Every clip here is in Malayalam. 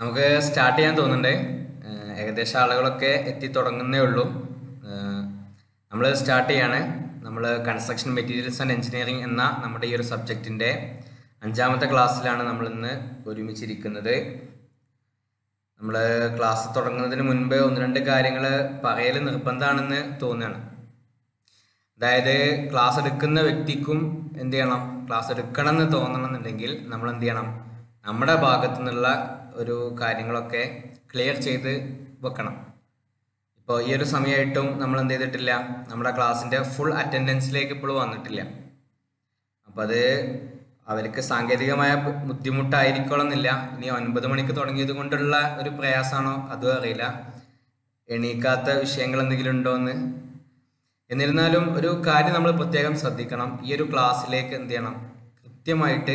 നമുക്ക് സ്റ്റാർട്ട് ചെയ്യാൻ തോന്നുന്നുണ്ട്. ഏകദേശം ആളുകളൊക്കെ എത്തി തുടങ്ങുന്നേ ഉള്ളൂ. നമ്മൾ സ്റ്റാർട്ട് ചെയ്യാണ്. നമ്മൾ കൺസ്ട്രക്ഷൻ മെറ്റീരിയൽസ് ആൻഡ് എഞ്ചിനീയറിംഗ് എന്ന നമ്മുടെ ഈ ഒരു സബ്ജക്റ്റിന്റെ അഞ്ചാമത്തെ ക്ലാസ്സിലാണ് നമ്മൾ ഇന്ന് ഒരുമിച്ചിരിക്കുന്നത്. നമ്മൾ ക്ലാസ് തുടങ്ങുന്നതിന് മുൻപ് ഒന്ന് രണ്ട് കാര്യങ്ങൾ പറയൽ നിർബന്ധമാണെന്ന് തോന്നുകയാണ്. അതായത് ക്ലാസ് എടുക്കുന്ന വ്യക്തിക്കും എന്ത് ചെയ്യണം? ക്ലാസ് എടുക്കണം എന്ന് തോന്നണം എന്നുണ്ടെങ്കിൽ നമ്മൾ എന്ത് ചെയ്യണം? നമ്മുടെ ഭാഗത്തു നിന്നുള്ള ഒരു കാര്യങ്ങളൊക്കെ ക്ലിയർ ചെയ്ത് വെക്കണം. ഇപ്പോൾ ഈ ഒരു സമയമായിട്ടും നമ്മൾ എന്ത് ചെയ്തിട്ടില്ല? നമ്മുടെ ക്ലാസ്സിന്റെ ഫുൾ അറ്റൻഡൻസിലേക്ക് ഇപ്പോഴും വന്നിട്ടില്ല. അപ്പോൾ അത് അവർക്ക് സാങ്കേതികമായ ബുദ്ധിമുട്ടായിരിക്കണമെന്നില്ല. ഇനി ഒൻപത് മണിക്ക് തുടങ്ങിയത് കൊണ്ടുള്ള ഒരു പ്രയാസമാണോ? അതും അറിയില്ല. എണീക്കാത്ത വിഷയങ്ങൾ എന്തെങ്കിലും ഉണ്ടോ എന്ന്? എന്നിരുന്നാലും ഒരു കാര്യം നമ്മൾ പ്രത്യേകം ശ്രദ്ധിക്കണം. ഈ ഒരു ക്ലാസ്സിലേക്ക് എന്ത് ചെയ്യണം? കൃത്യമായിട്ട്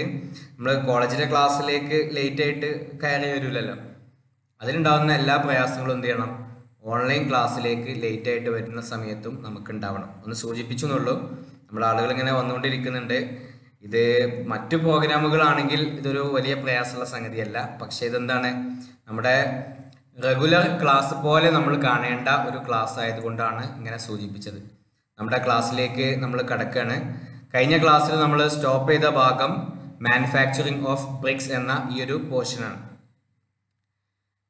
നമ്മൾ കോളേജിലെ ക്ലാസ്സിലേക്ക് ലേറ്റ് ആയിട്ട് കയറി വരില്ലല്ലോ അതിലുണ്ടാകുന്ന എല്ലാ പ്രയാസങ്ങളും എന്ത് ചെയ്യണം? ഓൺലൈൻ ക്ലാസ്സിലേക്ക് ലേറ്റ് ആയിട്ട് വരുന്ന സമയത്തും നമുക്ക് ഉണ്ടാവണം. ഒന്ന് സൂചിപ്പിച്ചു എന്നുള്ളൂ. നമ്മുടെ ആളുകൾ ഇങ്ങനെ വന്നുകൊണ്ടിരിക്കുന്നുണ്ട്. ഇത് മറ്റു പ്രോഗ്രാമുകളാണെങ്കിൽ ഇതൊരു വലിയ പ്രയാസമുള്ള സംഗതിയല്ല. പക്ഷേ ഇതെന്താണ്? നമ്മുടെ റെഗുലർ ക്ലാസ് പോലെ നമ്മൾ കാണേണ്ട ഒരു ക്ലാസ് ആയതുകൊണ്ടാണ് ഇങ്ങനെ സൂചിപ്പിച്ചത്. നമ്മുടെ ക്ലാസ്സിലേക്ക് നമ്മൾ കടക്കുകയാണ് കഴിഞ്ഞ ക്ലാസ്സിൽ നമ്മൾ സ്റ്റോപ്പ് ചെയ്ത ഭാഗം മാനുഫാക്ചറിങ് ഓഫ് ബ്രിക്സ് എന്ന ഈ ഒരു പോർഷനാണ്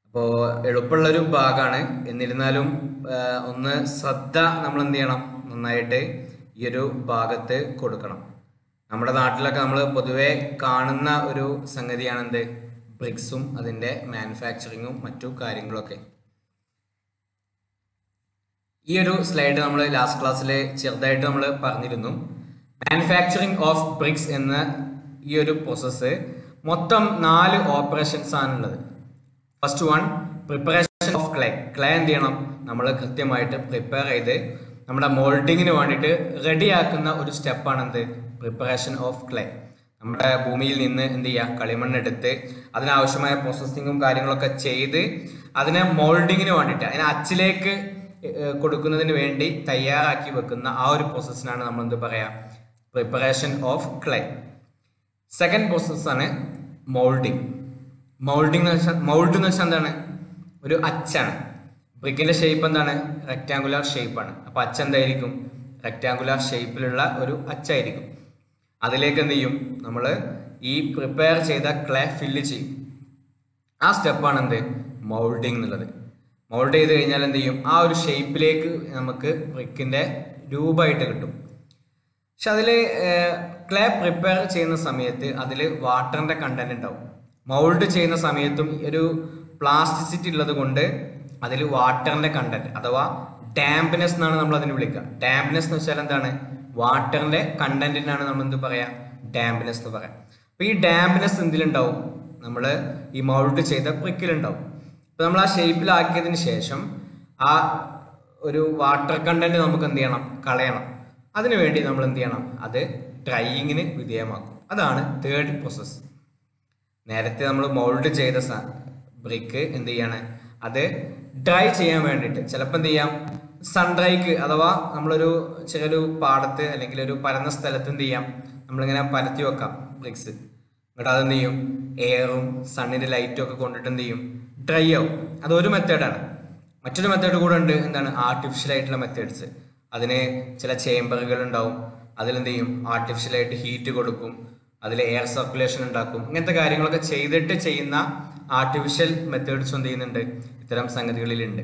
അപ്പോൾ എളുപ്പമുള്ളൊരു ഭാഗമാണ് എന്നിരുന്നാലും ഒന്ന് ശ്രദ്ധ നമ്മൾ എന്ത് ചെയ്യണം? നന്നായിട്ട് ഈ ഒരു ഭാഗത്ത് കൊടുക്കണം. നമ്മുടെ നാട്ടിലൊക്കെ നമ്മൾ പൊതുവെ കാണുന്ന ഒരു സംഗതിയാണ് എന്ത്? ബ്രിക്സും അതിന്റെ മാനുഫാക്ചറിങ്ങും മറ്റു കാര്യങ്ങളൊക്കെ. ഈ ഒരു സ്ലൈഡ് നമ്മൾ ലാസ്റ്റ് ക്ലാസ്സിൽ ചെറുതായിട്ട് നമ്മൾ പറഞ്ഞിരുന്നു. മാനുഫാക്ചറിങ് ഓഫ് ബ്രിക്സ് എന്ന ഈ ഒരു പ്രോസസ്സ് മൊത്തം നാല് ഓപ്പറേഷൻസ് ആണുള്ളത്. First one preparation of clay clay എന്ത് ചെയ്യണം? നമ്മൾ കൃത്യമായിട്ട് പ്രിപ്പയർ ചെയ്ത് നമ്മുടെ മോൾഡിങ്ങിന് വേണ്ടിയിട്ട് റെഡിയാക്കുന്ന ഒരു സ്റ്റെപ്പാണ് എന്ത് പ്രിപ്പറേഷൻ ഓഫ് ക്ലേ നമ്മുടെ ഭൂമിയിൽ നിന്ന് എന്ത് ചെയ്യുക? കളിമണ്ണെടുത്ത് അതിനാവശ്യമായ പ്രോസസ്സിങ്ങും കാര്യങ്ങളൊക്കെ ചെയ്ത് അതിനെ മോൾഡിങ്ങിന് വേണ്ടിയിട്ട് അതിനെ അച്ചിലേക്ക് കൊടുക്കുന്നതിന് വേണ്ടി തയ്യാറാക്കി വെക്കുന്ന ആ ഒരു പ്രോസസ്സിനാണ് നമ്മൾ എന്ത് പറയാ? പ്രിപ്പറേഷൻ ഓഫ് ക്ലേ സെക്കൻഡ് പ്രോസസ്സാണ് മോൾഡിങ് മൗൾഡിങ് എന്ന് വെച്ചാൽ മൗൾഡ് എന്ന് വെച്ചാൽ എന്താണ്? ഒരു അച്ചാണ്. ബ്രിക്കിന്റെ ഷേപ്പ് എന്താണ്? റെക്ടാങ്കുലർ ഷേപ്പാണ് അപ്പൊ അച്ച് എന്തായിരിക്കും? റെക്ടാങ്കുലർ ഷേപ്പിലുള്ള ഒരു അച്ചായിരിക്കും. അതിലേക്ക് എന്ത് ചെയ്യും? നമ്മൾ ഈ പ്രിപ്പയർ ചെയ്ത ക്ലേ ഫില്ല് ചെയ്യും. ആ സ്റ്റെപ്പാണ് എന്ത്? മൗൾഡിങ് എന്നുള്ളത്. മൗൾഡ് ചെയ്ത് കഴിഞ്ഞാൽ എന്ത് ചെയ്യും? ആ ഒരു ഷേപ്പിലേക്ക് നമുക്ക് ബ്രിക്കിന്റെ രൂപമായിട്ട് കിട്ടും. പക്ഷെ അതിൽ ക്ലേ പ്രിപ്പയർ ചെയ്യുന്ന സമയത്ത് അതിൽ വാട്ടറിന്റെ കണ്ടന്റ് ഉണ്ടാവും. മൗൾഡ് ചെയ്യുന്ന സമയത്തും ഒരു പ്ലാസ്റ്റിസിറ്റി ഉള്ളത് കൊണ്ട് അതിൽ വാട്ടറിന്റെ കണ്ടന്റ് അഥവാ ഡാംപ്നെസ് എന്നാണ് നമ്മൾ അതിന് വിളിക്കുക. ഡാംപ്നെസ് എന്ന് വെച്ചാൽ എന്താണ്? വാട്ടറിന്റെ കണ്ടന്റിനാണ് നമ്മൾ എന്ത് പറയുക ഡാംപ്നെസ് എന്ന് പറയാം. അപ്പോൾ ഈ ഡാംപ്നെസ് എന്തിലുണ്ടാവും? നമ്മൾ ഈ മൗൾഡ് ചെയ്ത പ്രിക്കിലുണ്ടാവും അപ്പോൾ നമ്മൾ ആ ഷേപ്പിലാക്കിയതിന് ശേഷം ആ ഒരു വാട്ടർ കണ്ടന്റ് നമുക്ക് എന്ത് ചെയ്യണം? കളയണം. അതിനുവേണ്ടി നമ്മൾ എന്ത് ചെയ്യണം? അത് ഡ്രൈയിങ്ങിന് വിധേയമാക്കും. അതാണ് തേർഡ് പ്രോസസ്സ് നേരത്തെ നമ്മൾ മോൾഡ് ചെയ്ത ബ്രിക്ക് എന്ത് ചെയ്യാണ്? അത് ഡ്രൈ ചെയ്യാൻ വേണ്ടിയിട്ട്. ചിലപ്പോൾ എന്ത് ചെയ്യാം? സൺഡ്രൈക്ക് അഥവാ നമ്മളൊരു ചെറിയൊരു പാടത്ത് അല്ലെങ്കിൽ ഒരു പരന്ന സ്ഥലത്ത് എന്ത് ചെയ്യാം? നമ്മളിങ്ങനെ പരത്തി വെക്കാം ബ്രിക്സ് എന്നിട്ട് അതെന്ത് ചെയ്യും? എയറും സണ്ണിന്റെ ലൈറ്റും ഒക്കെ കൊണ്ടിട്ട് എന്ത് ചെയ്യും? ഡ്രൈ ആവും. അതൊരു മെത്തേഡാണ് മറ്റൊരു മെത്തേഡ് കൂടെ ഉണ്ട്. എന്താണ്? ആർട്ടിഫിഷ്യൽ ആയിട്ടുള്ള മെത്തേഡ്സ് അതിന് ചില ചേമ്പറുകൾ ഉണ്ടാവും അതിലെന്ത് ചെയ്യും ആർട്ടിഫിഷ്യലായിട്ട് ഹീറ്റ് കൊടുക്കും. അതിൽ എയർ സർക്കുലേഷൻ ഉണ്ടാക്കും. ഇങ്ങനത്തെ കാര്യങ്ങളൊക്കെ ചെയ്തിട്ട് ചെയ്യുന്ന ആർട്ടിഫിഷ്യൽ മെത്തേഡ്സ് എന്ത് ചെയ്യുന്നുണ്ട്? ഇത്തരം സംഗതികളിലുണ്ട്.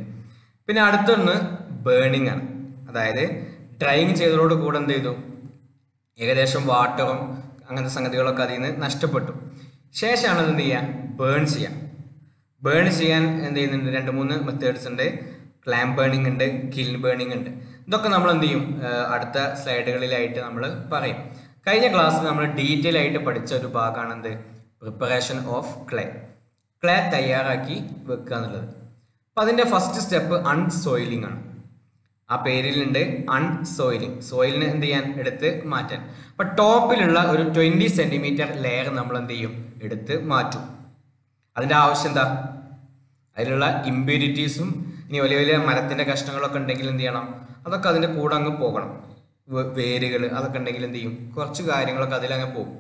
പിന്നെ അടുത്തൊന്ന് ബേണിംഗ് ആണ്. അതായത് ഡ്രൈയിങ് ചെയ്തതോട് കൂടെ എന്ത് ചെയ്തു? ഏകദേശം വാട്ടറും അങ്ങനത്തെ സംഗതികളൊക്കെ അതിൽ നിന്ന് നഷ്ടപ്പെട്ടു. ശേഷമാണ് അത് എന്ത് ചെയ്യുക ബേൺ ചെയ്യാം. ബേൺ ചെയ്യാൻ എന്ത് ചെയ്യുന്നുണ്ട്? രണ്ട് മൂന്ന് മെത്തേഡ്സ് ഉണ്ട്. ക്ലാം ബേണിംഗ് ഉണ്ട് കിൽ ബേണിംഗ് ഉണ്ട്. ഇതൊക്കെ നമ്മൾ എന്ത് ചെയ്യും? അടുത്ത സ്ലൈഡുകളിലായിട്ട് നമ്മൾ പറയും. കഴിഞ്ഞ ക്ലാസ്സിൽ നമ്മൾ ഡീറ്റെയിൽ ആയിട്ട് പഠിച്ച ഒരു ഭാഗമാണ് എന്ത്? പ്രിപ്പറേഷൻ ഓഫ് ക്ലേ ക്ലേ തയ്യാറാക്കി വെക്കുക എന്നുള്ളത്. അപ്പൊ അതിന്റെ ഫസ്റ്റ് സ്റ്റെപ്പ് അൺസോയിലിംഗ് ആണ്. ആ പേരിലുണ്ട് അൺസോയിലിംഗ് സോയിലിന് എന്ത് ചെയ്യാൻ? എടുത്ത് മാറ്റാൻ. അപ്പൊ ടോപ്പിലുള്ള ഒരു ട്വന്റി സെന്റിമീറ്റർ ലെയർ നമ്മൾ എന്ത് ചെയ്യും? എടുത്ത് മാറ്റും. അതിന്റെ ആവശ്യം എന്താ? അതിലുള്ള ഇമ്പ്യൂരിറ്റീസും ഇനി വലിയ വലിയ മരത്തിന്റെ കഷ്ണങ്ങളൊക്കെ ഉണ്ടെങ്കിൽ എന്ത് ചെയ്യണം? അതൊക്കെ അതിന്റെ കൂടെ അങ്ങ് പോകണം. വേരുകൾ അതൊക്കെ ഉണ്ടെങ്കിൽ എന്ത് ചെയ്യും? കുറച്ച് കാര്യങ്ങളൊക്കെ അതിലങ്ങ് പോകും.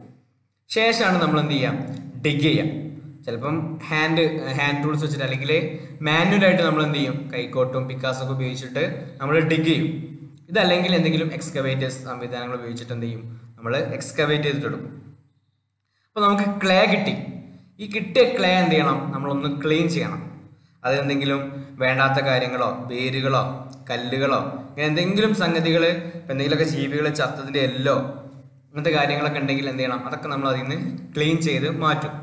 ശേഷമാണ് നമ്മൾ എന്ത് ചെയ്യാം? ഡിഗ് ചെയ്യാം. ചിലപ്പം ഹാൻഡ് ഹാൻഡ് ടൂൾസ് വെച്ചിട്ട് അല്ലെങ്കിൽ മാനുവലായിട്ട് നമ്മൾ എന്ത് ചെയ്യും? കൈക്കോട്ടും പിക്കാസൊക്കെ ഉപയോഗിച്ചിട്ട് നമ്മൾ ഡിഗ് ചെയ്യും. ഇതല്ലെങ്കിൽ എന്തെങ്കിലും എക്സ്കവേറ്റേഴ്സ് സംവിധാനങ്ങൾ ഉപയോഗിച്ചിട്ട് എന്ത് ചെയ്യും? നമ്മൾ എക്സ്കവേറ്റ് ചെയ്തിട്ടെടുക്കും അപ്പോൾ നമുക്ക് ക്ലേ കിട്ടി. ഈ കിട്ടിയ ക്ലേ എന്ത് ചെയ്യണം? നമ്മളൊന്ന് ക്ലീൻ ചെയ്യണം. അതിലെന്തെങ്കിലും വേണ്ടാത്ത കാര്യങ്ങളോ വേരുകളോ കല്ലുകളോ ഇങ്ങനെ എന്തെങ്കിലും സംഗതികൾ എന്തെങ്കിലുമൊക്കെ ജീവികൾ ചത്തതിന്റെ എല്ലോ അങ്ങനത്തെ കാര്യങ്ങളൊക്കെ ഉണ്ടെങ്കിൽ എന്ത് ചെയ്യണം? അതൊക്കെ നമ്മൾ അതിൽ നിന്ന് ക്ലീൻ ചെയ്ത് മാറ്റും.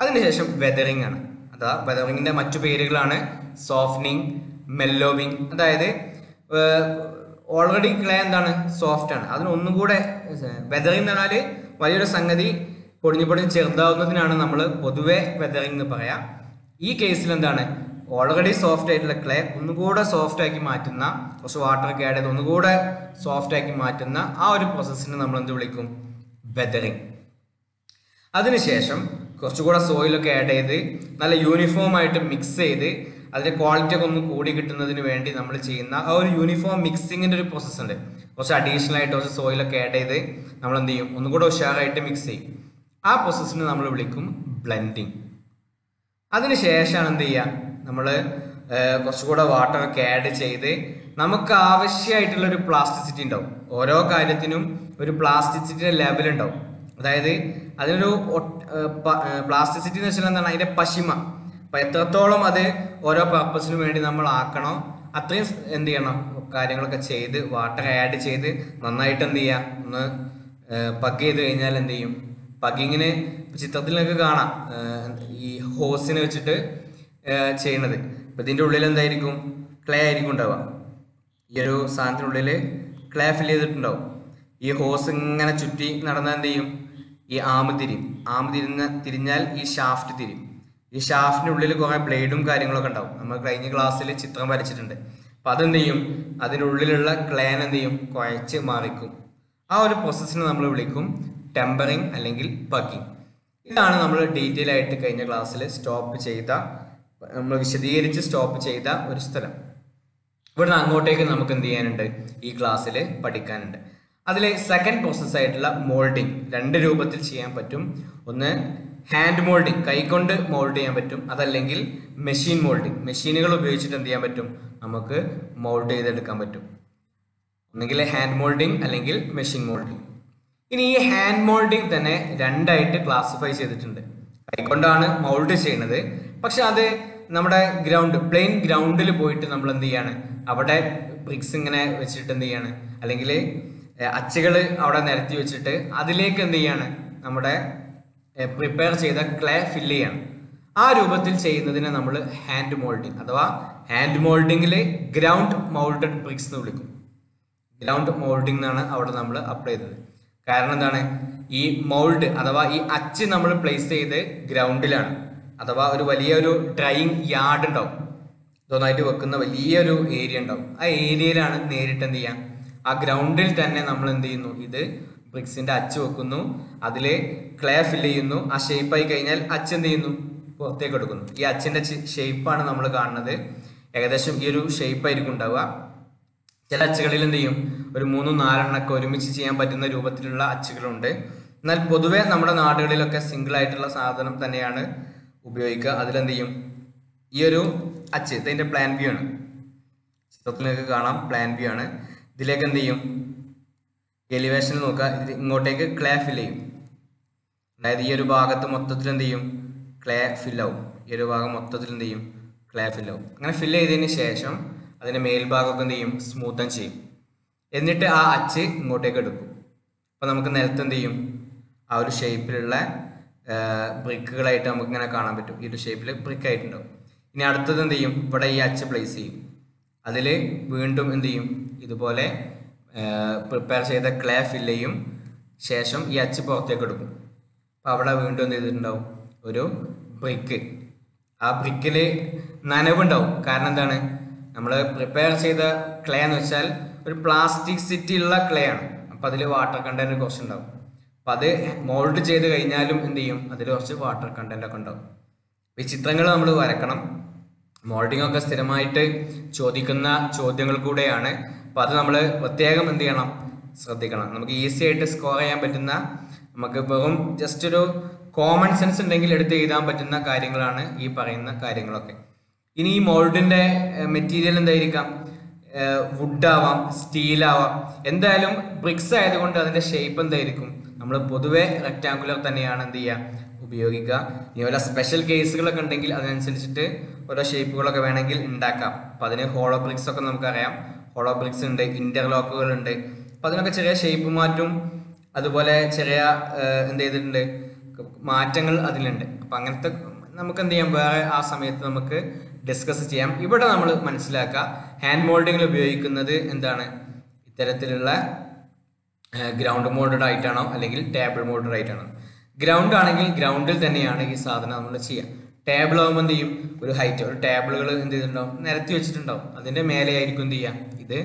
അതിനുശേഷം വെതറിങ് ആണ്. അതാ വെതറിങ്ങിന്റെ മറ്റു പേരുകളാണ് സോഫ്റ്റനിങ് മെല്ലോവിങ് അതായത് ഓൾറെഡി ക്ലേ എന്താണ്? സോഫ്റ്റ് ആണ്. അതിനൊന്നും കൂടെ വെതറിങ് എന്ന് പറഞ്ഞാൽ വലിയൊരു സംഗതി പൊടിഞ്ഞു പൊടിഞ്ഞ് ചെറുതാവുന്നതിനാണ് നമ്മൾ പൊതുവെ വെതറിങ് എന്ന് പറയാം. ഈ കേസിൽ എന്താണ്? ഓൾറെഡി സോഫ്റ്റ് ആയിട്ടുള്ള ക്ലേ ഒന്നുകൂടെ സോഫ്റ്റ് ആക്കി മാറ്റുന്ന കുറച്ച് വാട്ടർ ഒക്കെ ആഡ് ചെയ്ത് ഒന്നുകൂടെ സോഫ്റ്റ് ആക്കി മാറ്റുന്ന ആ ഒരു പ്രോസസ്സിനെ നമ്മൾ എന്ത് വിളിക്കും? വെതറിങ് അതിനുശേഷം കുറച്ചുകൂടെ സോയിലൊക്കെ ആഡ് ചെയ്ത് നല്ല യൂണിഫോം ആയിട്ട് മിക്സ് ചെയ്ത് അതിന്റെ ക്വാളിറ്റി ഒക്കെ ഒന്ന് കൂടി കിട്ടുന്നതിന് വേണ്ടി നമ്മൾ ചെയ്യുന്ന ആ ഒരു യൂണിഫോം മിക്സിങ്ങിന്റെ ഒരു പ്രോസസ്സ് ഉണ്ട്. കുറച്ച് അഡീഷണൽ ആയിട്ട് കുറച്ച് സോയിലൊക്കെ ആഡ് ചെയ്ത് നമ്മൾ എന്ത് ചെയ്യും? ഒന്നുകൂടെ ഉഷാറായിട്ട് മിക്സ് ചെയ്യും. ആ പ്രോസസ്സിനെ നമ്മൾ വിളിക്കും ബ്ലെൻഡിങ് അതിനുശേഷമാണ് എന്ത് ചെയ്യുക? നമ്മൾ കുറച്ചുകൂടെ വാട്ടർ ഒക്കെ ആഡ് ചെയ്ത് നമുക്ക് ആവശ്യമായിട്ടുള്ള ഒരു പ്ലാസ്റ്റിസിറ്റി ഉണ്ടാവും. ഓരോ കാര്യത്തിനും ഒരു പ്ലാസ്റ്റിസിറ്റിയുടെ ലെവൽ ഉണ്ടാവും. അതായത് അതിനൊരു പ്ലാസ്റ്റിസിറ്റി എന്ന് വെച്ചാൽ എന്താണ്? അതിന്റെ പശിമ. അപ്പം എത്രത്തോളം അത് ഓരോ പർപ്പസിന് വേണ്ടി നമ്മൾ ആക്കണോ അത്രയും എന്ത് ചെയ്യണം? കാര്യങ്ങളൊക്കെ ചെയ്ത് വാട്ടർ ആഡ് ചെയ്ത് നന്നായിട്ട് എന്ത് ചെയ്യുക ഒന്ന് പഗ് ചെയ്ത് കഴിഞ്ഞാൽ എന്ത് ചെയ്യും? ചിത്രത്തിൽ നിങ്ങൾക്ക് കാണാം. ഈ ഹോസിനെ വെച്ചിട്ട് ചെയ്യണത് അപ്പൊ ഇതിന്റെ ഉള്ളിൽ എന്തായിരിക്കും? ക്ലേ ആയിരിക്കും ഉണ്ടാവുക. ഈ ഒരു സാധനത്തിനുള്ളിൽ ക്ലേ ഫിൽ ചെയ്തിട്ടുണ്ടാവും. ഈ ഹോസ് ഇങ്ങനെ ചുറ്റി നടന്നാൽ എന്ത് ചെയ്യും? ഈ ആമ് തിരിയും. ആമ് തിരിഞ്ഞ തിരിഞ്ഞാൽ ഈ ഷാഫ്റ്റ് തിരിയും. ഈ ഷാഫ്റ്റിന്റെ ഉള്ളിൽ കുറെ ബ്ലേഡും കാര്യങ്ങളൊക്കെ ഉണ്ടാവും. നമ്മൾ കഴിഞ്ഞ ക്ലാസ്സിൽ ചിത്രം വരച്ചിട്ടുണ്ട്. അപ്പൊ അതെന്ത് ചെയ്യും? അതിനുള്ളിലുള്ള ക്ലേൻ എന്ത് ചെയ്യും? കുഴച്ച് മാറിക്കും. ആ ഒരു പ്രോസസ്സിനെ നമ്മൾ വിളിക്കും ടെമ്പറിങ് അല്ലെങ്കിൽ പക്കിങ് ഇതാണ് നമ്മൾ ഡീറ്റെയിൽ ആയിട്ട് കഴിഞ്ഞ ക്ലാസ്സിൽ സ്റ്റോപ്പ് ചെയ്ത നമ്മൾ വിശദീകരിച്ച് സ്റ്റോപ്പ് ചെയ്ത ഒരു സ്ഥലം. ഇവിടുന്ന് അങ്ങോട്ടേക്ക് നമുക്ക് എന്ത് ചെയ്യാനുണ്ട്? ഈ ക്ലാസ്സിൽ പഠിക്കാനുണ്ട്. അതിൽ സെക്കൻഡ് പ്രോസസ് ആയിട്ടുള്ള മോൾഡിങ് രണ്ട് രൂപത്തിൽ ചെയ്യാൻ പറ്റും. ഒന്ന് ഹാൻഡ് മോൾഡിങ് കൈകൊണ്ട് മോൾഡ് ചെയ്യാൻ പറ്റും. അതല്ലെങ്കിൽ മെഷീൻ മോൾഡിങ് മെഷീനുകൾ ഉപയോഗിച്ചിട്ട് എന്ത് ചെയ്യാൻ പറ്റും? നമുക്ക് മോൾഡ് ചെയ്തെടുക്കാൻ പറ്റും. ഒന്നെങ്കിൽ ഹാൻഡ് മോൾഡിങ് അല്ലെങ്കിൽ മെഷീൻ മോൾഡിങ് ഇനി ഈ ഹാൻഡ് മോൾഡിങ് തന്നെ രണ്ടായിട്ട് ക്ലാസിഫൈ ചെയ്തിട്ടുണ്ട്. കൈകൊണ്ടാണ് മോൾഡ് ചെയ്യുന്നത് പക്ഷെ അത് നമ്മുടെ ഗ്രൗണ്ട് പ്ലെയിൻ ഗ്രൗണ്ടിൽ പോയിട്ട് നമ്മൾ എന്ത് ചെയ്യാണ് അവിടെ ബ്രിക്സ് ഇങ്ങനെ വെച്ചിട്ട് എന്ത് ചെയ്യാണ് അല്ലെങ്കിൽ അച്ചുകൾ അവിടെ നിരത്തി വെച്ചിട്ട് അതിലേക്ക് എന്ത് ചെയ്യാണ് നമ്മുടെ പ്രിപ്പയർ ചെയ്ത ക്ലേ ഫില്ല് ചെയ്യണം. ആ രൂപത്തിൽ ചെയ്യുന്നതിനെ നമ്മൾ ഹാൻഡ് മോൾഡിങ് അഥവാ ഹാൻഡ് മോൾഡിങ്ങിൽ ഗ്രൗണ്ട് മൗൾഡഡ് ബ്രിക്സ് എന്ന് വിളിക്കും. ഗ്രൗണ്ട് മോൾഡിംഗ് എന്നാണ് അവിടെ നമ്മൾ അപ്ലൈ ചെയ്തത്. കാരണം എന്താണ്? ഈ മോൾഡ് അഥവാ ഈ അച്ച് നമ്മൾ പ്ലേസ് ചെയ്ത് ഗ്രൗണ്ടിലാണ് അഥവാ ഒരു വലിയൊരു ഡ്രൈയിങ് യാർഡ് ഉണ്ടാവും. ഇതൊന്നായിട്ട് വെക്കുന്ന വലിയൊരു ഏരിയ ഉണ്ടാവും. ആ ഏരിയയിലാണ് നേരിട്ട് എന്ത് ചെയ്യാം? ആ ഗ്രൗണ്ടിൽ തന്നെ നമ്മൾ എന്ത് ചെയ്യുന്നു? ഇത് ബ്രിക്സിന്റെ അച്ച് വെക്കുന്നു. അതിൽ ക്ലേ ഫില്ല് ചെയ്യുന്നു. ആ ഷേപ്പ് ആയി കഴിഞ്ഞാൽ അച്ച് എന്ത് ചെയ്യുന്നു? പുറത്തേക്ക് എടുക്കുന്നു. ഈ അച്ചിന്റെ ഷേപ്പാണ് നമ്മൾ കാണുന്നത്. ഏകദേശം ഈ ഒരു ഷേപ്പ് ആയിരിക്കും ഉണ്ടാവുക. ചില അച്ചുകളിൽ എന്ത് ചെയ്യും? ഒരു മൂന്നും നാലെണ്ണൊക്കെ ഒരുമിച്ച് ചെയ്യാൻ പറ്റുന്ന രൂപത്തിലുള്ള അച്ചുകളുണ്ട്. എന്നാൽ പൊതുവെ നമ്മുടെ നാടുകളിലൊക്കെ സിംഗിൾ ആയിട്ടുള്ള സാധനം തന്നെയാണ് ഉപയോഗിക്കുക. അതിലെന്ത് ചെയ്യും ഈ ഒരു അച്ച് ഇതിന്റെ പ്ലാൻ ബി ആണ്. ചിത്രത്തിൽ നിങ്ങൾക്ക് കാണാം. പ്ലാൻ ബി ആണ്. ഇതിലേക്ക് എന്ത് ചെയ്യും എലിവേഷനിൽ നോക്കുക ഇങ്ങോട്ടേക്ക് ക്ലേ ഫിൽ ചെയ്യും. അതായത് ഈ ഒരു ഭാഗത്ത് മൊത്തത്തിൽ എന്ത് ചെയ്യും ക്ലേ ഫില്ലാവും ഈ ഒരു ഭാഗം മൊത്തത്തിൽ എന്ത് ചെയ്യും ക്ലേ ഫില്ലാവും അങ്ങനെ ഫില്ല് ചെയ്തതിന് ശേഷം അതിന്റെ മേൽഭാഗമൊക്കെ എന്ത് ചെയ്യും സ്മൂത്തൻ ചെയ്യും എന്നിട്ട് ആ അച്ച് ഇങ്ങോട്ടേക്ക് എടുക്കും. അപ്പൊ നമുക്ക് നിലത്ത് എന്ത് ചെയ്യും ആ ഒരു ഷേപ്പിലുള്ള ബ്രിക്കുകളായിട്ട് നമുക്ക് ഇങ്ങനെ കാണാൻ പറ്റും. ഈ ഒരു ഷേപ്പിൽ ബ്രിക്ക് ആയിട്ടുണ്ടാവും ഇനി അടുത്തത് എന്ത് ചെയ്യും? ഇവിടെ ഈ അച്ച് പ്ലേസ് ചെയ്യും. അതിൽ വീണ്ടും എന്ത് ചെയ്യും? ഇതുപോലെ പ്രിപ്പയർ ചെയ്ത ക്ലേ ഫില്ല് ചെയ്യും. ശേഷം ഈ അച്ച് പുറത്തേക്ക് എടുക്കും. അപ്പോൾ അവിടെ വീണ്ടും എന്ത് ചെയ്തിട്ടുണ്ടാവും? ഒരു ബ്രിക്ക് ആ ബ്രിക്കിൽ നനവുണ്ടാവും. കാരണം എന്താണ്? നമ്മൾ പ്രിപ്പയർ ചെയ്ത ക്ലേ എന്ന് വെച്ചാൽ ഒരു പ്ലാസ്റ്റിക് സിറ്റി ഉള്ള ക്ലേ ആണ്. അപ്പം അതിൽ വാട്ടർ കണ്ടന്റ് കുറച്ച് ഉണ്ടാവും അപ്പം അത് മോൾഡ് ചെയ്ത് കഴിഞ്ഞാലും എന്ത് ചെയ്യും? അതിൽ കുറച്ച് വാട്ടർ കണ്ടന്റ് ഒക്കെ ഉണ്ടാവും. ഈ ചിത്രങ്ങൾ നമ്മൾ വരക്കണം. മോൾഡിംഗ് ഒക്കെ സ്ഥിരമായിട്ട് ചോദിക്കുന്ന ചോദ്യങ്ങൾ കൂടെയാണ്. അപ്പം അത് നമ്മൾ പ്രത്യേകം എന്ത് ചെയ്യണം? ശ്രദ്ധിക്കണം. നമുക്ക് ഈസി ആയിട്ട് സ്കോർ ചെയ്യാൻ പറ്റുന്ന നമുക്ക് വെറും ജസ്റ്റ് ഒരു കോമൺ സെൻസ് ഉണ്ടെങ്കിൽ എടുത്ത് എഴുതാൻ പറ്റുന്ന കാര്യങ്ങളാണ് ഈ പറയുന്ന കാര്യങ്ങളൊക്കെ. ഇനി ഈ മോൾഡിന്റെ മെറ്റീരിയൽ എന്തായിരിക്കാം? വുഡ് ആവാം സ്റ്റീൽ ആവാം. എന്തായാലും ബ്രിക്സ് ആയതുകൊണ്ട് അതിന്റെ ഷേപ്പ് എന്തായിരിക്കും? നമ്മൾ പൊതുവെ റെക്ടാങ്കുലർ തന്നെയാണ് എന്ത് ചെയ്യുക ഉപയോഗിക്കുക. ഇനി വല്ല സ്പെഷ്യൽ കേസുകളൊക്കെ ഉണ്ടെങ്കിൽ അതിനനുസരിച്ചിട്ട് ഓരോ ഷേപ്പുകളൊക്കെ വേണമെങ്കിൽ ഉണ്ടാക്കാം. അപ്പൊ അതിന് ഹോളോ ബ്രിക്സ് ഒക്കെ നമുക്കറിയാം. ഹോളോ ബ്രിക്സ് ഉണ്ട് ഇന്റർലോക്കുകൾ ഉണ്ട്. അപ്പൊ അതിനൊക്കെ ചെറിയ ഷേപ്പ് മാറ്റും. അതുപോലെ ചെറിയ എന്ത് ചെയ്തിട്ടുണ്ട്? മാറ്റങ്ങൾ അതിലുണ്ട്. അപ്പൊ അങ്ങനത്തെ നമുക്ക് എന്ത് ചെയ്യാം? വേറെ ആ സമയത്ത് നമുക്ക് ഡിസ്കസ് ചെയ്യാം. ഇവിടെ നമ്മൾ മനസ്സിലാക്കുക. ഹാൻഡ് മോൾഡിങ്ങിൽ ഉപയോഗിക്കുന്നത് എന്താണ്? ഇത്തരത്തിലുള്ള ഗ്രൗണ്ട് മോൾഡഡ് ആയിട്ടാണോ അല്ലെങ്കിൽ ടേബിൾ മോൾഡഡ് ആയിട്ടാണോ? ഗ്രൗണ്ട് ആണെങ്കിൽ ഗ്രൗണ്ടിൽ തന്നെയാണ് ഈ സാധനം നമ്മൾ ചെയ്യുക ടേബിൾ ആകുമ്പോൾ എന്ത് ചെയ്യും? ഒരു ഹൈറ്റ് ഒരു ടേബിളുകൾ എന്ത് ചെയ്തിട്ടുണ്ടാവും? നിരത്തി വെച്ചിട്ടുണ്ടാവും. അതിന്റെ മേലെ ആയിരിക്കും എന്ത് ചെയ്യുക ഇത്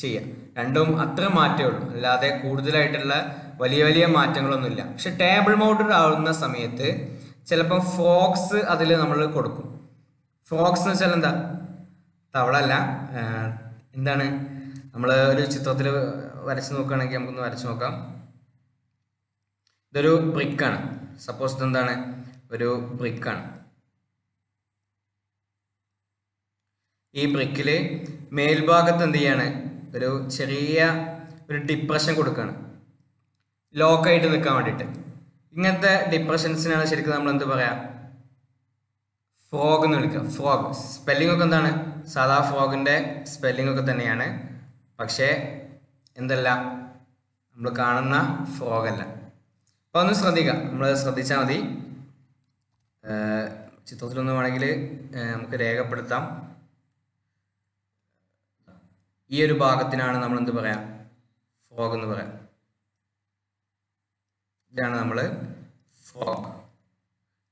ചെയ്യുക രണ്ടും അത്ര മാറ്റമേ ഉള്ളൂ. അല്ലാതെ കൂടുതലായിട്ടുള്ള വലിയ വലിയ മാറ്റങ്ങളൊന്നുമില്ല. പക്ഷെ ടേബിൾ മോൾഡഡ് ആവുന്ന സമയത്ത് ചിലപ്പം ഫോക്സ് അതിൽ നമ്മൾ കൊടുക്കും. ഫോക്സ് എന്ന് വെച്ചാൽ എന്താ? തവളല്ല എന്താണ്? നമ്മൾ ഒരു ചിത്രത്തിൽ വരച്ച് നോക്കുകയാണെങ്കിൽ നമുക്കൊന്ന് വരച്ച് നോക്കാം. ഇതൊരു ബ്രിക്കാണ്. സപ്പോസ് ഇതെന്താണ്? ഒരു ബ്രിക്കാണ്. ഈ ബ്രിക്കിൽ മേൽഭാഗത്ത് എന്ത് ചെയ്യാണ്? ഒരു ചെറിയ ഒരു ഡിപ്രഷൻ കൊടുക്കുകയാണ് ലോക്കായിട്ട് നിൽക്കാൻ വേണ്ടിയിട്ട്. ഇങ്ങനത്തെ ഡിപ്രഷൻസിനാണ് ശരിക്കും നമ്മൾ എന്ത് പറയാ? ഫ്രോഗ് എന്ന് വിളിക്കുക ഫോഗ് സ്പെല്ലിംഗ് ഒക്കെ എന്താണ്? സാധാ ഫോഗിന്റെ സ്പെല്ലിംഗ് ഒക്കെ തന്നെയാണ്. പക്ഷേ എന്തല്ല? നമ്മൾ കാണുന്ന ഫോഗല്ല അല്ല. അപ്പൊ ഒന്ന് ശ്രദ്ധിക്കാം. നമ്മൾ ശ്രദ്ധിച്ചാൽ മതി. ചിത്രത്തിലൊന്നും വേണമെങ്കിൽ നമുക്ക് രേഖപ്പെടുത്താം. ഈ ഒരു ഭാഗത്തിനാണ് നമ്മൾ എന്ത് പറയാം? ഫോഗ് എന്ന് പറയാം. ഇതാണ് നമ്മൾ ഫോഗ്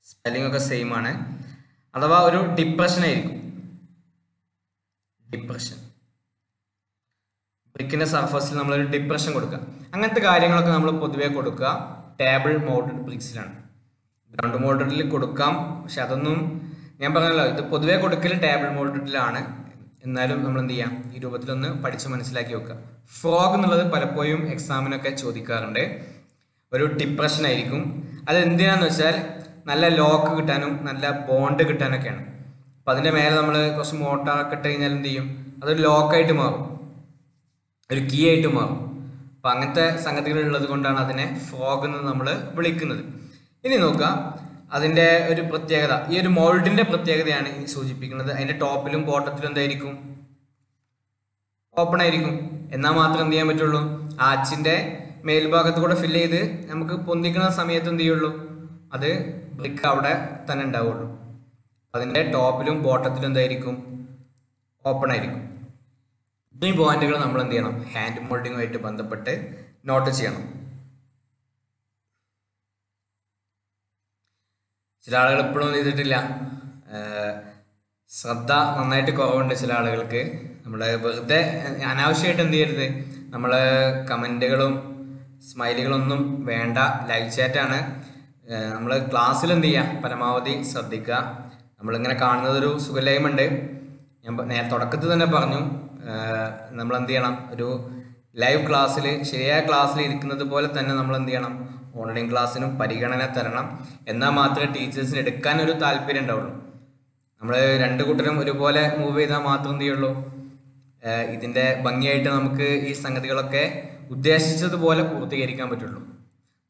സ്പെല്ലിംഗ് ഒക്കെ സെയിം ആണ്. അഥവാ ഒരു ഡിപ്രഷൻ ആയിരിക്കും. ഡിപ്രഷൻ ബ്രിക്കിന്റെ സർഫസിൽ നമ്മൾ ഒരു ഡിപ്രഷൻ കൊടുക്കുക. അങ്ങനത്തെ കാര്യങ്ങളൊക്കെ നമ്മൾ പൊതുവേ കൊടുക്കുക. ടേബിൾ മോൾഡഡ് ബ്രിക്സിലാണ് ഗ്രൗണ്ട് മോൾഡഡിൽ കൊടുക്കാം. പക്ഷെ അതൊന്നും ഞാൻ പറഞ്ഞല്ലോ ഇത് പൊതുവേ കൊടുക്കൽ ടേബിൾ മോൾഡഡിലാണ് എന്നാലും നമ്മൾ എന്ത് ചെയ്യാം? ഈ രൂപത്തിലൊന്ന് പഠിച്ച് മനസ്സിലാക്കി വെക്കുക. ഫ്രോഗ് എന്നുള്ളത് പലപ്പോഴും എക്സാമിനൊക്കെ ചോദിക്കാറുണ്ട്. ഒരു ഡിപ്രഷൻ ആയിരിക്കും. അത് എന്തിനാന്ന് വെച്ചാൽ നല്ല ലോക്ക് കിട്ടാനും നല്ല ബോണ്ട് കിട്ടാനൊക്കെയാണ്. അപ്പൊ അതിന്റെ മേലെ നമ്മൾ കുറച്ച് മോട്ടാറൊക്കെ ഇട്ട് കഴിഞ്ഞാൽ എന്ത് ചെയ്യും? അതൊരു ലോക്കായിട്ട് മാറും. ഒരു കീ ആയിട്ട് മാറും. അപ്പൊ അങ്ങനത്തെ സംഗതികൾ ഉള്ളത് കൊണ്ടാണ് അതിനെ ഫ്രോഗ് എന്ന് നമ്മൾ വിളിക്കുന്നത്. ഇനി നോക്കുക അതിന്റെ ഒരു പ്രത്യേകത. ഈ ഒരു മോൾഡിന്റെ പ്രത്യേകതയാണ് ഈ സൂചിപ്പിക്കുന്നത്. അതിന്റെ ടോപ്പിലും ബോട്ടത്തിലും എന്തായിരിക്കും? ഓപ്പൺ ആയിരിക്കും. എന്നാൽ മാത്രം എന്ത് ചെയ്യാൻ പറ്റുള്ളൂ? ആച്ചിന്റെ മേൽഭാഗത്ത് കൂടെ ഫില്ല് ചെയ്ത് നമുക്ക് പൊന്തിക്കുന്ന സമയത്ത് എന്ത് ചെയ്യുള്ളൂ? അത് ബ്രിക്ക് അവിടെ തന്നെ ഉണ്ടാവുള്ളൂ. അതിന്റെ ടോപ്പിലും ബോട്ടത്തിലും എന്തായിരിക്കും? ഓപ്പൺ ആയിരിക്കും. ഈ പോയിന്റുകൾ നമ്മൾ എന്ത് ചെയ്യണം? ഹാൻഡ് മോൾഡിങ്ങുമായിട്ട് ബന്ധപ്പെട്ട് നോട്ട് ചെയ്യണം. ചില ആളുകൾ ഇപ്പോഴും ചെയ്തിട്ടില്ല. ശ്രദ്ധ നന്നായിട്ട് കുറവുണ്ട് ചില ആളുകൾക്ക്. നമ്മൾ വെറുതെ അനാവശ്യമായിട്ട് എന്ത് ചെയ്യരുത്. നമ്മൾ കമന്റുകളും സ്മൈലുകളൊന്നും വേണ്ട. ലൈവ് ചാറ്റാണ്. നമ്മൾ ക്ലാസ്സിൽ എന്ത് ചെയ്യുക പരമാവധി ശ്രദ്ധിക്കുക നമ്മളിങ്ങനെ കാണുന്നതൊരു സുഖലയമുണ്ട്. ഞാൻ നേരെ തുടക്കത്തിൽ തന്നെ പറഞ്ഞു. നമ്മൾ എന്ത് ചെയ്യണം ഒരു ലൈവ് ക്ലാസ്സിൽ ശരിയായ ക്ലാസ്സിൽ ഇരിക്കുന്നത് പോലെ തന്നെ നമ്മൾ എന്ത് ചെയ്യണം ഓൺലൈൻ ക്ലാസ്സിനും പരിഗണന തരണം. എന്നാൽ മാത്രമേ ടീച്ചേഴ്സിന് എടുക്കാൻ ഒരു താല്പര്യം ഉണ്ടാവുള്ളൂ. നമ്മൾ രണ്ട് കൂട്ടരും ഒരുപോലെ മൂവ് ചെയ്താൽ മാത്രം എന്ത് ചെയ്യുള്ളൂ ഇതിന്റെ ഭംഗിയായിട്ട് നമുക്ക് ഈ സംഗതികളൊക്കെ ഉദ്ദേശിച്ചതുപോലെ പൂർത്തീകരിക്കാൻ പറ്റുള്ളൂ.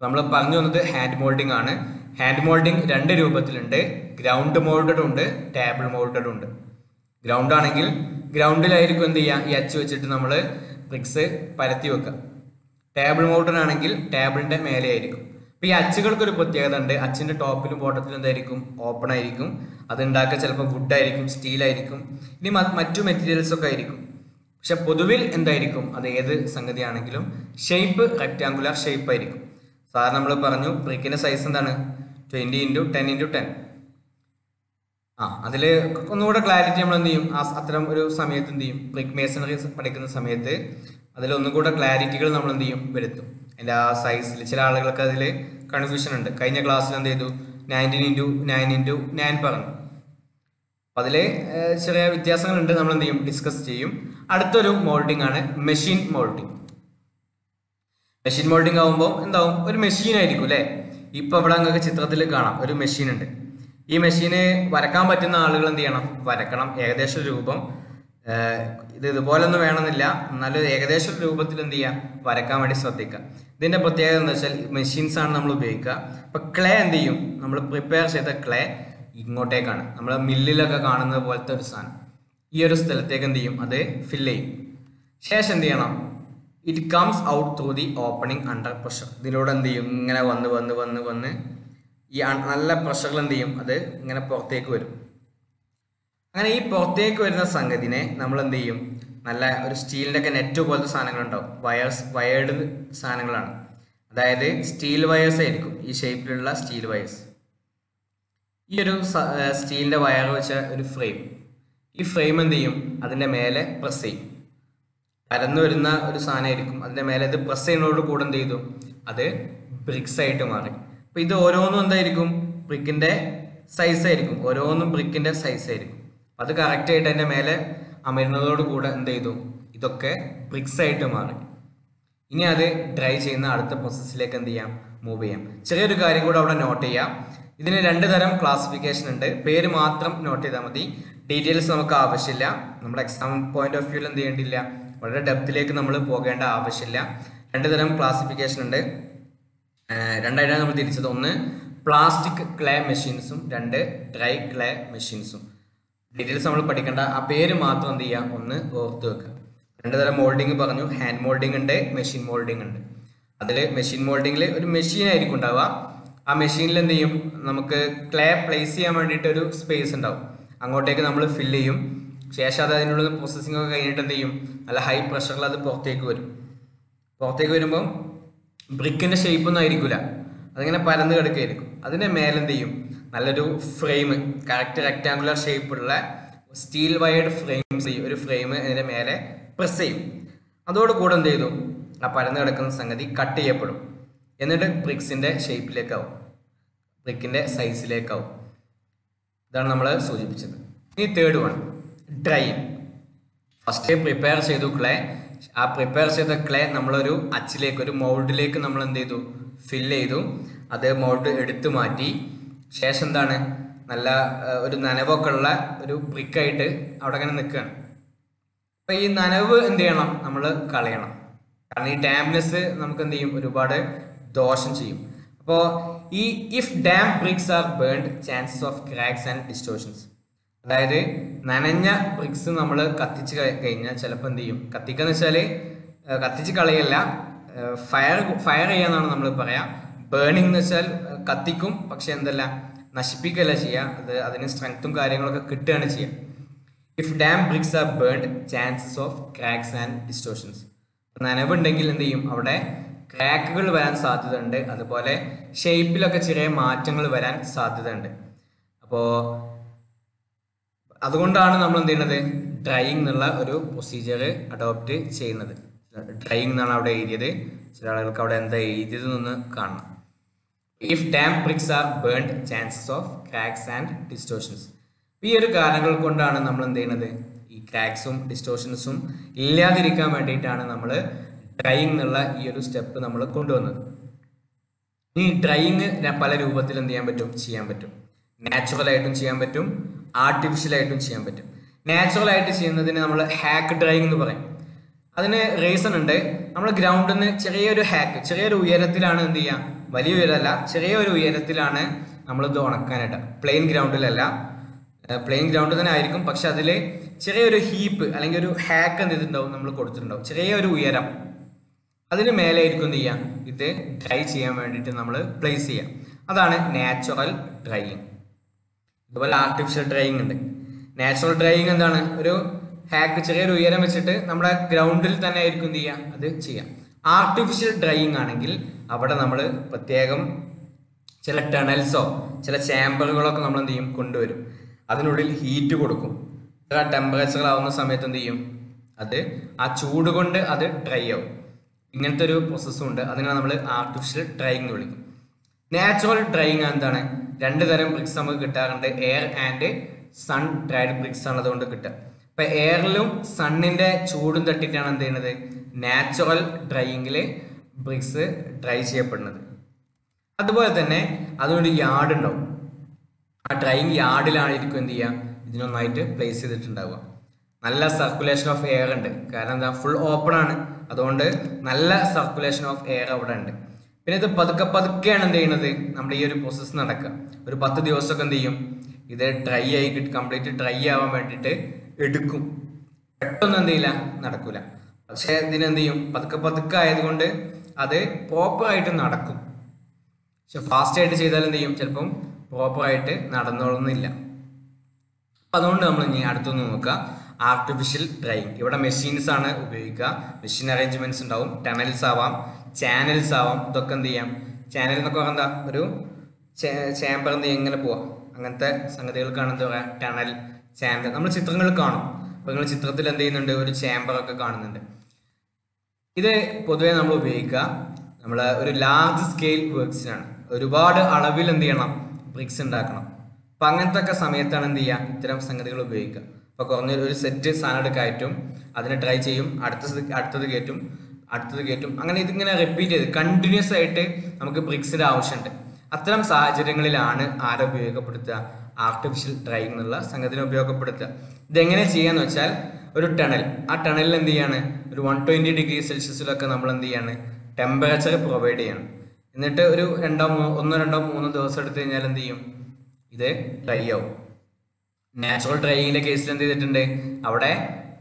നമ്മൾ പറഞ്ഞു വന്നത് ഹാൻഡ് മോൾഡിംഗ് ആണ്. ഹാൻഡ് മോൾഡിംഗ് രണ്ട് രൂപത്തിലുണ്ട്. ഗ്രൗണ്ട് മോൾഡഡ് ഉണ്ട് ടേബിൾ മോൾഡഡ് ഉണ്ട്. ഗ്രൗണ്ട് ആണെങ്കിൽ ഗ്രൗണ്ടിലായിരിക്കും എന്ത് ചെയ്യുക ഈ അച്ച് വെച്ചിട്ട് നമ്മൾ ബ്രിക്സ് പരത്തി വെക്കുക ടേബിൾ മോൾഡഡ് ആണെങ്കിൽ ടേബിളിന്റെ മേലെ ആയിരിക്കും അപ്പോൾ ഈ അച്ചുകൾക്ക് ഒരു പ്രത്യേകത ഉണ്ട്. അച്ചിന്റെ ടോപ്പിലും ബോട്ടത്തിലും എന്തായിരിക്കും? ഓപ്പൺ ആയിരിക്കും. അത് ഉണ്ടാക്കുക ചിലപ്പോൾ വുഡ് ആയിരിക്കും സ്റ്റീൽ ആയിരിക്കും. ഇനി മറ്റു മെറ്റീരിയൽസ് ഒക്കെ ആയിരിക്കും. പക്ഷെ പൊതുവിൽ എന്തായിരിക്കും? അത് ഏത് സംഗതിയാണെങ്കിലും ഷേപ്പ് റെക്റ്റാങ്കുലർ ഷേപ്പ് ആയിരിക്കും. സാധാരണ നമ്മൾ പറഞ്ഞു ബ്രേക്കിന്റെ സൈസ് എന്താണ്? Twenty into ten into ten ആ അതിൽ ഒന്നുകൂടെ ക്ലാരിറ്റി നമ്മൾ എന്ത് ചെയ്യും? ആ അത്തരം ഒരു സമയത്ത് എന്ത് ചെയ്യും? ബ്രിക്ക് മേസണറി പഠിക്കുന്ന സമയത്ത് അതിൽ ഒന്നുകൂടെ ക്ലാരിറ്റികൾ നമ്മൾ എന്ത് ചെയ്യും? വരുത്തും. അതിന്റെ ആ സൈസിൽ ചില ആളുകൾക്ക് അതിൽ കൺഫ്യൂഷൻ ഉണ്ട്. കഴിഞ്ഞ ക്ലാസ്സിൽ എന്ത് ചെയ്തു? Nineteen into nine into nine പറഞ്ഞു. അപ്പം അതിൽ ചെറിയ വ്യത്യാസങ്ങളുണ്ട്. നമ്മൾ എന്ത് ചെയ്യും? ഡിസ്കസ് ചെയ്യും. അടുത്തൊരു മോൾഡിംഗ് ആണ്. മെഷീൻ മോൾഡിംഗ് മെഷീൻ മോൾഡിംഗ് ആകുമ്പോൾ എന്താവും? ഒരു മെഷീൻ ആയിരിക്കും അല്ലേ ഇപ്പം ഇവിടെ നിങ്ങൾക്ക് ചിത്രത്തിൽ കാണാം. ഒരു മെഷീൻ ഉണ്ട്. ഈ മെഷീന് വരക്കാൻ പറ്റുന്ന ആളുകൾ എന്ത് ചെയ്യണം? വരക്കണം. ഏകദേശം രൂപം. ഇത് ഇതുപോലെ ഒന്നും വേണമെന്നില്ല. എന്നാലും ഏകദേശം രൂപത്തിൽ എന്ത് ചെയ്യാം? വരക്കാൻ വേണ്ടി ശ്രദ്ധിക്കുക. ഇതിന്റെ പ്രത്യേകത എന്താ വെച്ചാൽ മെഷീൻസ് ആണ് നമ്മൾ ഉപയോഗിക്കുക. അപ്പൊ ക്ലേ എന്ത് ചെയ്യും? നമ്മൾ പ്രിപ്പയർ ചെയ്ത ക്ലേ ഇങ്ങോട്ടേക്കാണ്. നമ്മൾ മില്ലിലൊക്കെ കാണുന്നത് പോലത്തെ ഒരു സാധനം. ഈ ഒരു സ്ഥലത്തേക്ക് എന്ത് ചെയ്യും? അത് ഫില്ല് ചെയ്യും. ശേഷം എന്ത് ചെയ്യണം? It comes out through the opening under pressure ഇതിലൂടെ എന്ത് ചെയ്യും? ഇങ്ങനെ വന്ന് വന്ന് വന്ന് വന്ന് ഈ നല്ല പ്രഷറിൽ എന്ത് ചെയ്യും? അത് ഇങ്ങനെ പുറത്തേക്ക് വരും. അങ്ങനെ ഈ പുറത്തേക്ക് വരുന്ന സംഗതിനെ നമ്മൾ എന്ത് ചെയ്യും? നല്ല ഒരു സ്റ്റീലിന്റെ ഒക്കെ നെറ്റ് പോലത്തെ സാധനങ്ങളുണ്ടാവും. വയേഴ്സ് വയേർഡ് സാധനങ്ങളാണ്. അതായത് സ്റ്റീൽ വയേഴ്സ് ആയിരിക്കും. ഈ ഷേപ്പിലുള്ള സ്റ്റീൽ വയേഴ്സ് ഈ ഒരു സ്റ്റീലിന്റെ വയർ വെച്ച ഒരു ഫ്രെയിം ഈ ഫ്രെയിം എന്ത് ചെയ്യും? അതിന്റെ മേലെ പ്രസ് ചെയ്യും. പരന്നു വരുന്ന ഒരു സാധനമായിരിക്കും. അതിന്റെ മേലെ ഇത് പ്രസ് ചെയ്യുന്നതോട് കൂടെ എന്ത് ചെയ്തു? അത് ബ്രിക്സ് ആയിട്ട് മാറി. അപ്പൊ ഇത് ഓരോന്നും എന്തായിരിക്കും? ബ്രിക്കിന്റെ സൈസ് ആയിരിക്കും. ഓരോന്നും ബ്രിക്കിന്റെ സൈസ് ആയിരിക്കും. അത് കറക്റ്റ് ആയിട്ട് അതിന്റെ മേലെ അമരുന്നതോട് കൂടെ എന്ത് ചെയ്തു? ഇതൊക്കെ ബ്രിക്സ് ആയിട്ട് മാറി. ഇനി അത് ഡ്രൈ ചെയ്യുന്ന അടുത്ത പ്രോസസ്സിലേക്ക് എന്ത് ചെയ്യാം? മൂവ് ചെയ്യാം. ചെറിയൊരു കാര്യം കൂടെ അവിടെ നോട്ട് ചെയ്യാം. ഇതിന് രണ്ട് തരം ക്ലാസിഫിക്കേഷൻ ഉണ്ട്. പേര് മാത്രം നോട്ട് ചെയ്താൽ മതി. ഡീറ്റെയിൽസ് നമുക്ക് ആവശ്യമില്ല. നമ്മുടെ എക്സാം പോയിന്റ് ഓഫ് വ്യൂവിൽ എന്ത് ചെയ്യേണ്ടില്ല. വളരെ ഡെപ്തിലേക്ക് നമ്മൾ പോകേണ്ട ആവശ്യമില്ല. രണ്ട് തരം ക്ലാസിഫിക്കേഷൻ ഉണ്ട്. രണ്ടായിട്ടാണ് നമ്മൾ തിരിച്ചത്. ഒന്ന് പ്ലാസ്റ്റിക് ക്ലേ മെഷീൻസും. രണ്ട് ഡ്രൈ ക്ലേ മെഷീൻസും. ഡീറ്റെയിൽസ് നമ്മൾ പഠിക്കേണ്ട. ആ പേര് മാത്രം എന്ത് ചെയ്യാം? ഒന്ന് ഓർത്ത് വെക്കുക രണ്ട് തരം മോൾഡിംഗ് പറഞ്ഞു. ഹാൻഡ് മോൾഡിംഗ് ഉണ്ട് മെഷീൻ മോൾഡിംഗ് ഉണ്ട്. അതിൽ മെഷീൻ മോൾഡിങ്ങിൽ ഒരു മെഷീൻ ആയിരിക്കും ഉണ്ടാവുക. ആ മെഷീനിൽ എന്ത് ചെയ്യും? നമുക്ക് ക്ലേ പ്ലേസ് ചെയ്യാൻ വേണ്ടിയിട്ട് ഒരു സ്പേസ് ഉണ്ടാവും. അങ്ങോട്ടേക്ക് നമ്മൾ ഫില്ല് ചെയ്യും. ശേഷം അത് അതിനുള്ള പ്രോസസ്സിംഗ് ഒക്കെ കഴിഞ്ഞിട്ട് എന്ത് ചെയ്യും? നല്ല ഹൈ പ്രഷറിൽ അത് പുറത്തേക്ക് വരും. പുറത്തേക്ക് വരുമ്പോൾ ബ്രിക്കിന്റെ ഷേപ്പ് ഒന്നും ആയിരിക്കില്ല അതിങ്ങനെ പരന്ന് കിടക്കുകയായിരിക്കും മേലെ മേലെന്ത് ചെയ്യും? നല്ലൊരു ഫ്രെയിം കറക്റ്റ് റെക്റ്റാങ്കുലർ ഷേപ്പുള്ള സ്റ്റീൽ വയർഡ് ഫ്രെയിം ചെയ്യും? ഒരു ഫ്രെയിം അതിന്റെ മേലെ പ്രസ് ചെയ്യും. അതോടുകൂടെ എന്ത് ചെയ്തു? ആ പരന്ന് കിടക്കുന്ന സംഗതി കട്ട് ചെയ്യപ്പെടും. എന്നിട്ട് ബ്രിക്സിന്റെ ഷേപ്പിലേക്കാവും ബ്രിക്കിന്റെ സൈസിലേക്കാവും ഇതാണ് നമ്മൾ സൂചിപ്പിച്ചത്. ഇനി third one drying first prepare ചെയ്തു ക്ലേ ആ പ്രിപ്പയർ ചെയ്ത ക്ലേ നമ്മളൊരു അച്ചിലേക്ക് ഒരു മൗൾഡിലേക്ക് നമ്മൾ എന്ത് ചെയ്തു? ഫിൽ ചെയ്തു. അത് മൗൾഡ് എടുത്തു മാറ്റി. ശേഷം എന്താണ്? നല്ല ഒരു നനവൊക്കെ ഉള്ള ഒരു ബ്രിക്കായിട്ട് അവിടെ അങ്ങനെ നിൽക്കുകയാണ്. അപ്പം ഈ നനവ് എന്ത് ചെയ്യണം? നമ്മൾ കളയണം. കാരണം ഈ ഡാംനെസ് നമുക്ക് എന്ത് ചെയ്യും? ഒരുപാട് ദോഷം ചെയ്യും. അപ്പോൾ ഈ if damp bricks are burned chances of cracks and distortions അതായത് നനഞ്ഞ ബ്രിക്സ് നമ്മൾ കത്തിച്ച് കഴിഞ്ഞാൽ ചിലപ്പോൾ എന്ത് ചെയ്യും? കത്തിക്കുക എന്ന് വെച്ചാൽ കത്തിച്ച് കളയല്ല ഫയർ ഫയർ ചെയ്യാന്നാണ് നമ്മൾ പറയാ. ബേണിംഗ് എന്ന് വെച്ചാൽ കത്തിക്കും പക്ഷെ എന്തല്ല നശിപ്പിക്കല്ല ചെയ്യുക അത് അതിന് സ്ട്രെങ്ത്തും കാര്യങ്ങളൊക്കെ കിട്ടുകയാണ് ചെയ്യുക if damp bricks are burned chances of cracks and distortions നനവുണ്ടെങ്കിൽ എന്ത് ചെയ്യും? അവിടെ ക്രാക്കുകൾ വരാൻ സാധ്യതയുണ്ട്. അതുപോലെ ഷേപ്പിലൊക്കെ ചെറിയ മാറ്റങ്ങൾ വരാൻ സാധ്യതയുണ്ട്. അപ്പോൾ അതുകൊണ്ടാണ് നമ്മൾ എന്ത് ചെയ്യുന്നത്? ഡ്രൈയിങ് എന്നുള്ള ഒരു പ്രൊസീജിയർ അഡോപ്റ്റ് ചെയ്യുന്നത്. ഡ്രൈയിങ് എന്നാണ് അവിടെ എഴുതിയത്. ചില ആളുകൾക്ക് അവിടെ എന്താ എഴുതിയത് എന്ന് കാണണം. If damp bricks are burned chances of cracks and distortions ഈ ഒരു കാരണങ്ങൾ കൊണ്ടാണ് നമ്മൾ എന്ത് ചെയ്യുന്നത്? ഈ ക്രാക്സും ഡിസ്റ്റോഷൻസും ഇല്ലാതിരിക്കാൻ വേണ്ടിയിട്ടാണ് നമ്മൾ ഡ്രൈയിങ് എന്നുള്ള ഈ ഒരു സ്റ്റെപ്പ് നമ്മൾ കൊണ്ടുവന്നത്. ഈ ഡ്രൈയിങ് പല രൂപത്തിൽ എന്ത് ചെയ്യാൻ പറ്റും? ചെയ്യാൻ പറ്റും. നാച്ചുറൽ ആയിട്ടും ചെയ്യാൻ പറ്റും. ആർട്ടിഫിഷ്യൽ ആയിട്ടും ചെയ്യാൻ പറ്റും. നാച്ചുറൽ ആയിട്ട് ചെയ്യുന്നതിന് നമ്മൾ ഹാക്ക് ഡ്രൈവിംഗ് എന്ന് പറയും. അതിന് റീസൺ ഉണ്ട്. നമ്മൾ ഗ്രൗണ്ടിൽ നിന്ന് ചെറിയൊരു ഹാക്ക് ചെറിയൊരു ഉയരത്തിലാണ് എന്ത് ചെയ്യുക വലിയ ഉയരമല്ല ചെറിയൊരു ഉയരത്തിലാണ് നമ്മൾ ഇത് ഉണക്കാനായിട്ട്. പ്ലെയിൻ ഗ്രൗണ്ടിലല്ല പ്ലെയിൻ ഗ്രൗണ്ടിൽ തന്നെ ആയിരിക്കും. പക്ഷെ അതിൽ ചെറിയൊരു ഹീപ്പ് അല്ലെങ്കിൽ ഒരു ഹാക്ക് എന്ത് നമ്മൾ കൊടുത്തിട്ടുണ്ടാവും. ചെറിയൊരു ഉയരം. അതിന് മേലെ ആയിരിക്കും എന്ത് ചെയ്യുക ഇത് ഡ്രൈ ചെയ്യാൻ വേണ്ടിയിട്ട് നമ്മൾ പ്ലേസ് ചെയ്യാം. അതാണ് നാച്ചുറൽ ഡ്രൈയിങ് അതുപോലെ ആർട്ടിഫിഷ്യൽ ഡ്രൈയിങ് ഉണ്ട്. നാച്ചുറൽ ഡ്രൈയിങ് എന്താണ്? ഒരു ഹാക്ക് ചെറിയൊരു ഉയരം വെച്ചിട്ട് നമ്മുടെ ഗ്രൗണ്ടിൽ തന്നെ ആയിരിക്കും എന്ത് ചെയ്യുക? അത് ചെയ്യാം. ആർട്ടിഫിഷ്യൽ ഡ്രൈയിങ് ആണെങ്കിൽ അവിടെ നമ്മൾ പ്രത്യേകം ചില ടണൽസോ ചില ചാമ്പറുകളൊക്കെ നമ്മൾ എന്ത് ചെയ്യും? കൊണ്ടുവരും. അതിനുള്ളിൽ ഹീറ്റ് കൊടുക്കും. ടെമ്പറേച്ചർ ആവുന്ന സമയത്ത് എന്ത് ചെയ്യും? അത് ആ ചൂട് കൊണ്ട് അത് ഡ്രൈ ആവും. ഇങ്ങനത്തെ ഒരു പ്രോസസ്സും ഉണ്ട്. അതിനെ നമ്മൾ ആർട്ടിഫിഷ്യൽ ഡ്രൈയിങ് വിളിക്കും. നാച്ചുറൽ ഡ്രൈയിങ് എന്താണ് രണ്ട് തരം ബ്രിക്സ് നമുക്ക് കിട്ടാറുണ്ട്. Air and sun dried bricks ആണ് അതുകൊണ്ട് കിട്ടുക. ഇപ്പൊ എയറിലും സണ്ണിന്റെ ചൂടും തട്ടിയിട്ടാണ് എന്ത് ചെയ്യുന്നത് നാച്ചുറൽ ഡ്രൈയിങ്ങിൽ ബ്രിക്സ് ഡ്രൈ ചെയ്യപ്പെടുന്നത്. അതുപോലെ തന്നെ അതുകൊണ്ട് യാർഡ് ഉണ്ടാവും. ആ ഡ്രൈയിങ് യാർഡിലായിരിക്കും എന്ത് ചെയ്യുക? ഇതിനൊന്നായിട്ട് പ്ലേസ് ചെയ്തിട്ടുണ്ടാവുക. നല്ല സർക്കുലേഷൻ ഓഫ് എയർ ഉണ്ട്. കാരണം എന്താ? ഫുൾ ഓപ്പൺ ആണ്. അതുകൊണ്ട് നല്ല സർക്കുലേഷൻ ഓഫ് എയർ അവിടെ ഉണ്ട്. പിന്നെ ഇത് പതുക്കെ പതുക്കെയാണ് എന്ത് ചെയ്യുന്നത്? നമ്മുടെ ഈ ഒരു പ്രോസസ്സ് നടക്കുക. ഒരു പത്ത് ദിവസമൊക്കെ എന്ത് ചെയ്യും? ഇത് ഡ്രൈ ആയി കംപ്ലീറ്റ് ഡ്രൈ ആവാൻ വേണ്ടിയിട്ട് എടുക്കും. പെട്ടെന്ന് എന്ത് ചെയ്യില്ല? നടക്കൂല. പക്ഷേ ഇതിനെന്ത് ചെയ്യും? പതുക്കെ പതുക്കെ ആയതുകൊണ്ട് അത് പ്രോപ്പറായിട്ട് നടക്കും. പക്ഷെ ഫാസ്റ്റ് ആയിട്ട് ചെയ്താൽ എന്ത് ചെയ്യും? ചിലപ്പം പ്രോപ്പറായിട്ട് നടന്നോളുന്നില്ല. അപ്പൊ അതുകൊണ്ട് നമ്മൾ ഇനി അടുത്തൊന്ന് നോക്കുക. ആർട്ടിഫിഷ്യൽ ഡ്രൈയിങ് ഇവിടെ മെഷീൻസ് ആണ് ഉപയോഗിക്കുക. മെഷീൻ അറേഞ്ച്മെന്റ്സ് ഉണ്ടാവും. ടണൽസ് ആവാം. ചാനൽസ് ആവാം ഇതൊക്കെ എന്ത് ചെയ്യാം? ചാനൽ എന്നൊക്കെ പറഞ്ഞാൽ എന്താ ഒരു എന്ത് ചെയ്യാം? ഇങ്ങനെ പോവാം. അങ്ങനത്തെ സംഗതികൾക്കാണ് എന്താ പറയുക ടണൽ ചാനൽ നമ്മൾ ചിത്രങ്ങൾ കാണും. അപ്പൊ നിങ്ങൾ ചിത്രത്തിൽ എന്ത് ചെയ്യുന്നുണ്ട്? ഒരു ഒക്കെ കാണുന്നുണ്ട്. ഇത് പൊതുവെ നമ്മൾ ഉപയോഗിക്കുക. നമ്മൾ ഒരു ലാർജ് സ്കെയിൽ വർക്ക്സിനാണ് ഒരുപാട് അളവിൽ എന്ത് ചെയ്യണം? ബ്രിക്സ് ഉണ്ടാക്കണം. അപ്പൊ അങ്ങനത്തെ ഒക്കെ സമയത്താണ് എന്ത് ചെയ്യുക? ഇത്തരം സംഗതികൾ ഉപയോഗിക്കുക. അപ്പൊ കുറഞ്ഞ ഒരു സെറ്റ് സാധനം കയറ്റും അതിനെ ട്രൈ ചെയ്യും. അടുത്ത അടുത്തത് കയറ്റും അടുത്തത് കയറ്റും അങ്ങനെ ഇതിങ്ങനെ റിപ്പീറ്റ് ചെയ്ത് കണ്ടിന്യൂസ് ആയിട്ട് നമുക്ക് ബ്രിക്സിന്റെ ആവശ്യമുണ്ട് അത്തരം സാഹചര്യങ്ങളിലാണ് ആരെ ഉപയോഗപ്പെടുത്തുക? ആർട്ടിഫിഷ്യൽ ഡ്രൈവിംഗ് എന്നുള്ള സംഗതിനെ ഉപയോഗപ്പെടുത്തുക. ഇതെങ്ങനെ ചെയ്യാന്ന് വെച്ചാൽ ഒരു ടണൽ ആ ടണലിൽ എന്ത് ചെയ്യാണ്? ഒരു വൺ ട്വന്റി ഡിഗ്രി സെൽഷ്യസിലൊക്കെ നമ്മൾ എന്ത് ചെയ്യാണ്? ടെമ്പറേച്ചർ പ്രൊവൈഡ് ചെയ്യണം. എന്നിട്ട് ഒരു രണ്ടോ ഒന്നോ രണ്ടോ മൂന്നോ ദിവസം എടുത്തു കഴിഞ്ഞാൽ എന്ത് ചെയ്യും? ഇത് ഡ്രൈ ആവും. നാച്ചുറൽ ഡ്രൈവിങ്ങിന്റെ കേസിൽ എന്ത് ചെയ്തിട്ടുണ്ട്? അവിടെ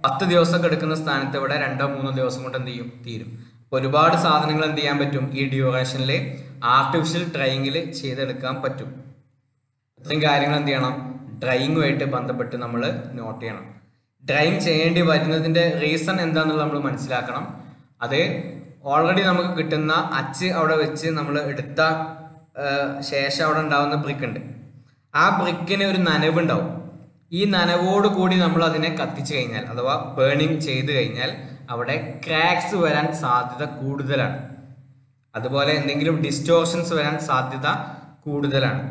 പത്ത് ദിവസമൊക്കെ എടുക്കുന്ന സ്ഥാനത്ത് ഇവിടെ രണ്ടോ മൂന്നോ ദിവസം കൊണ്ട് എന്ത് ചെയ്യും? തീരും. ഒരുപാട് സാധനങ്ങൾ എന്ത് ചെയ്യാൻ പറ്റും? ഈ ഡ്യൂറേഷനിൽ ആർട്ടിഫിഷ്യൽ ഡ്രൈയിങ്ങിൽ ചെയ്തെടുക്കാൻ പറ്റും. ഇത്രയും കാര്യങ്ങൾ എന്ത് ചെയ്യണം? ഡ്രൈയിങ്ങുമായിട്ട് ബന്ധപ്പെട്ട് നമ്മൾ നോട്ട് ചെയ്യണം. ഡ്രൈയിങ് ചെയ്യേണ്ടി വരുന്നതിന്റെ റീസൺ എന്താണെന്നുള്ളത് നമ്മൾ മനസ്സിലാക്കണം. അത് ഓൾറെഡി നമുക്ക് കിട്ടുന്ന അച്ച് അവിടെ വെച്ച് നമ്മൾ എടുത്ത ശേഷം അവിടെ ഉണ്ടാകുന്ന ബ്രിക്ക് ഉണ്ട്. ആ ബ്രിക്കിന് ഒരു നനവുണ്ടാവും. ഈ നനവോട് കൂടി നമ്മൾ അതിനെ കത്തിച്ചു കഴിഞ്ഞാൽ അഥവാ ബേണിംഗ് ചെയ്ത് കഴിഞ്ഞാൽ അവിടെ ക്രാക്സ് വരാൻ സാധ്യത കൂടുതലാണ്. അതുപോലെ എന്തെങ്കിലും ഡിസ്റ്റോർഷൻസ് വരാൻ സാധ്യത കൂടുതലാണ്.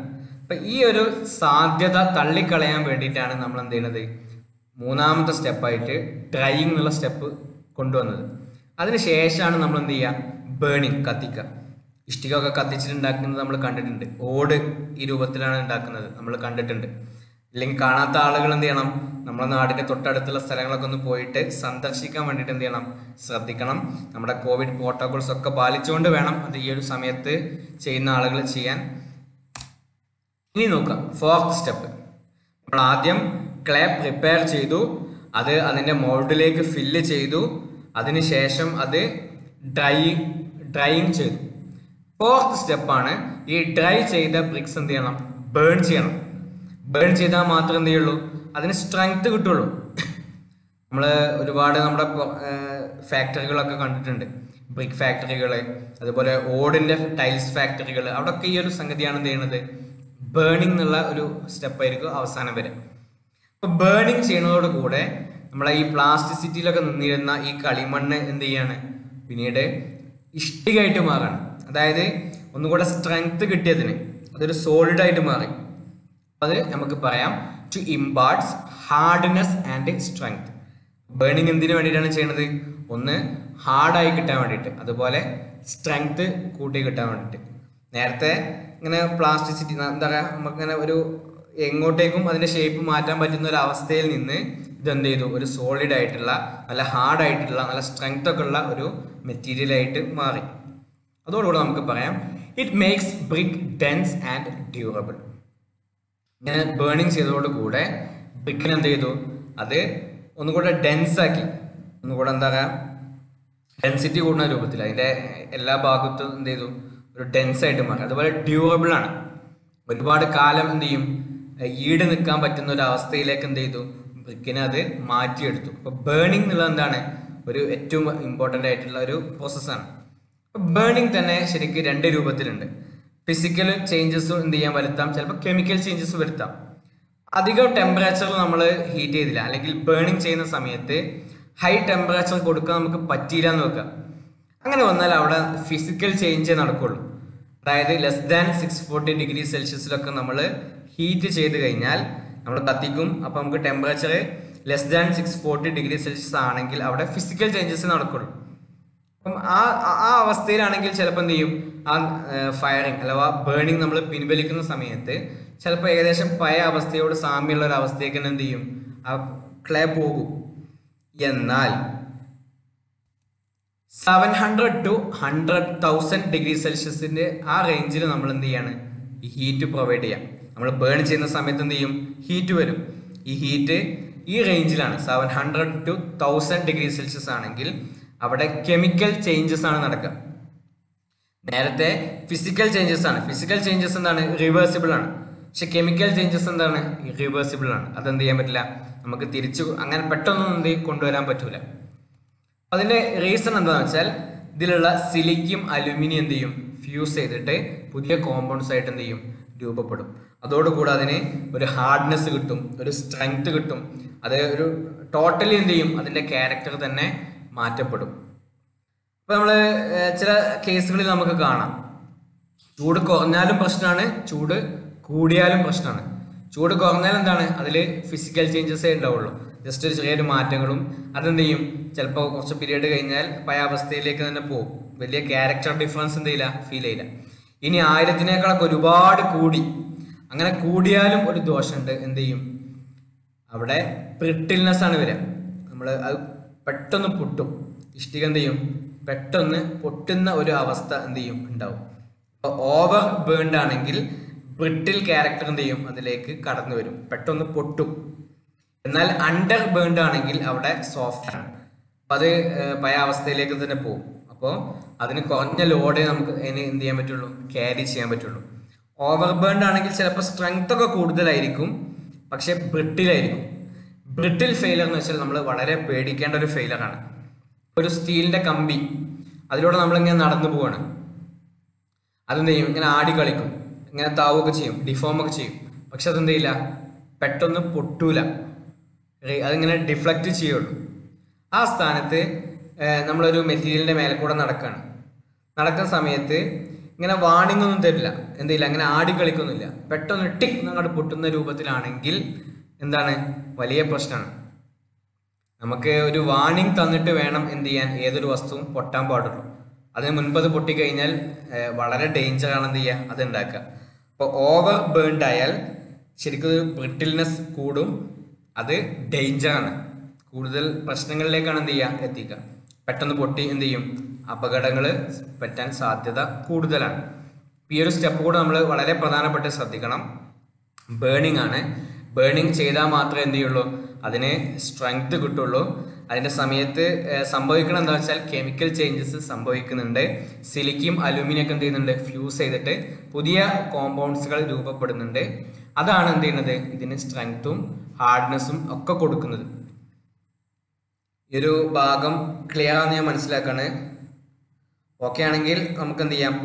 അപ്പൊ ഈ ഒരു സാധ്യത തള്ളിക്കളയാൻ വേണ്ടിയിട്ടാണ് നമ്മൾ എന്ത് ചെയ്യുന്നത് മൂന്നാമത്തെ സ്റ്റെപ്പായിട്ട് ഡ്രൈയിങ് എന്നുള്ള സ്റ്റെപ്പ് കൊണ്ടുവന്നത്. അതിനുശേഷമാണ് നമ്മൾ എന്ത് ചെയ്യുക? ബേണിംഗ് കത്തിക്കുക. ഇഷ്ടികൊക്കെ കത്തിച്ചിട്ടുണ്ടാക്കുന്നത് നമ്മൾ കണ്ടിട്ടുണ്ട്. ഓട് ഈ രൂപത്തിലാണ് ഉണ്ടാക്കുന്നത്. നമ്മൾ കണ്ടിട്ടുണ്ട്. ഇല്ലെങ്കിൽ കാണാത്ത ആളുകൾ എന്ത് ചെയ്യണം? നമ്മുടെ നാടിന്റെ തൊട്ടടുത്തുള്ള സ്ഥലങ്ങളൊക്കെ ഒന്ന് പോയിട്ട് സന്ദർശിക്കാൻ വേണ്ടിയിട്ട് എന്ത് ചെയ്യണം? ശ്രദ്ധിക്കണം. നമ്മുടെ കോവിഡ് പ്രോട്ടോകോൾസ് ഒക്കെ പാലിച്ചുകൊണ്ട് വേണം അത് ഈ ഒരു സമയത്ത് ചെയ്യുന്ന ആളുകൾ ചെയ്യാൻ. ഇനി നോക്കാം. ഫോർത്ത് സ്റ്റെപ്പ് നമ്മൾ ആദ്യം ക്ലേ പ്രിപ്പയർ ചെയ്തു. അത് അതിന്റെ മോൾഡിലേക്ക് ഫില്ല് ചെയ്തു. അതിനുശേഷം അത് ഡ്രൈ ഡ്രൈയിങ് ചെയ്തു. ഫോർത്ത് സ്റ്റെപ്പാണ് ഈ ഡ്രൈ ചെയ്ത ബ്രിക്സ് എന്ത് ചെയ്യണം? ബേൺ ചെയ്യണം. ബേൺ ചെയ്താൽ മാത്രമേ എന്ത് ചെയ്യുള്ളൂ അതിന് സ്ട്രെങ്ത് കിട്ടുള്ളൂ. നമ്മൾ ഒരുപാട് നമ്മുടെ ഫാക്ടറികളൊക്കെ കണ്ടിട്ടുണ്ട്. ബ്രിക്ക് ഫാക്ടറികൾ അതുപോലെ ഓടിന്റെ ടൈൽസ് ഫാക്ടറികൾ അവിടെയൊക്കെ ഈ ഒരു സംഗതിയാണ് എന്ത് ചെയ്യുന്നത് ബേണിംഗ് എന്നുള്ള ഒരു സ്റ്റെപ്പായിരിക്കും അവസാനം വരെ അപ്പൊ ബേണിംഗ് ചെയ്യുന്നതോട് കൂടെ നമ്മളെ ഈ പ്ലാസ്റ്റിസിറ്റിയിലൊക്കെ നിന്നിരുന്ന ഈ കളിമണ്ണ് എന്ത് ചെയ്യാണ്? പിന്നീട് ഇഷ്ടികയായിട്ട് മാറാണ്. അതായത് ഒന്നുകൂടെ സ്ട്രെങ്ത് കിട്ടിയതിന് അതൊരു സോളിഡ് ആയിട്ട് മാറി. അത് നമുക്ക് പറയാം to imparts hardness and strength burning എന്തിനു വേണ്ടിയിട്ടാണ് ചെയ്യുന്നത് ഒന്ന് ഹാർഡായി കിട്ടാൻ വേണ്ടിയിട്ട്. അതുപോലെ സ്ട്രെങ്ത് കൂട്ടി കിട്ടാൻ വേണ്ടിയിട്ട്. നേരത്തെ ഇങ്ങനെ പ്ലാസ്റ്റിസിറ്റി എന്താ പറയുക നമുക്കിങ്ങനെ ഒരു എങ്ങോട്ടേക്കും അതിന്റെ ഷേപ്പ് മാറ്റാൻ പറ്റുന്ന ഒരു അവസ്ഥയിൽ നിന്ന് ഇതെന്ത് ചെയ്തു? ഒരു സോളിഡ് ആയിട്ടുള്ള നല്ല ഹാർഡ് ആയിട്ടുള്ള നല്ല സ്ട്രെങ്ത് ഒക്കെ ഉള്ള ഒരു മെറ്റീരിയൽ ആയിട്ട് മാറി. അതോടുകൂടെ നമുക്ക് പറയാം it makes brick dense and durable ഇങ്ങനെ ബേണിങ് ചെയ്തതോട് കൂടെ ബ്രിക്കിന് എന്ത് ചെയ്തു? അത് ഒന്നുകൂടെ ഡെൻസ് ആക്കി. ഒന്നുകൂടെ എന്താ പറയാ? ഡെൻസിറ്റി കൂടുന്ന രൂപത്തിൽ അതിന്റെ എല്ലാ ഭാഗത്തും എന്ത് ചെയ്തു? ഒരു ഡെൻസ് ആയിട്ട് മാറി. അതുപോലെ ഡ്യൂറബിൾ ആണ്. ഒരുപാട് കാലം എന്ത് ചെയ്യും? ഈട് നിൽക്കാൻ പറ്റുന്ന ഒരു അവസ്ഥയിലേക്ക് എന്ത് ചെയ്തു? ബ്രിക്കിനെ അത് മാറ്റിയെടുത്തു. അപ്പോൾ ബേണിംഗ് എന്നുള്ളത് എന്താണ്? ഒരു ഏറ്റവും ഇമ്പോർട്ടന്റ് ആയിട്ടുള്ള ഒരു പ്രോസസ്സാണ് ബേണിംഗ് തന്നെ ശരിക്കും രണ്ട് രൂപത്തിലുണ്ട്. ഫിസിക്കൽ ചേഞ്ചസ് എന്ത് ചെയ്യാൻ വരുത്താം? ചിലപ്പോൾ കെമിക്കൽ ചേഞ്ചസ് വരുത്താം. അധികം ടെമ്പറേച്ചറിൽ നമ്മൾ ഹീറ്റ് ചെയ്തില്ല. അല്ലെങ്കിൽ ബേണിംഗ് ചെയ്യുന്ന സമയത്ത് ഹൈ ടെമ്പറേച്ചർ കൊടുക്കാൻ നമുക്ക് പറ്റിയില്ല എന്ന് വെക്കാം അങ്ങനെ വന്നാൽ അവിടെ ഫിസിക്കൽ ചേഞ്ച് നടക്കുള്ളൂ. അതായത് less than six forty degree സെൽഷ്യസിലൊക്കെ നമ്മൾ ഹീറ്റ് ചെയ്ത് കഴിഞ്ഞാൽ നമ്മൾ കത്തിക്കും. അപ്പോൾ നമുക്ക് temperature less than six forty degree celsius ആണെങ്കിൽ അവിടെ ഫിസിക്കൽ ചേഞ്ചസ് നടക്കുള്ളൂ. അപ്പം ആ ആ- അവസ്ഥയിലാണെങ്കിൽ ചിലപ്പോൾ എന്ത് ചെയ്യും? ആ ഫയറിങ് അഥവാ ബേണിങ് നമ്മൾ പിൻവലിക്കുന്ന സമയത്ത് ചിലപ്പോൾ ഏകദേശം പഴയ അവസ്ഥയോട് സാമ്യമുള്ള ഒരു അവസ്ഥയൊക്കെ എന്ത് ചെയ്യും? ആ ക്ലേ പോകും. എന്നാൽ seven hundred to hundred thousand degree സെൽഷ്യസിന്റെ ആ റേഞ്ചിൽ നമ്മൾ എന്ത് ചെയ്യാണ്? ഈ ഹീറ്റ് പ്രൊവൈഡ് ചെയ്യാം. നമ്മൾ ബേൺ ചെയ്യുന്ന സമയത്ത് എന്ത് ചെയ്യും? ഹീറ്റ് വരും. ഈ ഹീറ്റ് ഈ റേഞ്ചിലാണ് seven hundred to thousand degree celsius ആണെങ്കിൽ അവിടെ കെമിക്കൽ ചേഞ്ചസ് ആണ് നടക്കുക നേരത്തെ ഫിസിക്കൽ ചേഞ്ചസ് ആണ്. ഫിസിക്കൽ ചേഞ്ചസ് എന്താണ്? റിവേഴ്സിബിൾ ആണ്. പക്ഷെ കെമിക്കൽ ചേഞ്ചസ് എന്താണ്? റിവേഴ്സിബിൾ ആണ്. അതെന്ത് ചെയ്യാൻ പറ്റില്ല? നമുക്ക് തിരിച്ചു അങ്ങനെ പെട്ടെന്ന് എന്ത് കൊണ്ടുവരാൻ പറ്റൂല. അതിന്റെ റീസൺ എന്താണെന്ന് വെച്ചാൽ ഇതിലുള്ള സിലിക്കും അലുമിനിയം എന്ത് ചെയ്യും? ഫ്യൂസ് ചെയ്തിട്ട് പുതിയ കോമ്പൗണ്ട്സ് ആയിട്ട് എന്ത് ചെയ്യും? രൂപപ്പെടും. അതോടുകൂടെ അതിന് ഒരു ഹാർഡ്നെസ് കിട്ടും. ഒരു സ്ട്രെങ്ത് കിട്ടും. അത് ഒരു ടോട്ടലി എന്ത് ചെയ്യും? അതിന്റെ ക്യാരക്ടർ തന്നെ മാറ്റപ്പെടും. ഇപ്പൊ നമ്മൾ ചില കേസുകളിൽ നമുക്ക് കാണാം. ചൂട് കുറഞ്ഞാലും പ്രശ്നമാണ് ചൂട് കൂടിയാലും പ്രശ്നമാണ് ചൂട് കുറഞ്ഞാൽ എന്താണ്? അതിൽ ഫിസിക്കൽ ചേഞ്ചസേ ഉണ്ടാവുള്ളൂ. ജസ്റ്റ് ഒരു ചെറിയൊരു മാറ്റങ്ങളും അതെന്ത് ചെയ്യും ചിലപ്പോൾ കുറച്ച് പീരീഡ് കഴിഞ്ഞാൽ പഴയ അവസ്ഥയിലേക്ക് തന്നെ പോകും. വലിയ ക്യാരക്ടർ ഡിഫറൻസ് എന്ത് ചെയ്യില്ല? ഫീൽ ചെയ്യില്ല. ഇനി ആയിരത്തിനേക്കാളൊക്കെ ഒരുപാട് കൂടി. അങ്ങനെ കൂടിയാലും ഒരു ദോഷമുണ്ട്. എന്ത് ചെയ്യും? അവിടെ പ്രിട്ടിൽനെസ് ആണ് വരിക. നമ്മൾ അത് പെട്ടെന്ന് പൊട്ടും. ഇഷ്ടിക എന്ത് ചെയ്യും? പെട്ടെന്ന് പൊട്ടുന്ന ഒരു അവസ്ഥ എന്ത് ചെയ്യും? ഉണ്ടാവും. അപ്പോൾ ഓവർ ബേൺഡ് ആണെങ്കിൽ ബ്രിട്ടിൽ ക്യാരക്ടർ എന്ത് ചെയ്യും? അതിലേക്ക് കടന്നു വരും. പെട്ടെന്ന് പൊട്ടും. എന്നാൽ അണ്ടർ ബേൺഡ് ആണെങ്കിൽ അവിടെ സോഫ്റ്റ് ആണ്. അപ്പൊ അത് പഴയ അവസ്ഥയിലേക്ക് തന്നെ പോകും. അപ്പോൾ അതിന് കുറഞ്ഞ ലോഡേ നമുക്ക് അതിന് എന്ത് ചെയ്യാൻ പറ്റുള്ളൂ? ക്യാരി ചെയ്യാൻ പറ്റുള്ളൂ. ഓവർ ബേൺഡ് ആണെങ്കിൽ ചിലപ്പോൾ സ്ട്രെങ്ത് ഒക്കെ കൂടുതലായിരിക്കും. പക്ഷെ ബ്രിട്ടിലായിരിക്കും ബ്രിട്ടിൽ ഫെയിലർ എന്ന് വെച്ചാൽ നമ്മൾ വളരെ പേടിക്കേണ്ട ഒരു ഫെയിലറാണ് ഒരു സ്റ്റീലിന്റെ കമ്പി അതിലൂടെ നമ്മളിങ്ങനെ നടന്നു പോവാണ്. അതെന്ത് ചെയ്യും? ഇങ്ങനെ ആടി കളിക്കും. ഇങ്ങനെ താവുകയൊക്കെ ചെയ്യും. ഡിഫോം ഒക്കെ ചെയ്യും. പക്ഷെ അതെന്ത് ചെയ്യില്ല? പെട്ടെന്ന് പൊട്ടൂല. അതിങ്ങനെ ഡിഫ്ലക്റ്റ് ചെയ്യുള്ളൂ. ആ സ്ഥാനത്ത് നമ്മളൊരു മെറ്റീരിയലിന്റെ മേലെ കൂടെ നടക്കുകയാണ് നടക്കുന്ന സമയത്ത് ഇങ്ങനെ വാണിംഗ് ഒന്നും തരില്ല. എന്തില്ല അങ്ങനെ ആടി കളിക്കൊന്നുമില്ല. പെട്ടെന്ന് ടിക് അങ്ങോട്ട് പൊട്ടുന്ന രൂപത്തിലാണെങ്കിൽ എന്താണ്? വലിയ പ്രശ്നമാണ്. നമുക്ക് ഒരു വാണിംഗ് തന്നിട്ട് വേണം എന്ത് ചെയ്യാൻ? ഏതൊരു വസ്തുവും പൊട്ടാൻ പാടുള്ളൂ. അതിന് മുൻപ് അത് പൊട്ടിക്കഴിഞ്ഞാൽ വളരെ ഡേഞ്ചറാണ് എന്ത് ചെയ്യുക അത് ഉണ്ടാക്കുക. അപ്പോൾ ഓവർ ബേൺഡ് ആയാൽ ശരിക്കും ഒരു ബ്രിട്ടിൽനെസ് കൂടും. അത് ഡേഞ്ചറാണ് കൂടുതൽ പ്രശ്നങ്ങളിലേക്കാണ് എന്ത് ചെയ്യുക എത്തിക്കുക. പെട്ടെന്ന് പൊട്ടി എന്ത് ചെയ്യും? അപകടങ്ങൾ പറ്റാൻ സാധ്യത കൂടുതലാണ്. ഈ ഒരു സ്റ്റെപ്പ് കൂടെ നമ്മൾ വളരെ പ്രധാനപ്പെട്ട് ശ്രദ്ധിക്കണം. ബേണിംഗ് ആണ്. ബേണിംഗ് ചെയ്താൽ മാത്രമേ എന്ത് ചെയ്യുള്ളൂ? അതിന് സ്ട്രെങ്ത് കിട്ടുള്ളൂ. അതിന്റെ സമയത്ത് സംഭവിക്കണം എന്താ വെച്ചാൽ കെമിക്കൽ ചേഞ്ചസ് സംഭവിക്കുന്നുണ്ട്. സിലിക്കും അലൂമിനിയൊക്കെ എന്ത് ചെയ്യുന്നുണ്ട്? ഫ്യൂസ് ചെയ്തിട്ട് പുതിയ കോമ്പൗണ്ട്സുകൾ രൂപപ്പെടുന്നുണ്ട്. അതാണ് എന്ത് ചെയ്യുന്നത്? ഇതിന് സ്ട്രെങ്ത്തും ഹാർഡ്നെസ്സും ഒക്കെ കൊടുക്കുന്നത്. ഈ ഒരു ഭാഗം ക്ലിയർ ആണെന്ന് ഞാൻ മനസ്സിലാക്കാണ്. ഓക്കെ ആണെങ്കിൽ നമുക്ക് എന്ത് ചെയ്യാം?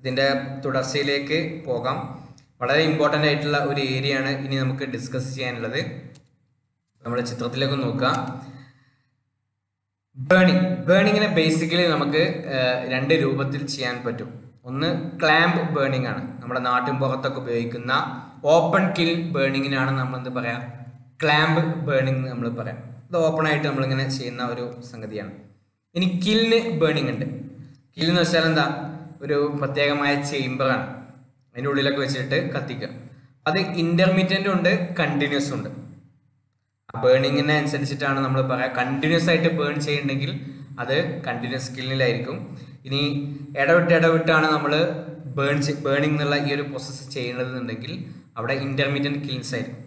ഇതിന്റെ തുടർച്ചയിലേക്ക് പോകാം. വളരെ ഇമ്പോർട്ടന്റ് ആയിട്ടുള്ള ഒരു ഏരിയ ആണ് ഇനി നമുക്ക് ഡിസ്കസ് ചെയ്യാനുള്ളത്. നമ്മുടെ ചിത്രത്തിലേക്ക് നോക്കാം. ബേണിംഗ് ബേണിങ്ങിനെ ബേസിക്കലി നമുക്ക് രണ്ട് രൂപത്തിൽ ചെയ്യാൻ പറ്റും. ഒന്ന് ക്ലാമ്പ് ബേണിംഗ് ആണ്. നമ്മുടെ നാട്ടിൻ പുറത്തൊക്കെ ഉപയോഗിക്കുന്ന ഓപ്പൺ കിൽ ബേണിങ്ങിനാണ് നമ്മൾ എന്ത് പറയാം? ക്ലാമ്പ് ബേണിംഗ് നമ്മൾ പറയാം. ഇത് ഓപ്പൺ ആയിട്ട് നമ്മളിങ്ങനെ ചെയ്യുന്ന ഒരു സംഗതിയാണ്. ഇനി കില്ലിന് ബേണിംഗ് ഉണ്ട്. കില്ലെന്ന് വെച്ചാൽ എന്താ? ഒരു പ്രത്യേകമായ ചേംബറാണ് അതിന്റെ ഉള്ളിലൊക്കെ വെച്ചിട്ട് കത്തിക്കുക. അത് ഇന്റർമീഡിയന്റ് ഉണ്ട് കണ്ടിന്യൂസ് ഉണ്ട്. ബേണിങ്ങിനെ അനുസരിച്ചിട്ടാണ് നമ്മൾ പറയാം കണ്ടിന്യൂസ് ആയിട്ട് ബേൺ ചെയ്യുന്നുണ്ടെങ്കിൽ അത് കണ്ടിന്യൂസ് സ്കില്ലിലായിരിക്കും ഇനി ഇടവിട്ട് ഇടവിട്ടാണ് നമ്മൾ ബേൺ ബേണിംഗ് എന്നുള്ള ഈ ഒരു പ്രോസസ്സ് ചെയ്യുന്നതെന്നുണ്ടെങ്കിൽ അവിടെ ഇന്റർമീഡിയറ്റ് കിൽസ് ആയിരിക്കും.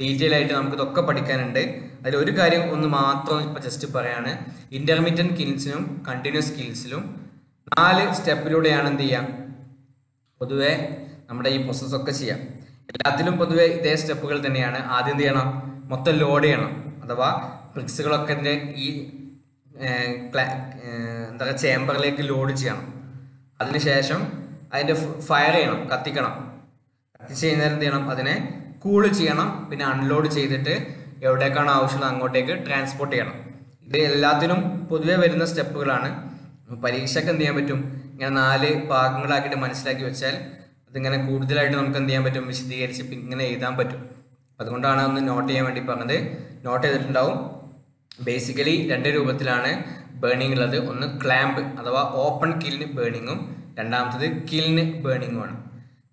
ഡീറ്റെയിൽ ആയിട്ട് നമുക്ക് ഇതൊക്കെ പഠിക്കാനുണ്ട്. അതിൽ ഒരു കാര്യം ഒന്ന് മാത്രം ഇപ്പം ജസ്റ്റ് പറയാണ്. ഇന്റർമീഡിയറ്റ് കിൽസിനും കണ്ടിന്യൂസ് കിൽസിലും നാല് സ്റ്റെപ്പിലൂടെയാണ് എന്ത് ചെയ്യാം? പൊതുവെ നമ്മുടെ ഈ പ്രോസസ് ഒക്കെ ചെയ്യാം. എല്ലാത്തിലും പൊതുവെ ഇതേ സ്റ്റെപ്പുകൾ തന്നെയാണ്. ആദ്യം എന്ത് ചെയ്യണം? മൊത്തം ലോഡ് ചെയ്യണം. അഥവാ ബ്രിക്സുകളൊക്കെ എന്റെ ഈ എന്താ പറയുക ചേമ്പറിലേക്ക് ലോഡ് ചെയ്യണം. അതിനുശേഷം അതിന്റെ ഫയർ ചെയ്യണം. കത്തിക്കണം. കത്തിച്ച് കഴിഞ്ഞാൽ എന്ത് ചെയ്യണം? അതിനെ കൂൾ ചെയ്യണം. പിന്നെ അൺലോഡ് ചെയ്തിട്ട് എവിടേക്കാണ് ആവശ്യമുള്ളത് അങ്ങോട്ടേക്ക് ട്രാൻസ്പോർട്ട് ചെയ്യണം. ഇത് എല്ലാത്തിനും പൊതുവെ വരുന്ന സ്റ്റെപ്പുകളാണ്. പരീക്ഷയ്ക്ക് എന്ത് ചെയ്യാൻ പറ്റും? ഇങ്ങനെ നാല് ഭാഗങ്ങളാക്കിയിട്ട് മനസ്സിലാക്കി വെച്ചാൽ അതിങ്ങനെ കൂടുതലായിട്ട് നമുക്ക് എന്ത് ചെയ്യാൻ പറ്റും? വിശദീകരിച്ച് ഇങ്ങനെ എഴുതാൻ പറ്റും. അതുകൊണ്ടാണ് ഒന്ന് നോട്ട് ചെയ്യാൻ വേണ്ടി പറഞ്ഞത്. നോട്ട് ചെയ്തിട്ടുണ്ടാവും. ബേസിക്കലി രണ്ട് രൂപത്തിലാണ് ബേണിംഗ് ഉള്ളത്. ഒന്ന് ക്ലാമ്പ് അഥവാ ഓപ്പൺ കിലിന് ബേണിങ്ങും രണ്ടാമത്തത് കിലിന് ബേണിങ്ങും ആണ്.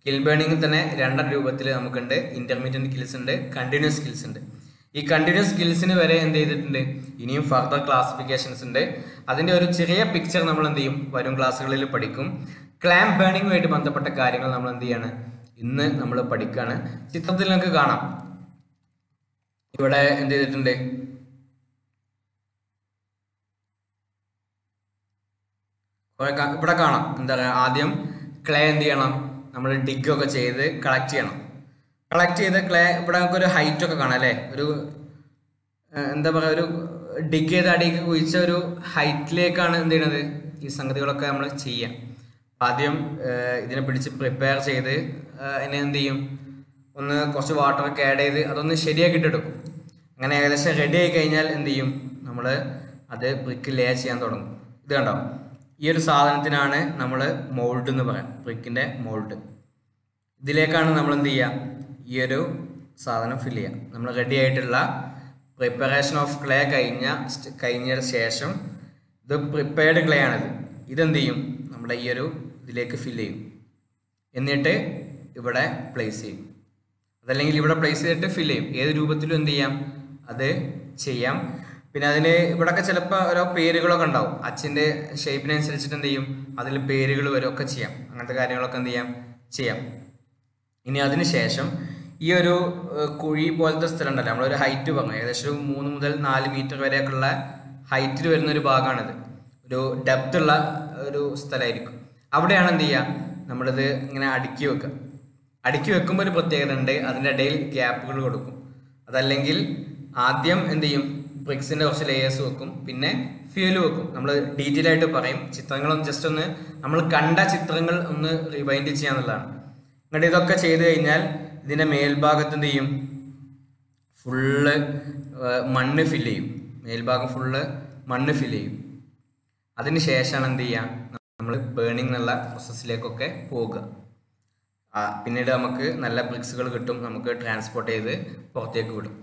കിൽ ബേണിംഗ് തന്നെ രണ്ടാം രൂപത്തിൽ നമുക്കുണ്ട്. ഇന്റർമീഡിയറ്റ് കിൽസ് ഉണ്ട് കണ്ടിന്യൂസ് കിൽസ് ഉണ്ട്. ഈ കണ്ടിന്യൂസ് സ്കിൽസിന് വരെ എന്ത് ചെയ്തിട്ടുണ്ട്? ഇനിയും ഫർദർ ക്ലാസിഫിക്കേഷൻസ് ഉണ്ട്. അതിന്റെ ഒരു ചെറിയ പിക്ചർ നമ്മൾ എന്ത് ചെയ്യും? വരും ക്ലാസ്സുകളിൽ പഠിക്കും. ക്ലാം ബേണിങ്ങുമായിട്ട് ബന്ധപ്പെട്ട കാര്യങ്ങൾ നമ്മൾ എന്ത് ചെയ്യാണ്? ഇന്ന് നമ്മൾ പഠിക്കുകയാണ് ചിത്രത്തിൽ നമുക്ക് കാണാം. ഇവിടെ എന്ത് ചെയ്തിട്ടുണ്ട്? ഇവിടെ കാണാം. എന്താ പറയുക ആദ്യം ക്ലേ എന്ത് ചെയ്യണം? നമ്മൾ ഡിഗ് ഒക്കെ ചെയ്ത് കളക്ട് ചെയ്യണം. കളക്ട് ചെയ്ത ക്ലേ ഇവിടെ നമുക്ക് ഒരു ഹൈറ്റ് ഒക്കെ കാണാം അല്ലേ? ഒരു എന്താ പറയുക ഒരു ഡിഗ് ചെയ്ത അടിയൊക്കെ കുഴിച്ച ഒരു ഹൈറ്റിലേക്കാണ് എന്ത് ചെയ്യണത്? ഈ സംഗതികളൊക്കെ നമ്മൾ ചെയ്യാം. അപ്പം ആദ്യം ഇതിനെ പിടിച്ച് പ്രിപ്പയർ ചെയ്ത് അതിനെ എന്ത് ചെയ്യും? ഒന്ന് കുറച്ച് വാട്ടറൊക്കെ ആഡ് ചെയ്ത് അതൊന്ന് ശരിയാക്കിയിട്ട് എടുക്കും. അങ്ങനെ ഏകദേശം റെഡി ആയി കഴിഞ്ഞാൽ എന്ത് ചെയ്യും? നമ്മൾ അത് ബ്രിക്ക് ലേ ചെയ്യാൻ തുടങ്ങും. ഇത് കണ്ടോ? ഈ ഒരു സാധനത്തിനാണ് നമ്മൾ മോൾഡ് എന്ന് പറയാം ബ്രിക്കിന്റെ മോൾഡ് ഇതിലേക്കാണ് നമ്മൾ എന്ത് ചെയ്യുക ഈ ഒരു സാധനം ഫില്ല് ചെയ്യാം. നമ്മൾ റെഡി ആയിട്ടുള്ള പ്രിപ്പറേഷൻ ഓഫ് ക്ലേ കഴിഞ്ഞ കഴിഞ്ഞ ശേഷം ഇത് പ്രിപ്പയർഡ് ക്ലേ ആണിത്. ഇതെന്ത് ചെയ്യും? നമ്മുടെ ഈ ഒരു ഇതിലേക്ക് ഫില്ല് ചെയ്യും. എന്നിട്ട് ഇവിടെ പ്ലേസ് ചെയ്യും. അതല്ലെങ്കിൽ ഇവിടെ പ്ലേസ് ചെയ്തിട്ട് ഫില്ല് ചെയ്യും. ഏത് രൂപത്തിലും എന്ത് ചെയ്യാം? അത് ചെയ്യാം. പിന്നെ അതിന് ഇവിടെയൊക്കെ ചിലപ്പോൾ ഓരോ പേരുകളൊക്കെ ഉണ്ടാവും. അച്ഛന്റെ ഷേപ്പിനനുസരിച്ചിട്ട് എന്ത് ചെയ്യും? അതിൽ പേരുകൾ വരും. ഒക്കെ ചെയ്യാം. അങ്ങനത്തെ കാര്യങ്ങളൊക്കെ എന്ത് ചെയ്യാം? ചെയ്യാം. ഇനി അതിന് ശേഷം ഈ ഒരു കുഴി പോലത്തെ സ്ഥലം ഉണ്ടല്ലോ നമ്മളൊരു ഹൈറ്റ് പറഞ്ഞു. ഏകദേശം മൂന്ന് മുതൽ നാല് മീറ്റർ വരെയൊക്കെയുള്ള ഹൈറ്റിൽ വരുന്ന ഒരു ഭാഗമാണിത്. ഒരു ഡെപ്ത് ഉള്ള ഒരു സ്ഥലമായിരിക്കും. അവിടെയാണ് എന്ത് ചെയ്യുക നമ്മളിത് ഇങ്ങനെ അടുക്കി വെക്കുക. അടുക്കി വെക്കുമ്പോൾ ഒരു പ്രത്യേകത ഉണ്ട്. അതിന്റെ ഇടയിൽ ഗ്യാപ്പുകൾ കൊടുക്കും. അതല്ലെങ്കിൽ ആദ്യം എന്ത് ചെയ്യും? ബ്രിക്സിന്റെ കുറച്ച് ലേയേഴ്സ് വെക്കും. പിന്നെ ഫ്യൂൽ വെക്കും. നമ്മൾ ഡീറ്റെയിൽ ആയിട്ട് പറയും. ചിത്രങ്ങളൊന്ന് ജസ്റ്റ് ഒന്ന് നമ്മൾ കണ്ട ചിത്രങ്ങൾ ഒന്ന് റിവൈൻഡ് ചെയ്യാന്നുള്ളതാണ്. എന്നിട്ട് ഇതൊക്കെ ചെയ്ത് കഴിഞ്ഞാൽ എന്ത് ചെയ്യും ഫുള്ള് മണ്ണ് ഫില്ല് ചെയ്യും. മേൽഭാഗം ഫുള്ള് മണ്ണ് ഫില്ല് ചെയ്യും. അതിന് ശേഷമാണ് എന്ത് ചെയ്യുക നമ്മൾ ബേണിംഗ് എന്നുള്ള പ്രോസസ്സിലേക്കൊക്കെ പോകുക പിന്നീട് നമുക്ക് നല്ല ബ്രിക്സുകൾ കിട്ടും. നമുക്ക് ട്രാൻസ്പോർട്ട് ചെയ്ത് പുറത്തേക്ക് വിടും.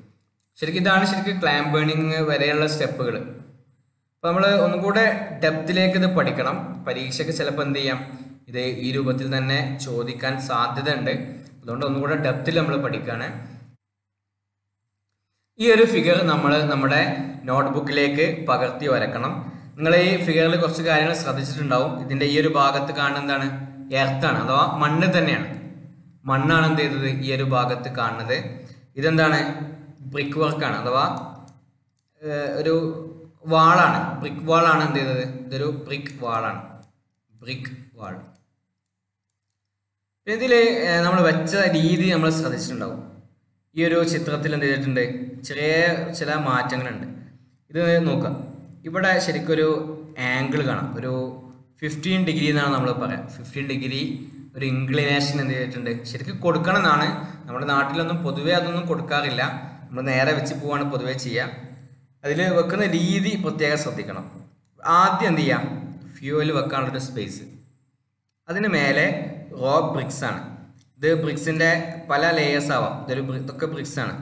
ശരിക്കും ഇതാണ് ശരിക്കും ക്ലാം ബേണിംഗ് വരെയുള്ള സ്റ്റെപ്പുകൾ അപ്പോൾ നമ്മൾ ഒന്നും കൂടെ ഡെപ്തിലേക്ക് ഇത് പഠിക്കണം. പരീക്ഷയ്ക്ക് ചിലപ്പോൾ എന്ത് ചെയ്യാം? ഇത് ഈ രൂപത്തിൽ തന്നെ ചോദിക്കാൻ സാധ്യത ഉണ്ട് അതുകൊണ്ട് ഒന്നും കൂടെ ഡെപ്തിൽ നമ്മൾ പഠിക്കുകയാണ് ഈ ഒരു ഫിഗർ നമ്മൾ നമ്മുടെ നോട്ട്ബുക്കിലേക്ക് പകർത്തി വരക്കണം. നിങ്ങൾ ഈ ഫിഗറിൽ കുറച്ച് കാര്യങ്ങൾ ശ്രദ്ധിച്ചിട്ടുണ്ടാവും. ഇതിന്റെ ഈ ഒരു ഭാഗത്ത് കാണുന്ന എന്താണ്? എർത്താണ് അഥവാ മണ്ണ് തന്നെയാണ്. മണ്ണാണ് എന്ത് ചെയ്തത്? ഈ ഒരു ഭാഗത്ത് കാണുന്നത്. ഇതെന്താണ്? ബ്രിക്ക് വർക്കാണ് അഥവാ ഒരു വാളാണ് ബ്രിക്ക് വാളാണ് എന്ത് ചെയ്തത്? ഇതൊരു ബ്രിക്ക് വാളാണ് ബ്രിക്ക് വാൾ ഇതിൽ നമ്മൾ വെച്ച രീതി നമ്മൾ ശ്രദ്ധിച്ചിട്ടുണ്ടാവും. ഈ ഒരു ചിത്രത്തിൽ എന്ത് ചെയ്തിട്ടുണ്ട്? ചെറിയ ചില മാറ്റങ്ങളുണ്ട്. ഇത് നോക്കാം. ഇവിടെ ശരിക്കൊരു ആംഗിൾ കാണാം. ഒരു ഫിഫ്റ്റീൻ ഡിഗ്രി എന്നാണ് നമ്മൾ പറയാം. ഫിഫ്റ്റീൻ ഡിഗ്രി ഒരു ഇൻക്ലിനേഷൻ എന്ത് ചെയ്തിട്ടുണ്ട്? ശരിക്കും കൊടുക്കണം എന്നാണ് നമ്മുടെ നാട്ടിലൊന്നും പൊതുവെ അതൊന്നും കൊടുക്കാറില്ല. നമ്മൾ നേരെ വെച്ച് പോവാണ് പൊതുവെ ചെയ്യുക അതിൽ വെക്കുന്ന രീതി പ്രത്യേകം ശ്രദ്ധിക്കണം. ആദ്യം എന്ത് ചെയ്യാം? ഫ്യൂവൽ വെക്കാനുള്ളൊരു സ്പേസ് അതിന് മേലെ റോ ബ്രിക്സ് ആണ്. ഇത് ബ്രിക്സിന്റെ പല ലേയേഴ്സ് ആവാം. ഇതൊരു ഇതൊക്കെ ബ്രിക്സ് ആണ്.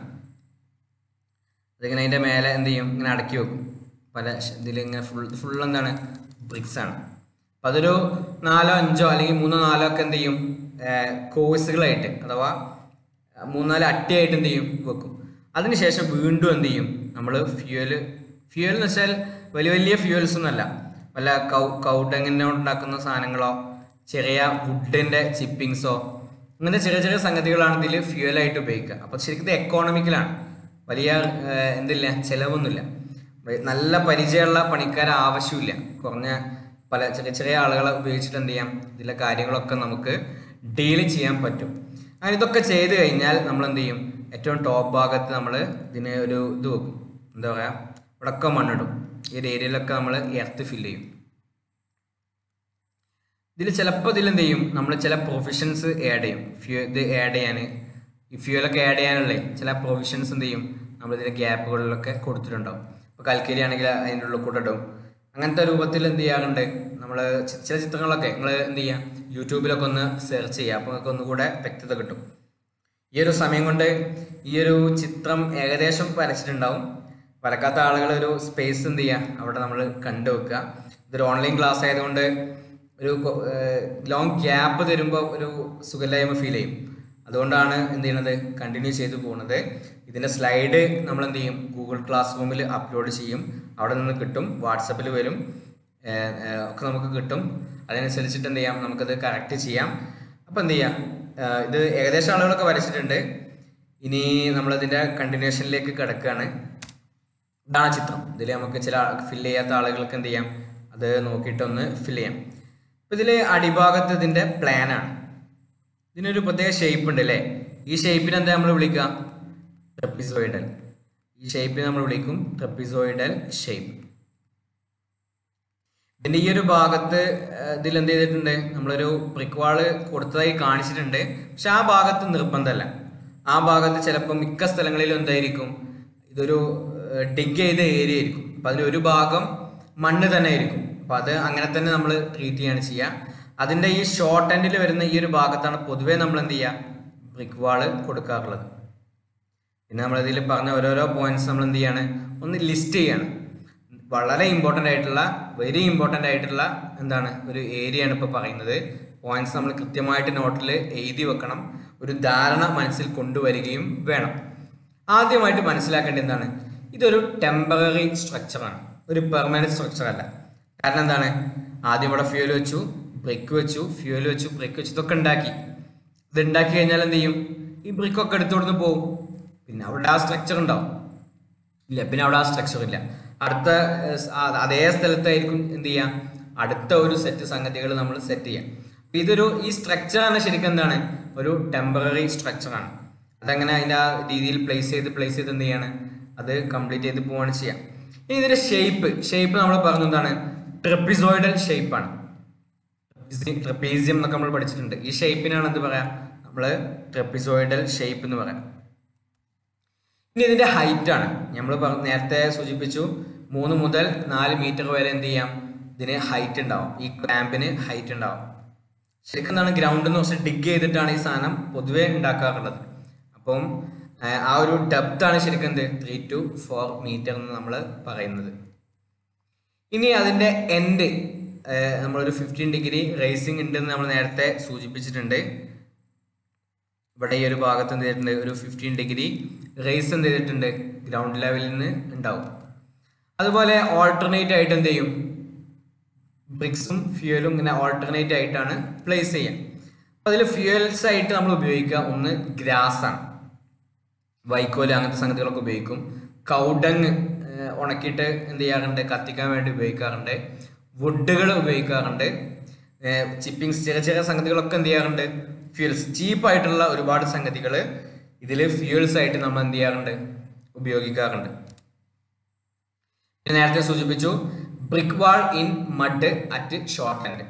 അതിങ്ങനെ അതിന്റെ മേലെ എന്ത് ചെയ്യും? ഇങ്ങനെ അടക്കി വെക്കും. പല ഇതിൽ ഇങ്ങനെ ഫുൾ ഫുൾ എന്താണ്? ബ്രിക്സ് ആണ്. അപ്പൊ അതൊരു നാലോ അഞ്ചോ അല്ലെങ്കിൽ മൂന്നോ നാലോ ഒക്കെ എന്ത് ചെയ്യും? കോഴ്സുകളായിട്ട് അഥവാ മൂന്നാൽ അട്ടിയായിട്ട് എന്ത് ചെയ്യും? വെക്കും. അതിനുശേഷം വീണ്ടും എന്ത് ചെയ്യും? നമ്മൾ ഫ്യൂവൽ ഫ്യൂവൽ എന്ന് വെച്ചാൽ വലിയ വലിയ ഫ്യൂവൽസ് ഒന്നല്ല വല്ല കൗ കൗഡങ്ങിനെ ഉണ്ടാക്കുന്ന സാധനങ്ങളോ ചെറിയ വുഡിന്റെ ചിപ്പിങ്സോ ഇങ്ങനെ ചെറിയ ചെറിയ സംഗതികളാണ് ഇതിൽ ഫ്യൂവലായിട്ട് ഉപയോഗിക്കുക. അപ്പൊ ശരിക്കും ഇത് എക്കോണമിക്കലാണ് വലിയ എന്തില്ല ചെലവൊന്നുമില്ല. നല്ല പരിചയമുള്ള പണിക്കാരെ ആവശ്യമില്ല. കുറഞ്ഞ പല ചെറിയ ചെറിയ ആളുകളെ ഉപയോഗിച്ചിട്ട് എന്ത് ചെയ്യാം? ഇതിലെ കാര്യങ്ങളൊക്കെ നമുക്ക് ഡീൽ ചെയ്യാൻ പറ്റും. അങ്ങനെ ഇതൊക്കെ ചെയ്ത് കഴിഞ്ഞാൽ നമ്മൾ എന്ത് ചെയ്യും? ഏറ്റവും ടോപ്പ് ഭാഗത്ത് നമ്മൾ ഇതിന് ഒരു ഇത് വെക്കും. എന്താ പറയുക ഇവിടൊക്കെ മണ്ണിടും. ഈ ഒരു ഏരിയയിലൊക്കെ നമ്മൾ എർത്ത് ഫില്ല് ചെയ്യും. ഇതിൽ ചിലപ്പോൾ ഇതിൽ എന്ത് ചെയ്യും? നമ്മൾ ചില പ്രൊഫഷൻസ് ആഡ് ചെയ്യും. ഫ്യൂ ഇത് ആഡ് ചെയ്യാൻ ഈ ഫ്യൂലൊക്കെ ആഡ് ചെയ്യാനുള്ള ചില പ്രൊവിഷൻസ് എന്ത് ചെയ്യും? നമ്മൾ ഇതിന്റെ ഗ്യാപ്പുകളിലൊക്കെ കൊടുത്തിട്ടുണ്ടാവും. ഇപ്പോൾ കൽക്കരി ആണെങ്കിൽ അതിന്റെ ഉള്ളിൽ കൂടെ ഇടും. അങ്ങനത്തെ രൂപത്തിൽ എന്ത് ചെയ്യാറുണ്ട്? നമ്മൾ ചില ചിത്രങ്ങളൊക്കെ നിങ്ങൾ എന്ത് ചെയ്യുക യൂട്യൂബിലൊക്കെ ഒന്ന് സെർച്ച് ചെയ്യുക അപ്പോൾ നിങ്ങൾക്ക് ഒന്നുകൂടെ വ്യക്തത കിട്ടും. ഈ ഒരു സമയം കൊണ്ട് ഈ ഒരു ചിത്രം ഏകദേശം വരച്ചിട്ടുണ്ടാവും. വരക്കാത്ത ആളുകളൊരു സ്പേസ് എന്ത് ചെയ്യുക അവിടെ നമ്മൾ കണ്ടുവെക്കുക. ഇതൊരു ഓൺലൈൻ ക്ലാസ് ആയതുകൊണ്ട് ഒരു ലോങ് ഗ്യാപ്പ് തരുമ്പോൾ ഒരു സുഖലായ്മ ഫീൽ ചെയ്യും. അതുകൊണ്ടാണ് എന്ത് ചെയ്യണത് കണ്ടിന്യൂ ചെയ്തു പോകുന്നത്. ഇതിന്റെ സ്ലൈഡ് നമ്മൾ എന്ത് ചെയ്യും? ഗൂഗിൾ ക്ലാസ് റൂമിൽ അപ്ലോഡ് ചെയ്യും. അവിടെ നിന്ന് കിട്ടും. വാട്സപ്പിൽ വരും. ഒക്കെ നമുക്ക് കിട്ടും. അതിനനുസരിച്ചിട്ട് എന്ത് ചെയ്യാം? നമുക്കത് കറക്റ്റ് ചെയ്യാം. അപ്പോൾ എന്ത് ചെയ്യാം? ഇത് ഏകദേശം ആളുകളൊക്കെ വരച്ചിട്ടുണ്ട്. ഇനി നമ്മളതിന്റെ കണ്ടിന്യൂഷനിലേക്ക് കിടക്കുകയാണ് ഇതാണ് ചിത്രം. ഇതിൽ നമുക്ക് ചില ഫില്ല് ചെയ്യാത്ത ആളുകൾക്ക് എന്ത് ചെയ്യാം? അത് നോക്കിയിട്ടൊന്ന് ഫില്ല് ചെയ്യാം. അപ്പോൾ ഇതിൽ അടിഭാഗത്ത് ഇതിന്റെ പ്ലാനാണ് ഇതിനൊരു പ്രത്യേക ഷേപ്പ് ഉണ്ട് അല്ലേ ഈ ഷേപ്പിനെ എന്താ നമ്മൾ വിളിക്കുക ട്രപ്പിസോയിഡൽ ഈ ഷേപ്പിനെ നമ്മൾ വിളിക്കും ട്രപ്പിസോയിഡൽ ഷേപ്പ് ഇതിന്റെ ഈ ഒരു ഭാഗത്ത് ഇതിൽ എന്ത് ചെയ്തിട്ടുണ്ട്? നമ്മളൊരു ബ്രിക്ക് വാൾ കൊടുത്തതായി കാണിച്ചിട്ടുണ്ട്. പക്ഷെ ആ ഭാഗത്ത് നിർബന്ധമല്ല ആ ഭാഗത്ത് ചിലപ്പോൾ മിക്ക സ്ഥലങ്ങളിലും എന്തായിരിക്കും? ഇതൊരു ഡിഗ് ചെയ്ത ഏരിയ ആയിരിക്കും. അപ്പൊ അതിനൊരു ഭാഗം മണ്ണ് തന്നെ ആയിരിക്കും. അപ്പൊ അത് അങ്ങനെ തന്നെ നമ്മൾ ട്രീറ്റ് ചെയ്യാണ് ചെയ്യുക അതിന്റെ ഈ ഷോർട്ട് എൻഡിൽ വരുന്ന ഈ ഒരു ഭാഗത്താണ് പൊതുവേ നമ്മൾ എന്ത് ചെയ്യുക ബ്രിക്ക് വാൾ കൊടുക്കാറുള്ളത്. പിന്നെ നമ്മൾ ഇതിൽ പറഞ്ഞ ഓരോരോ പോയിന്റ്സ് നമ്മൾ എന്ത് ചെയ്യാണ്? ഒന്ന് ലിസ്റ്റ് ചെയ്യാണ്. വളരെ ഇമ്പോർട്ടന്റ് ആയിട്ടുള്ള വെരി ഇമ്പോർട്ടന്റ് ആയിട്ടുള്ള എന്താണ്? ഒരു ഏരിയ ആണ് ഇപ്പോൾ പറയുന്നത്. പോയിന്റ്സ് നമ്മൾ കൃത്യമായിട്ട് നോട്ടിൽ എഴുതി വെക്കണം. ഒരു ധാരണ മനസ്സിൽ കൊണ്ടുവരികയും വേണം. ആദ്യമായിട്ട് മനസ്സിലാക്കേണ്ടത് എന്താണ്? ഇതൊരു ടെമ്പററി സ്ട്രക്ചറാണ് ഒരു പെർമനന്റ് സ്ട്രക്ചർ അല്ല. കാരണം എന്താണ്? ആദ്യം ഇവിടെ ഫ്യൂൽ വെച്ചു ബ്രേക്ക് വെച്ചു ഫ്യൂൽ വെച്ചു ബ്രേക്ക് വെച്ചു ഇതൊക്കെ ഉണ്ടാക്കി. ഇത് ഉണ്ടാക്കി കഴിഞ്ഞാൽ എന്ത് ചെയ്യും? ഈ ബ്രിക്കൊക്കെ എടുത്തുകൊടുന്ന് പോകും പിന്നെ അവിടെ ആ സ്ട്രക്ചർ ഉണ്ടാവും. ഇല്ല പിന്നെ അവിടെ ആ സ്ട്രക്ചർ ഇല്ല. അടുത്ത അതേ സ്ഥലത്തായിരിക്കും എന്ത് ചെയ്യാം? അടുത്ത ഒരു സെറ്റ് സംഗതികൾ നമ്മൾ സെറ്റ് ചെയ്യാം. അപ്പൊ ഇതൊരു ഈ സ്ട്രക്ചർ ആണ് ശരിക്കും എന്താണ്? ഒരു ടെമ്പററി സ്ട്രക്ചറാണ് അതങ്ങനെ അതിന്റെ ആ രീതിയിൽ പ്ലേസ് ചെയ്ത് പ്ലേസ് ചെയ്ത് എന്ത് ചെയ്യാണ്? അത് കംപ്ലീറ്റ് ചെയ്ത് പോവാണ് ചെയ്യാം. ഇനി ഇതിന്റെ ഷേപ്പ് ഷേപ്പ് നമ്മൾ പറഞ്ഞു എന്താണ്? ട്രിപ്പിസോയിഡൽ ഷേപ്പാണ് ട്രപ്പീസിയം എന്നൊക്കെ നമ്മൾ പഠിച്ചിട്ടുണ്ട്. ഈ ഷേപ്പിനാണ് എന്ത് പറയാ? നമ്മൾ ട്രപ്പിസോയിഡൽ ഷേപ്പ് എന്ന് പറയാം. ഇനി ഇതിന്റെ ഹൈറ്റ് ആണ്. നമ്മൾ നേരത്തെ സൂചിപ്പിച്ചു മൂന്ന് മുതൽ നാല് മീറ്റർ വരെ എന്ത് ചെയ്യാം? ഇതിന് ഹൈറ്റ് ഉണ്ടാവും. ഈ ക്ലാമ്പിന് ഹൈറ്റ് ഉണ്ടാവും. ശരിക്കും എന്താണ്? ഗ്രൗണ്ട് എന്ന് വെച്ചാൽ ഡിഗ് ചെയ്തിട്ടാണ് ഈ സാധനം പൊതുവേ ഉണ്ടാക്കാറുള്ളത്. അപ്പം ആ, ആ ഒരു ഡെപ്ത് ആണ് ശരിക്കും എന്ത്? ത്രീ ടു ഫോർ മീറ്റർ എന്ന് നമ്മൾ പറയുന്നത്. ഇനി അതിന്റെ എൻഡ് നമ്മളൊരു ഫിഫ്റ്റീൻ ഡിഗ്രി റേസിംഗ് ഉണ്ട് എന്ന് നമ്മൾ നേരത്തെ സൂചിപ്പിച്ചിട്ടുണ്ട്. ഇവിടെ ഈ ഒരു ഭാഗത്ത് എന്ത് ചെയ്തിട്ടുണ്ട്? ഒരു ഫിഫ്റ്റീൻ ഡിഗ്രി റേസ് എന്ത് ചെയ്തിട്ടുണ്ട്? ഗ്രൗണ്ട് ലെവലിൽ നിന്ന് ഉണ്ടാവും. അതുപോലെ ഓൾട്ടർനേറ്റ് ആയിട്ട് എന്ത് ചെയ്യും? ബ്രിക്സും ഫ്യൂവലും ഇങ്ങനെ ഓൾട്ടർനേറ്റ് ആയിട്ടാണ് പ്ലേസ് ചെയ്യുക അപ്പൊ അതിൽ ഫ്യൂവൽസ് ആയിട്ട് നമ്മൾ ഉപയോഗിക്കുക. ഒന്ന് ഗ്രാസ് ആണ് വൈക്കോൽ അങ്ങനത്തെ സംഗതികളൊക്കെ ഉപയോഗിക്കും. കൗഡങ് ഉണക്കിയിട്ട് എന്ത് ചെയ്യാറുണ്ട്? കത്തിക്കാൻ വേണ്ടി ഉപയോഗിക്കാറുണ്ട്. വുഡുകൾ ഉപയോഗിക്കാറുണ്ട്. ചിപ്പിങ്സ് ചെറിയ ചെറിയ സംഗതികളൊക്കെ എന്ത് ചെയ്യാറുണ്ട്? ഫ്യൂൽസ് ചീപ്പായിട്ടുള്ള ഒരുപാട് സംഗതികൾ ഇതിൽ ഫ്യൂൽസ് ആയിട്ട് നമ്മൾ എന്ത് ചെയ്യാറുണ്ട്? ഉപയോഗിക്കാറുണ്ട്. നേരത്തെ സൂചിപ്പിച്ചു brick wall in mud at short end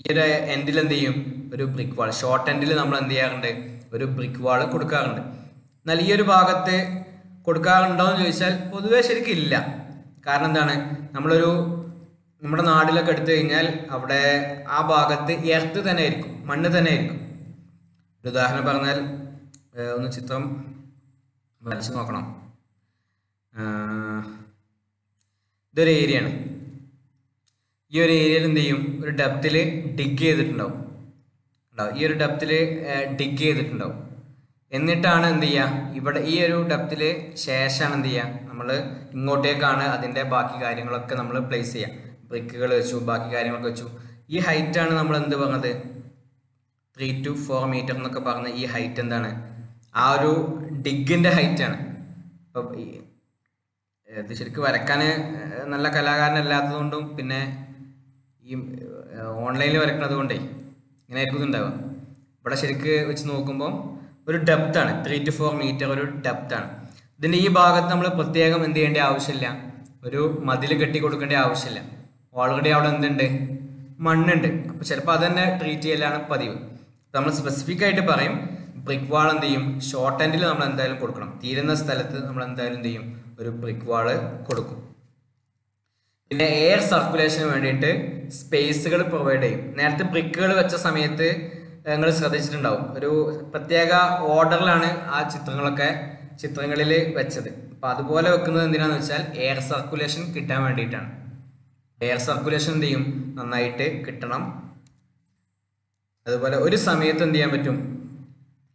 ഈ ഒരു എൻഡിൽ എന്ത് ചെയ്യും? ഒരു ബ്രിക്ക് വാൾ ഷോർട്ട് എൻഡിൽ നമ്മൾ എന്ത് ചെയ്യാറുണ്ട്? ഒരു ബ്രിക്ക് വാൾ കൊടുക്കാറുണ്ട്. എന്നാൽ ഈ ഒരു ഭാഗത്ത് കൊടുക്കാറുണ്ടോ എന്ന് ചോദിച്ചാൽ പൊതുവെ ശരിക്കും ഇല്ല. കാരണം എന്താണ്? നമ്മളൊരു നമ്മുടെ നാടിലൊക്കെ എടുത്തു കഴിഞ്ഞാൽ അവിടെ ആ ഭാഗത്ത് എർത്ത് തന്നെ ആയിരിക്കും മണ്ണ് തന്നെ ആയിരിക്കും. ഒരു ഉദാഹരണം പറഞ്ഞാൽ ഒന്ന് ചിത്രം വരച്ച് നോക്കണം. ഇതൊരു ഏരിയ ആണ് ഈ ഒരു ഏരിയയിൽ എന്ത് ചെയ്യും? ഒരു ഡെപ്തിൽ ഡിഗ് ചെയ്തിട്ടുണ്ടാവും. ഈ ഒരു ഡെപ്തിൽ ഡിഗ് ചെയ്തിട്ടുണ്ടാവും. എന്നിട്ടാണ് എന്ത് ചെയ്യുക ഇവിടെ ഈ ഒരു ഡെപ്തിൽ ശേഷമാണ് എന്ത് ചെയ്യുക നമ്മൾ ഇങ്ങോട്ടേക്കാണ് അതിന്റെ ബാക്കി കാര്യങ്ങളൊക്കെ നമ്മൾ പ്ലേസ് ചെയ്യുക ബ്രിക്കുകൾ വെച്ചു ബാക്കി കാര്യങ്ങളൊക്കെ വെച്ചു. ഈ ഹൈറ്റ് ആണ് നമ്മൾ എന്ത് പറഞ്ഞത്? ത്രീ ടു ഫോർ മീറ്റർ എന്നൊക്കെ പറഞ്ഞ ഈ ഹൈറ്റ് എന്താണ്? ആ ഒരു ഡിഗിന്റെ ഹൈറ്റ് ആണ്. അപ്പം ഈ ഇത് ശരിക്കും വരക്കാൻ നല്ല കലാകാരനല്ലാത്തതുകൊണ്ടും പിന്നെ ഈ ഓൺലൈനിൽ വരക്കുന്നത് കൊണ്ടേ ഇങ്ങനെ ആയിരിക്കും ഇതുണ്ടാവുക. ഇവിടെ ശരിക്ക് വെച്ച് നോക്കുമ്പോൾ ഒരു ഡെപ്ത് ആണ്. ത്രീ ടു ഫോർ മീറ്റർ ഒരു ഡെപ്ത് ആണ്. ഇതിന്റെ ഈ ഭാഗത്ത് നമ്മൾ പ്രത്യേകം എന്ത് ചെയ്യേണ്ട ആവശ്യമില്ല. ഒരു മതിൽ കെട്ടി കൊടുക്കേണ്ട ആവശ്യമില്ല. ഓൾറെഡി അവിടെ എന്തുണ്ട്? മണ്ണുണ്ട്. അപ്പൊ ചിലപ്പോൾ അത് തന്നെ ട്രീറ്റ് ചെയ്യലാണ് പതിവ്. നമ്മൾ സ്പെസിഫിക് ആയിട്ട് പറയും ബ്രിക്ക് വാൾ എന്ത് ചെയ്യും? ഷോർട്ട് എൻഡിൽ നമ്മൾ എന്തായാലും കൊടുക്കണം. തീരുന്ന സ്ഥലത്ത് നമ്മൾ എന്തായാലും എന്ത് ചെയ്യും? ഒരു ബ്രിക്ക് വാൾ കൊടുക്കും. പിന്നെ എയർ സർക്കുലേഷന് വേണ്ടിയിട്ട് സ്പേസുകൾ പ്രൊവൈഡ് ചെയ്യും. നേരത്തെ ബ്രിക്കുകൾ വെച്ച സമയത്ത് നിങ്ങൾ ശ്രദ്ധിച്ചിട്ടുണ്ടാവും. ഒരു പ്രത്യേക ഓർഡറിലാണ് ആ ചിത്രങ്ങളൊക്കെ ചിത്രങ്ങളിൽ വെച്ചത്. അപ്പം അതുപോലെ വെക്കുന്നത് എന്തിനാന്ന് വെച്ചാൽ എയർ സർക്കുലേഷൻ കിട്ടാൻ വേണ്ടിയിട്ടാണ്. എയർ സർക്കുലേഷൻ എന്ത് ചെയ്യും? നന്നായിട്ട് കിട്ടണം. അതുപോലെ ഒരു സമയത്ത് എന്ത് ചെയ്യാൻ പറ്റും?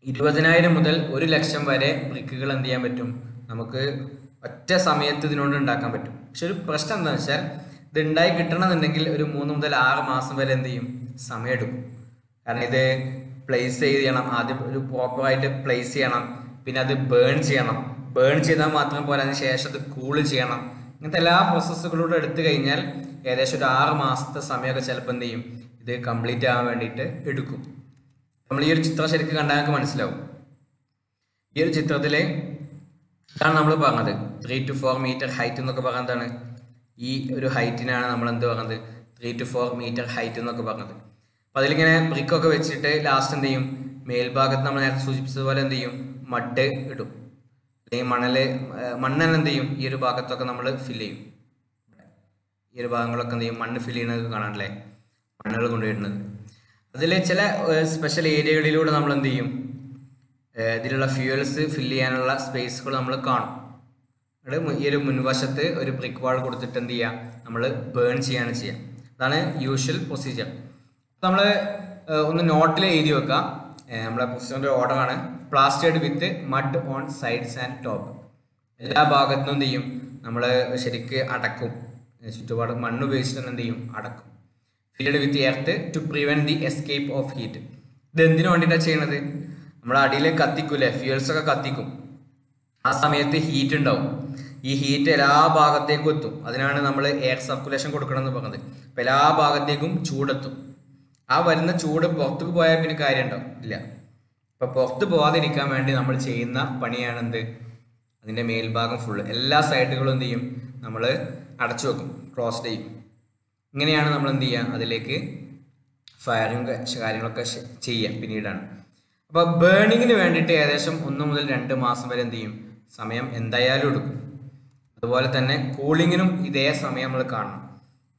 ഇരുപതിനായിരം മുതൽ ഒരു ലക്ഷം വരെ ബ്രിക്കുകൾ എന്ത് ചെയ്യാൻ പറ്റും? നമുക്ക് ഒറ്റ സമയത്ത് ഇതിനോട് ഉണ്ടാക്കാൻ പറ്റും. പക്ഷെ ഒരു പ്രശ്നം എന്താണെന്ന് വെച്ചാൽ ഇത് ഉണ്ടായി കിട്ടണമെന്നുണ്ടെങ്കിൽ ഒരു മൂന്ന് മുതൽ ആറ് മാസം വരെ എന്ത് ചെയ്യും? സമയമെടുക്കും കാരണം ഇത് പ്ലേസ് ചെയ്യണം. ആദ്യം ഒരു പ്രോപ്പറായിട്ട് പ്ലേസ് ചെയ്യണം. പിന്നെ അത് ബേൺ ചെയ്യണം. ബേൺ ചെയ്താൽ മാത്രം പോലെ അതിന് ശേഷം അത് കൂൾ ചെയ്യണം. ഇങ്ങനത്തെ എല്ലാ പ്രോസസ്സുകളൂടെ എടുത്തു കഴിഞ്ഞാൽ ഏകദേശം ഒരു ആറ് മാസത്തെ സമയമൊക്കെ ചിലപ്പോൾ എന്ത് ചെയ്യും? ഇത് കംപ്ലീറ്റ് ആവാൻ വേണ്ടിയിട്ട് എടുക്കും. നമ്മൾ ഈ ഒരു ചിത്രം ശരിക്കും കണ്ടാൽ നമുക്ക് മനസ്സിലാവും. ഈ ഒരു ചിത്രത്തിലെ ഇതാണ് നമ്മൾ പറഞ്ഞത്. Three to four metre height എന്നൊക്കെ പറഞ്ഞതാണ് ഈ ഒരു ഹൈറ്റിനാണ് നമ്മൾ എന്ത് പറഞ്ഞത്? Three to four metre height എന്നൊക്കെ പറഞ്ഞത്. അപ്പൊ അതിലിങ്ങനെ ബ്രിക്കൊക്കെ വെച്ചിട്ട് ലാസ്റ്റ് എന്ത് ചെയ്യും? മേൽഭാഗത്ത് നമ്മൾ നേരത്തെ സൂചിപ്പിച്ചതുപോലെ എന്ത് ചെയ്യും? മഡ് ഇടും. അല്ലെങ്കിൽ മണൽ മണ്ണെന്നെ എന്ത് ചെയ്യും? ഈ ഒരു ഭാഗത്തൊക്കെ നമ്മൾ ഫിൽ ചെയ്യും. ഈ ഒരു ഭാഗങ്ങളൊക്കെ എന്ത് ചെയ്യും? മണ്ണ് ഫിൽ ചെയ്യുന്നത് കാണാനല്ലേ? മണ്ണുകൾ കൊണ്ടുവരുന്നത്. അതിൽ ചില സ്പെഷ്യൽ ഏരിയകളിലൂടെ നമ്മൾ എന്ത് ചെയ്യും? ഇതിലുള്ള ഫ്യൂവൽസ് ഫിൽ ചെയ്യാനുള്ള സ്പേസുകൾ നമ്മൾ കാണും. ഈ ഒരു മുൻവശത്ത് ഒരു ബ്രിക്ക് വാൾ കൊടുത്തിട്ട് എന്ത് ചെയ്യുക? നമ്മൾ ബേൺ ചെയ്യാണ് ചെയ്യുക. അതാണ് യൂഷ്വൽ പ്രൊസീജിയർ നമ്മൾ ഒന്ന് നോട്ടിൽ എഴുതി വെക്കാം. നമ്മളെ ഓർഡർ ആണ്. Plastered with mud on sides and top എല്ലാ ഭാഗത്തും എന്ത് ചെയ്യും? നമ്മൾ ശരിക്ക് അടക്കും. ചുറ്റുപാട് മണ്ണ് ഉപയോഗിച്ചിട്ട് എന്ത് ചെയ്യും? അടക്കും. Filled with earth to prevent the escape of heat ഇത് എന്തിനു വേണ്ടിയിട്ടാണ് ചെയ്യണത്? നമ്മുടെ അടിയിൽ കത്തിക്കൂലേ ഫ്യൂൽസ് ഒക്കെ കത്തിക്കും. ആ സമയത്ത് ഹീറ്റ് ഉണ്ടാവും. ഈ ഹീറ്റ് എല്ലാ ഭാഗത്തേക്കും എത്തും. അതിനാണ് നമ്മൾ എയർ സർക്കുലേഷൻ കൊടുക്കണമെന്ന് പറഞ്ഞത്. അപ്പൊ എല്ലാ ഭാഗത്തേക്കും ചൂടെത്തും. ആ വരുന്ന ചൂട് പുറത്തേക്ക് പോയാൽ പിന്നെ കാര്യമുണ്ടോ ഇല്ല. അപ്പൊ പുറത്ത് പോവാതിരിക്കാൻ വേണ്ടി നമ്മൾ ചെയ്യുന്ന പണിയാണ് എന്ത് അതിന്റെ മേൽഭാഗം ഫുള്ള് എല്ലാ സൈഡുകളും എന്ത് ചെയ്യും? നമ്മൾ അടച്ചു വെക്കും. ക്ലോസ് ചെയ്യും. ഇങ്ങനെയാണ് നമ്മൾ എന്ത് ചെയ്യുക? അതിലേക്ക് ഫയറിങ് കാര്യങ്ങളൊക്കെ ചെയ്യാം പിന്നീടാണ്. അപ്പോൾ ബേണിങ്ങിന് വേണ്ടിയിട്ട് ഏകദേശം ഒന്ന് മുതൽ രണ്ട് മാസം വരെ എന്ത് ചെയ്യും? സമയം എന്തായാലും എടുക്കും. അതുപോലെ തന്നെ കൂളിങ്ങിനും ഇതേ സമയം നമ്മൾ കാണണം.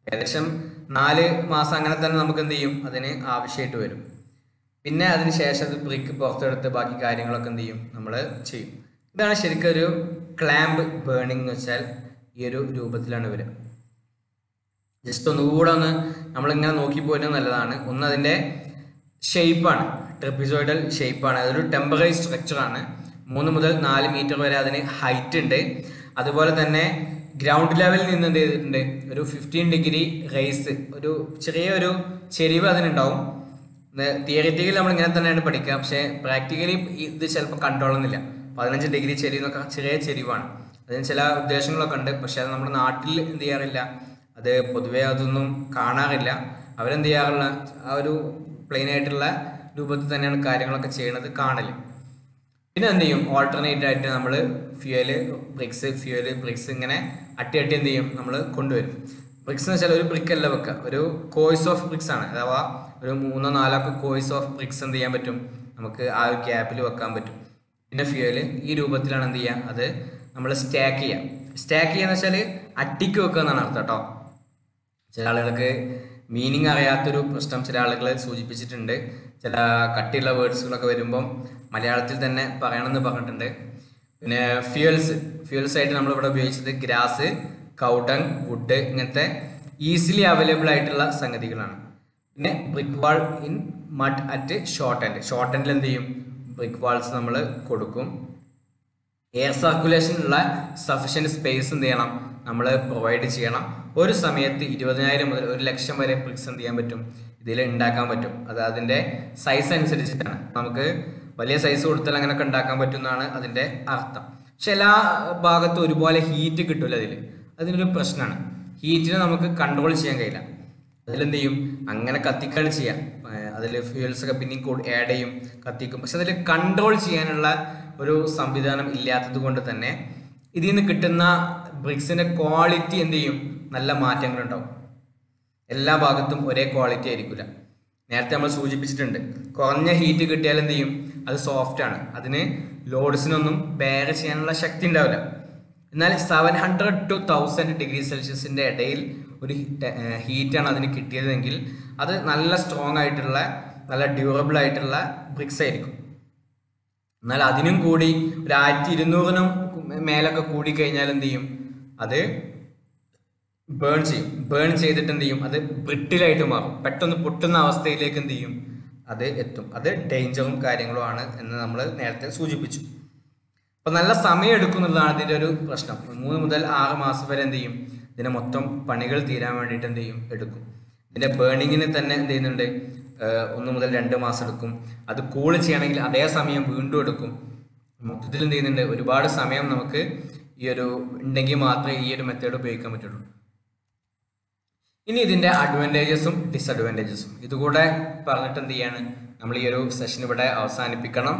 ഏകദേശം നാല് മാസം അങ്ങനെ തന്നെ നമുക്ക് എന്ത് ചെയ്യും? അതിന് ആവശ്യമായിട്ട് വരും. പിന്നെ അതിന് ശേഷം അത് ബ്രിക്ക് പുറത്തെടുത്ത് ബാക്കി കാര്യങ്ങളൊക്കെ എന്ത് ചെയ്യും? നമ്മൾ ചെയ്യും. ഇതാണ് ശരിക്കും ഒരു ക്ലാമ്പ് ബേണിംഗ് എന്ന് വെച്ചാൽ ഈ ഒരു രൂപത്തിലാണ് വരിക. ജസ്റ്റ് ഒന്നുകൂടെ ഒന്ന് നമ്മളിങ്ങനെ നോക്കി പോരുന്നത് നല്ലതാണ്. ഒന്ന് അതിന്റെ ഷേപ്പാണ്. ട്രിപ്പിസോയിഡൽ ഷേപ്പാണ്. അതൊരു ടെമ്പററി സ്ട്രക്ചറാണ്. മൂന്ന് മുതൽ നാല് മീറ്റർ വരെ അതിന് ഹൈറ്റ് ഉണ്ട്. അതുപോലെ തന്നെ ഗ്രൗണ്ട് ലെവലിൽ നിന്ന് എന്ത് ചെയ്തിട്ടുണ്ട്? ഒരു ഫിഫ്റ്റീൻ ഡിഗ്രി റേസ് ഒരു ചെറിയൊരു ചെരിവ് അതിനുണ്ടാവും. തിയറിറ്റിക്കലി നമ്മൾ ഇങ്ങനെ തന്നെയാണ് പഠിക്കുക. പക്ഷേ പ്രാക്ടിക്കലി ഇത് ചിലപ്പോൾ കണ്ടോളുന്നില്ല പതിനഞ്ച് ഡിഗ്രി ചെരിവ് എന്നൊക്കെ ചെറിയ ചെരിവാണ്. അതിന് ചില ഉദ്ദേശങ്ങളൊക്കെ ഉണ്ട്. പക്ഷേ അത് നമ്മുടെ നാട്ടിൽ എന്ത് ചെയ്യാറില്ല. അത് പൊതുവേ അതൊന്നും കാണാറില്ല. അവരെന്ത് ചെയ്യാറുള്ള? ആ ഒരു പ്ലെയിൻ ആയിട്ടുള്ള രൂപത്തിൽ തന്നെയാണ് കാര്യങ്ങളൊക്കെ ചെയ്യണത് കാണൽ. പിന്നെ എന്ത് ചെയ്യും ഓൾട്ടർനേറ്റ് ആയിട്ട് നമ്മൾ ഫ്യൂൽ ബ്രിക്സ് ഫ്യൂൽ ബ്രിക്സ് ഇങ്ങനെ അട്ടി അട്ടി എന്ത് ചെയ്യും നമ്മൾ കൊണ്ടുവരും. ബ്രിക്സ് എന്ന് വെച്ചാൽ ഒരു ബ്രിക്ക് അല്ല വെക്കുക ഒരു കോഴ്സ് ഓഫ് ബ്രിക്സ് ആണ്. അഥവാ ഒരു മൂന്നോ നാലോ ഒക്കെ കോഴ്സ് ഓഫ് ബ്രിക്സ് എന്ത് ചെയ്യാൻ പറ്റും? നമുക്ക് ആ ഒരു ഗ്യാപ്പിൽ വെക്കാൻ പറ്റും. പിന്നെ ഫ്യൂൽ ഈ രൂപത്തിലാണ് എന്ത് ചെയ്യുക അത് നമ്മൾ സ്റ്റാക്ക് ചെയ്യുക സ്റ്റാക്ക് ചെയ്യുക എന്ന് വെച്ചാൽ അട്ടിക്ക് വെക്കുക എന്നാണ് അർത്ഥം കേട്ടോ ചില ആളുകൾക്ക് മീനിങ് അറിയാത്തൊരു പ്രശ്നം ചില ആളുകൾ സൂചിപ്പിച്ചിട്ടുണ്ട്. ചില കട്ടിയുള്ള വേർഡ്സുകളൊക്കെ വരുമ്പം മലയാളത്തിൽ തന്നെ പറയണമെന്ന് പറഞ്ഞിട്ടുണ്ട്. പിന്നെ ഫ്യൂൽസ് ഫ്യൂൽസ് ആയിട്ട് നമ്മളിവിടെ ഉപയോഗിച്ചത് ഗ്രാസ് കൗഡങ് വുഡ് ഇങ്ങനത്തെ ഈസിലി അവൈലബിൾ ആയിട്ടുള്ള സംഗതികളാണ്. പിന്നെ brick wall in mud at short end short എൻഡിൽ എന്ത് ചെയ്യും? ബ്രിക്ക് വാൾസ് നമ്മൾ കൊടുക്കും. എയർ സർക്കുലേഷൻ ഉള്ള സഫീഷ്യന്റ് സ്പേസ് എന്ത് ചെയ്യണം? നമ്മൾ പ്രൊവൈഡ് ചെയ്യണം. ഒരു സമയത്ത് ഇരുപതിനായിരം മുതൽ ഒരു ലക്ഷം വരെ ബ്രിക്സ് എന്ത് ചെയ്യാൻ പറ്റും? ഇതിൽ ഉണ്ടാക്കാൻ പറ്റും. അത് അതിന്റെ സൈസ് അനുസരിച്ചിട്ടാണ്. നമുക്ക് വലിയ സൈസ് കൊടുത്താൽ അങ്ങനെയൊക്കെ ഉണ്ടാക്കാൻ പറ്റും എന്നാണ് അതിന്റെ അർത്ഥം. പക്ഷെ എല്ലാ ഭാഗത്തും ഒരുപോലെ ഹീറ്റ് കിട്ടില്ല അതിൽ അതിനൊരു പ്രശ്നമാണ് ഹീറ്റിനെ നമുക്ക് കൺട്രോൾ ചെയ്യാൻ കഴിയില്ല. അതിലെന്ത് ചെയ്യും? അങ്ങനെ കത്തിക്കാണ് ചെയ്യാം. അതിൽ ഫ്യൂൽസ് ഒക്കെ പിന്നെയും കൂടി ആഡ് ചെയ്യും കത്തിക്കും. പക്ഷെ അതിൽ കൺട്രോൾ ചെയ്യാനുള്ള ഒരു സംവിധാനം ഇല്ലാത്തത് കൊണ്ട് തന്നെ ഇതിൽ നിന്ന് കിട്ടുന്ന ബ്രിക്സിന്റെ ക്വാളിറ്റി എന്ത് ചെയ്യും? നല്ല മാറ്റങ്ങളുണ്ടാവും. എല്ലാ ഭാഗത്തും ഒരേ ക്വാളിറ്റി ആയിരിക്കില്ല നേരത്തെ നമ്മൾ സൂചിപ്പിച്ചിട്ടുണ്ട് കുറഞ്ഞ ഹീറ്റ് കിട്ടിയാൽ എന്ത് ചെയ്യും? അത് സോഫ്റ്റ് ആണ്. അതിന് ലോഡ്സിനൊന്നും ബെയർ ചെയ്യാനുള്ള ശക്തി ഉണ്ടാവില്ല. എന്നാൽ seven hundred to thousand degree സെൽഷ്യസിന്റെ ഇടയിൽ ഒരു ഹീറ്റാണ് അതിന് കിട്ടിയതെങ്കിൽ അത് നല്ല സ്ട്രോങ് ആയിട്ടുള്ള നല്ല ഡ്യൂറബിൾ ആയിട്ടുള്ള ബ്രിക്സ് ആയിരിക്കും. എന്നാൽ അതിനും കൂടി ഒരു ആയിരത്തി ഇരുന്നൂറിനും മേലൊക്കെ കൂടിക്കഴിഞ്ഞാൽ എന്ത് ചെയ്യും? അത് ബേൺ ചെയ്യും. ബേൺ ചെയ്തിട്ട് എന്ത് ചെയ്യും? അത് ബ്രിട്ടിലായിട്ട് മാറും. പെട്ടെന്ന് പൊട്ടുന്ന അവസ്ഥയിലേക്ക് എന്ത് ചെയ്യും? അത് എത്തും. അത് ഡേഞ്ചറും കാര്യങ്ങളും ആണ് എന്ന് നമ്മൾ നേരത്തെ സൂചിപ്പിച്ചു. അപ്പൊ നല്ല സമയം എടുക്കും എന്നുള്ളതാണ് ഇതിന്റെ ഒരു പ്രശ്നം. മൂന്ന് മുതൽ ആറ് മാസം വരെ എന്ത് ചെയ്യും? ഇതിനെ മൊത്തം പണികൾ തീരാൻ വേണ്ടിയിട്ട് എന്ത് ചെയ്യും? എടുക്കും. ഇതിന്റെ ബേണിങ്ങിന് തന്നെ എന്ത് ചെയ്യുന്നുണ്ട്? ഒന്ന് മുതൽ രണ്ട് മാസം എടുക്കും. അത് കൂൾ ചെയ്യണമെങ്കിൽ അതേ സമയം വീണ്ടും എടുക്കും. മൊത്തത്തിൽ എന്ത് ചെയ്യുന്നുണ്ട്? ഒരുപാട് സമയം നമുക്ക് ഈ ഒരു ഉണ്ടെങ്കിൽ മാത്രമേ ഈ ഒരു മെത്തേഡ് ഉപയോഗിക്കാൻ പറ്റുള്ളൂ. ഇനി ഇതിന്റെ അഡ്വാന്റേജസും ഡിസഡ്വാന്റേജസും ഇതുകൂടെ പറഞ്ഞിട്ട് എന്ത് ചെയ്യാണ്? നമ്മൾ ഈ ഒരു സെഷൻ ഇവിടെ അവസാനിപ്പിക്കണം.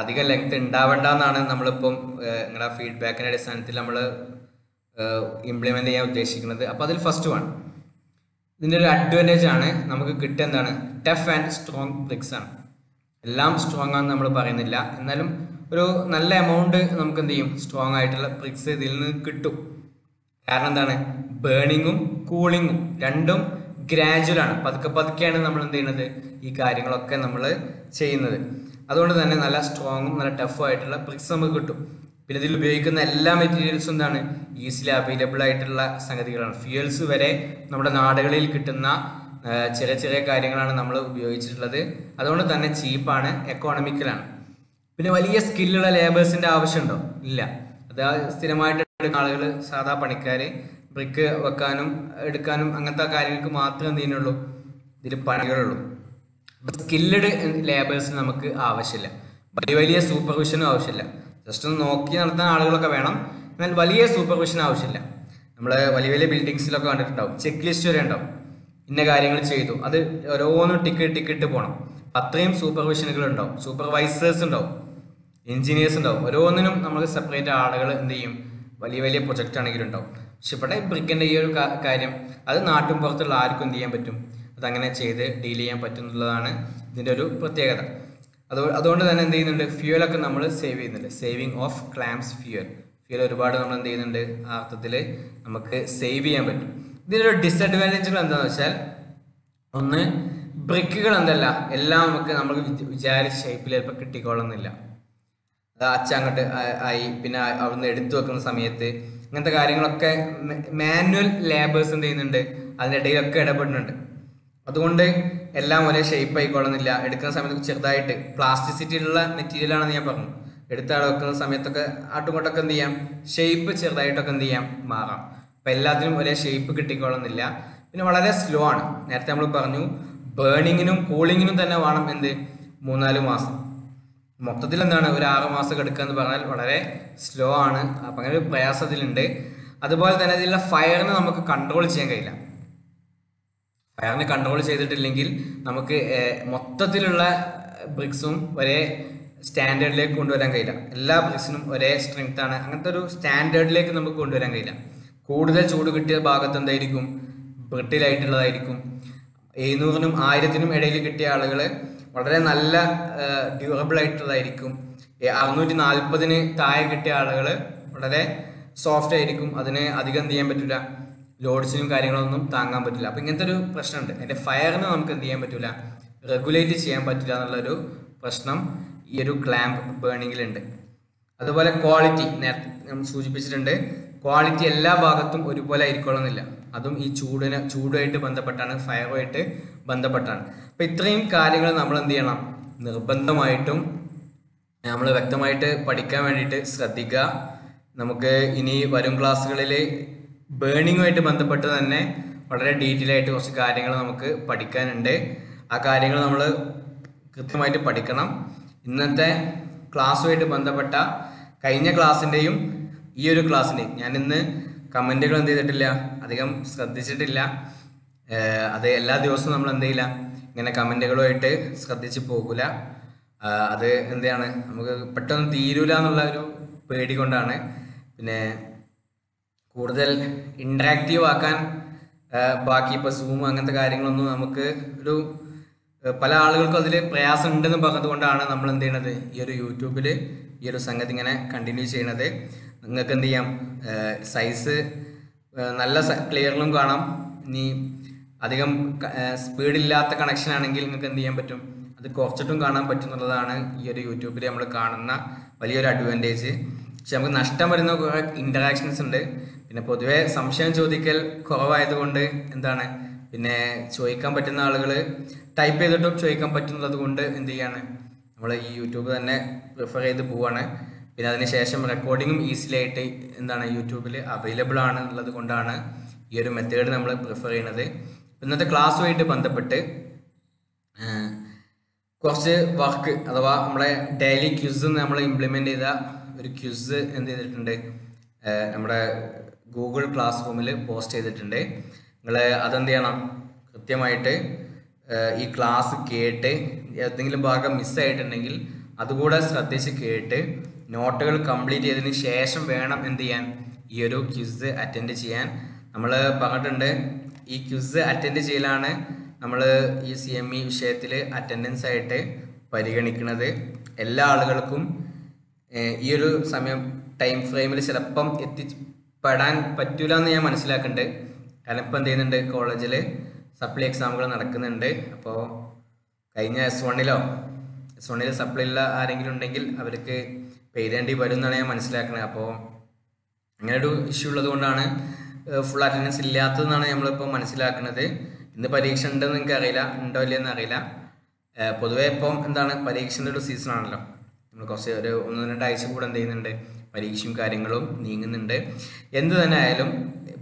അധിക ലെങ്ത് ഉണ്ടാവേണ്ട എന്നാണ് നമ്മളിപ്പം നിങ്ങളുടെ ഫീഡ്ബാക്കിന്റെ അടിസ്ഥാനത്തിൽ നമ്മൾ ഇംപ്ലിമെന്റ് ചെയ്യാൻ ഉദ്ദേശിക്കുന്നത്. അപ്പോൾ അതിൽ ഫസ്റ്റ് വൺ ഇതിന്റെ ഒരു അഡ്വാന്റേജ് ആണ് നമുക്ക് കിട്ടുക എന്താണ്? ടഫ് ആൻഡ് സ്ട്രോങ് ബ്രിക്സ് ആണ്. എല്ലാം സ്ട്രോങ് ആണെന്ന് നമ്മൾ പറയുന്നില്ല. എന്നാലും ഒരു നല്ല എമൗണ്ട് നമുക്ക് എന്ത് ചെയ്യും? സ്ട്രോങ് ആയിട്ടുള്ള ബ്രിക്സ് ഇതിൽ നിന്ന് കിട്ടും. കാരണം എന്താണ്? ബേണിങ്ങും കൂളിങ്ങും രണ്ടും ഗ്രാജുവൽ ആണ്. പതുക്കെ പതുക്കെയാണ് നമ്മൾ എന്ത് ചെയ്യുന്നത്? ഈ കാര്യങ്ങളൊക്കെ നമ്മൾ ചെയ്യുന്നത്. അതുകൊണ്ട് തന്നെ നല്ല സ്ട്രോങ്ങും നല്ല ടഫും ആയിട്ടുള്ള ബ്രിക്സ് നമുക്ക് കിട്ടും. പിന്നെ ഇതിൽ ഉപയോഗിക്കുന്ന എല്ലാ മെറ്റീരിയൽസും എന്താണ്? ഈസിലി അവൈലബിൾ ആയിട്ടുള്ള സംഗതികളാണ്. ഫ്യൂൽസ് വരെ നമ്മുടെ നാടുകളിൽ കിട്ടുന്ന ചെറിയ ചെറിയ കാര്യങ്ങളാണ് നമ്മൾ ഉപയോഗിച്ചിട്ടുള്ളത്. അതുകൊണ്ട് തന്നെ ചീപ്പാണ് എക്കോണമിക്കലാണ് പിന്നെ വലിയ സ്കില്ലുള്ള ലേബേഴ്സിന്റെ ആവശ്യമുണ്ടോ? ഇല്ല. അത് സ്ഥിരമായിട്ട് ആളുകൾ സാധാ പണിക്കാർ ബ്രിക്ക് വെക്കാനും എടുക്കാനും അങ്ങനത്തെ കാര്യങ്ങൾക്ക് മാത്രമേ എന്തിനുള്ളൂ ഇതിൽ പണികളുള്ളൂ. സ്കില്ലഡ് ലേബേഴ്സിന് നമുക്ക് ആവശ്യമില്ല. വലിയ വലിയ സൂപ്പർവിഷനും ആവശ്യമില്ല. ജസ്റ്റ് ഒന്ന് നോക്കി നടത്തുന്ന ആളുകളൊക്കെ വേണം. എന്നാൽ വലിയ സൂപ്പർവിഷൻ ആവശ്യമില്ല. നമ്മൾ വലിയ വലിയ ബിൽഡിങ്സിലൊക്കെ കണ്ടിട്ടുണ്ടാവും. ചെക്ക് ലിസ്റ്റ് വരെ ഉണ്ടാവും. ഇന്ന കാര്യങ്ങൾ ചെയ്തു. അത് ഓരോന്നും ടിക്കറ്റ് ടിക്കറ്റ് പോകണം അത്രയും സൂപ്പർവിഷനുകൾ ഉണ്ടാവും. സൂപ്പർവൈസേഴ്സ് ഉണ്ടാവും. എഞ്ചിനീയേഴ്സ് ഉണ്ടാവും. ഓരോന്നിനും നമുക്ക് സെപ്പറേറ്റ് ആളുകൾ എന്ത് ചെയ്യും? വലിയ വലിയ പ്രൊജക്റ്റ് ആണെങ്കിലും ഉണ്ടാവും. പക്ഷെ ഇവിടെ ബ്രിഗിന്റെ ഈ ഒരു കാര്യം അത് നാട്ടും പുറത്തുള്ള ആർക്കും എന്ത് ചെയ്യാൻ പറ്റും? അതങ്ങനെ ചെയ്ത് ഡീൽ ചെയ്യാൻ പറ്റും എന്നുള്ളതാണ് ഇതിന്റെ ഒരു പ്രത്യേകത. അത് അതുകൊണ്ട് തന്നെ എന്ത് ചെയ്യുന്നുണ്ട്? ഫ്യൂവലൊക്കെ നമ്മൾ സേവ് ചെയ്യുന്നുണ്ട്. Saving of clamps fuel fuel ഒരുപാട് നമ്മൾ എന്ത് ചെയ്യുന്നുണ്ട്? ആ അർത്ഥത്തിൽ നമുക്ക് സേവ് ചെയ്യാൻ പറ്റും. ഇതിന്റെ ഒരു ഡിസഡ്വാന്റേജുകൾ എന്താണെന്ന് വെച്ചാൽ ഒന്ന് ബ്രിക്കുകൾ എന്തല്ല എല്ലാം നമുക്ക് നമ്മൾ വിചാരിച്ച ഷേപ്പിൽ ചിലപ്പോൾ കിട്ടിക്കോളുന്നില്ല. അച്ഛ അങ്ങോട്ട് ആയി. പിന്നെ അവിടുന്ന് എടുത്തു വെക്കുന്ന സമയത്ത് ഇങ്ങനത്തെ കാര്യങ്ങളൊക്കെ മാനുവൽ ലേബേഴ്സ് എന്ത് ചെയ്യുന്നുണ്ട്. അതിനിടയിലൊക്കെ ഇടപെടുന്നുണ്ട്. അതുകൊണ്ട് എല്ലാം ഒരേ ഷേപ്പ് ആയിക്കൊള്ളുന്നില്ല എടുക്കുന്ന സമയത്ത് ചെറുതായിട്ട് പ്ലാസ്റ്റിസിറ്റി ഉള്ള മെറ്റീരിയൽ ആണെന്ന് ഞാൻ പറഞ്ഞു. എടുത്ത വെക്കുന്ന സമയത്തൊക്കെ ആട്ടുകൊണ്ടൊക്കെ എന്ത് ചെയ്യാം? ഷേപ്പ് ചെറുതായിട്ടൊക്കെ എന്ത് ചെയ്യാം? മാറാം. അപ്പം എല്ലാത്തിനും ഒരേ ഷേപ്പ് കിട്ടിക്കൊള്ളുന്നില്ല പിന്നെ വളരെ സ്ലോ ആണ്. നേരത്തെ നമ്മൾ പറഞ്ഞു ബേണിങ്ങിനും കൂളിങ്ങിനും തന്നെ വേണം എന്ത്? മൂന്നാൽ മാസം. മൊത്തത്തിൽ എന്താണ് ഒരു ആറ് മാസം എടുക്കുക എന്ന് പറഞ്ഞാൽ വളരെ സ്ലോ ആണ്. അപ്പം അങ്ങനെ ഒരു പ്രയാസം ഇതിലുണ്ട് അതുപോലെ തന്നെ ഇതിലുള്ള ഫയറിന് നമുക്ക് കൺട്രോൾ ചെയ്യാൻ കഴിയില്ല. ഫയറിനെ കൺട്രോൾ ചെയ്തിട്ടില്ലെങ്കിൽ നമുക്ക് മൊത്തത്തിലുള്ള ബ്രിക്സും ഒരേ സ്റ്റാൻഡേർഡിലേക്ക് കൊണ്ടുവരാൻ കഴിയില്ല. എല്ലാ ബ്രിക്സിനും ഒരേ സ്ട്രെങ്ത് ആണ്. അങ്ങനത്തെ ഒരു സ്റ്റാൻഡേർഡിലേക്ക് നമുക്ക് കൊണ്ടുവരാൻ കഴിയില്ല. കൂടുതൽ ചൂട് കിട്ടിയ ഭാഗത്ത് എന്തായിരിക്കും? ബ്രിട്ടിലായിട്ടുള്ളതായിരിക്കും. എഴുന്നൂറിനും ആയിരത്തിനും ഇടയിൽ കിട്ടിയ ആളുകൾ വളരെ നല്ല ഡ്യൂറബിൾ ആയിട്ടുള്ളതായിരിക്കും. അറുന്നൂറ്റി നാൽപ്പതിന് താഴെ കിട്ടിയ ആളുകൾ വളരെ സോഫ്റ്റ് ആയിരിക്കും. അതിന് അധികം എന്ത് ചെയ്യാൻ പറ്റില്ല ലോഡ്സിനും കാര്യങ്ങളൊന്നും താങ്ങാൻ പറ്റില്ല അപ്പോൾ ഇങ്ങനത്തെ ഒരു പ്രശ്നമുണ്ട്. അതിന്റെ ഫയറിന് നമുക്ക് എന്ത് ചെയ്യാൻ പറ്റില്ല റെഗുലേറ്റ് ചെയ്യാൻ പറ്റില്ല എന്നുള്ളൊരു പ്രശ്നം ഈ ഒരു ക്ലാമ്പ് ബേണിങ്ങിലുണ്ട് അതുപോലെ ക്വാളിറ്റി നേരത്തെ നമ്മൾ സൂചിപ്പിച്ചിട്ടുണ്ട്. ക്വാളിറ്റി എല്ലാ ഭാഗത്തും ഒരുപോലെ ആയിരിക്കണമെന്നില്ല. അതും ഈ ചൂടിന് ചൂടുമായിട്ട് ബന്ധപ്പെട്ടാണ് ഫയറുമായിട്ട് ബന്ധപ്പെട്ടാണ്. അപ്പൊ ഇത്രയും കാര്യങ്ങൾ നമ്മൾ എന്ത് ചെയ്യണം? നിർബന്ധമായിട്ടും നമ്മൾ വ്യക്തമായിട്ട് പഠിക്കാൻ വേണ്ടിയിട്ട് ശ്രദ്ധിക്കുക നമുക്ക് ഇനി വരും ക്ലാസ്സുകളിൽ ബേണിങ്ങുമായിട്ട് ബന്ധപ്പെട്ട് തന്നെ വളരെ ഡീറ്റെയിൽ ആയിട്ട് കുറച്ച് കാര്യങ്ങൾ നമുക്ക് പഠിക്കാനുണ്ട്. ആ കാര്യങ്ങൾ നമ്മൾ കൃത്യമായിട്ട് പഠിക്കണം. ഇന്നത്തെ ക്ലാസ്സുമായിട്ട് ബന്ധപ്പെട്ട കഴിഞ്ഞ ക്ലാസ്സിന്റെയും ഈ ഒരു ക്ലാസ്സിൽ ഞാൻ ഇന്ന് കമന്റുകൾ എന്ത് ചെയ്തിട്ടില്ല? അധികം ശ്രദ്ധിച്ചിട്ടില്ല. അത് എല്ലാ ദിവസവും നമ്മൾ എന്ത് ചെയ്യില്ല? ഇങ്ങനെ കമന്റുകളുമായിട്ട് ശ്രദ്ധിച്ച് പോകില്ല അത് എന്താണ്? നമുക്ക് പെട്ടെന്ന് തീരൂല എന്നുള്ള ഒരു പേടി കൊണ്ടാണ്. പിന്നെ കൂടുതൽ ഇൻട്രാക്റ്റീവ് ആക്കാൻ ബാക്കി ഇപ്പോൾ സൂം അങ്ങനത്തെ കാര്യങ്ങളൊന്നും നമുക്ക് ഒരു പല ആളുകൾക്കും അതിൽ പ്രയാസം ഉണ്ടെന്ന് പറഞ്ഞതുകൊണ്ടാണ് നമ്മൾ എന്ത് ചെയ്യണത്? ഈ ഒരു യൂട്യൂബിൽ ഈ ഒരു സംഗതി ഇങ്ങനെ കണ്ടിന്യൂ ചെയ്യണത്. നിങ്ങൾക്ക് എന്ത് ചെയ്യാം സൈസ് നല്ല ക്ലിയറിലും കാണാം. ഇനി അധികം സ്പീഡില്ലാത്ത കണക്ഷൻ ആണെങ്കിൽ നിങ്ങൾക്ക് എന്ത് ചെയ്യാൻ പറ്റും? അത് കുറച്ചിട്ടും കാണാൻ പറ്റും എന്നുള്ളതാണ് ഈ ഒരു യൂട്യൂബിൽ നമ്മൾ കാണുന്ന വലിയൊരു അഡ്വാന്റേജ് പക്ഷെ നമുക്ക് നഷ്ടം വരുന്ന കുറേ ഇന്ററാക്ഷൻസ് ഉണ്ട്. പിന്നെ പൊതുവെ സംശയം ചോദിക്കൽ കുറവായതുകൊണ്ട് എന്താണ്? പിന്നെ ചോദിക്കാൻ പറ്റുന്ന ആളുകൾ ടൈപ്പ് ചെയ്തിട്ടും ചോദിക്കാൻ പറ്റുന്നത് കൊണ്ട് എന്ത് ചെയ്യാണ് നമ്മൾ ഈ യൂട്യൂബ് തന്നെ പ്രിഫർ ചെയ്ത് പോവാണ്. പിന്നെ അതിനുശേഷം റെക്കോർഡിങ്ങും ഈസിലി ആയിട്ട് എന്താണ് യൂട്യൂബിൽ അവൈലബിൾ ആണ് എന്നുള്ളത് കൊണ്ടാണ് ഈ ഒരു മെത്തേഡ് നമ്മൾ പ്രിഫർ ചെയ്യുന്നത്. ഇന്നത്തെ ക്ലാസ്സുമായിട്ട് ബന്ധപ്പെട്ട് കുറച്ച് വർക്ക് അഥവാ നമ്മളെ ഡെയിലി ക്യൂസ് നമ്മൾ ഇംപ്ലിമെന്റ് ചെയ്ത ഒരു ക്യൂസ് എന്ത് ചെയ്തിട്ടുണ്ട് നമ്മുടെ ഗൂഗിൾ ക്ലാസ് റൂമിൽ പോസ്റ്റ് ചെയ്തിട്ടുണ്ട്. നിങ്ങൾ അതെന്ത് ചെയ്യണം? കൃത്യമായിട്ട് ഈ ക്ലാസ് കേട്ട് എന്തെങ്കിലും ഭാഗം മിസ്സായിട്ടുണ്ടെങ്കിൽ അതുകൂടെ ശ്രദ്ധിച്ച് കേട്ട് നോട്ടുകൾ കംപ്ലീറ്റ് ചെയ്തതിന് ശേഷം വേണം എന്ത് ചെയ്യാൻ? ഈ ഒരു ക്യൂസ് അറ്റൻഡ് ചെയ്യാൻ. നമ്മൾ പറഞ്ഞിട്ടുണ്ട് ഈ ക്യൂസ് അറ്റൻഡ് ചെയ്യലാണ് നമ്മൾ ഈ സി എം ഇ വിഷയത്തിൽ അറ്റൻഡൻസ് ആയിട്ട് പരിഗണിക്കുന്നത്. എല്ലാ ആളുകൾക്കും ഈ ഒരു സമയം ടൈം ഫ്രെയിമിൽ ചിലപ്പം എത്തിപ്പെടാൻ പറ്റൂല എന്ന് ഞാൻ മനസ്സിലാക്കുന്നുണ്ട് കാരണം ഇപ്പം എന്ത് ചെയ്യുന്നുണ്ട് കോളേജിൽ സപ്ലി എക്സാമുകൾ നടക്കുന്നുണ്ട്. അപ്പോൾ കഴിഞ്ഞ എസ് വണ്ണിലോ എസ് വണ്ണിൽ സപ്ലി ഉള്ള ആരെങ്കിലും ഉണ്ടെങ്കിൽ അവർക്ക് പേ ചെയ്തേണ്ടി വരും എന്നാണ് ഞാൻ മനസ്സിലാക്കുന്നത് അപ്പോൾ അങ്ങനെ ഒരു ഇഷ്യൂ ഉള്ളത് കൊണ്ടാണ് ഫുൾ അറ്റൻഡൻസ് ഇല്ലാത്തതെന്നാണ് നമ്മളിപ്പോൾ മനസ്സിലാക്കുന്നത് ഇന്ന് പരീക്ഷ ഉണ്ടെന്ന് നിങ്ങൾക്ക് അറിയില്ല ഉണ്ടോ ഇല്ലയെന്ന് അറിയില്ല. പൊതുവെ ഇപ്പം എന്താണ് പരീക്ഷന്റെ ഒരു സീസൺ ആണല്ലോ. നമ്മൾ കുറച്ച് ഒരു ഒന്ന് രണ്ടാഴ്ച കൂടെ എന്ത് ചെയ്യുന്നുണ്ട് പരീക്ഷയും കാര്യങ്ങളും നീങ്ങുന്നുണ്ട്. എന്ത് തന്നെ ആയാലും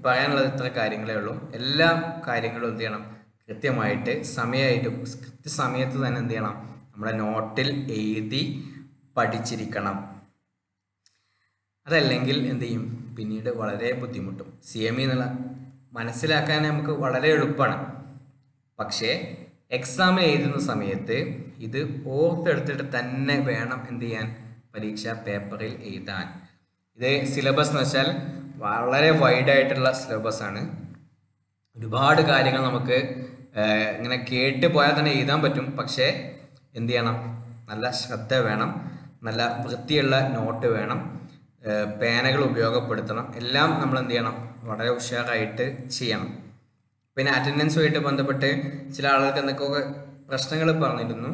പറയാനുള്ളത് ഇത്ര കാര്യങ്ങളേ ഉള്ളൂ. എല്ലാ കാര്യങ്ങളും എന്ത് ചെയ്യണം കൃത്യമായിട്ട് സമയമായിട്ട് കൃത്യസമയത്ത് തന്നെ എന്ത് ചെയ്യണം നമ്മുടെ നോട്ടിൽ എഴുതി പഠിച്ചിരിക്കണം. അതല്ലെങ്കിൽ എന്ത് ചെയ്യും പിന്നീട് വളരെ ബുദ്ധിമുട്ടും. സി എം ഇ എന്നുള്ള മനസ്സിലാക്കാൻ നമുക്ക് വളരെ എളുപ്പമാണ്. പക്ഷേ എക്സാം എഴുതുന്ന സമയത്ത് ഇത് ഓർത്തെടുത്തിട്ട് തന്നെ വേണം എന്ത് ചെയ്യാൻ പരീക്ഷാ പേപ്പറിൽ എഴുതാൻ. ഇത് സിലബസ് എന്ന് വെച്ചാൽ വളരെ വൈഡ് ആയിട്ടുള്ള സിലബസ് ആണ്. ഒരുപാട് കാര്യങ്ങൾ നമുക്ക് ഇങ്ങനെ കേട്ട് പോയാൽ തന്നെ എഴുതാൻ പറ്റും. പക്ഷേ എന്ത് ചെയ്യണം? നല്ല ശ്രദ്ധ വേണം. നല്ല വൃത്തിയുള്ള നോട്ട് വേണം. പേനകൾ ഉപയോഗപ്പെടുത്തണം. എല്ലാം നമ്മൾ എന്ത് ചെയ്യണം? വളരെ ഉഷാറായിട്ട് ചെയ്യണം. പിന്നെ അറ്റൻഡൻസുമായിട്ട് ബന്ധപ്പെട്ട് ചില ആളുകൾക്ക് എന്തൊക്കെ പ്രശ്നങ്ങൾ പറഞ്ഞിരുന്നു.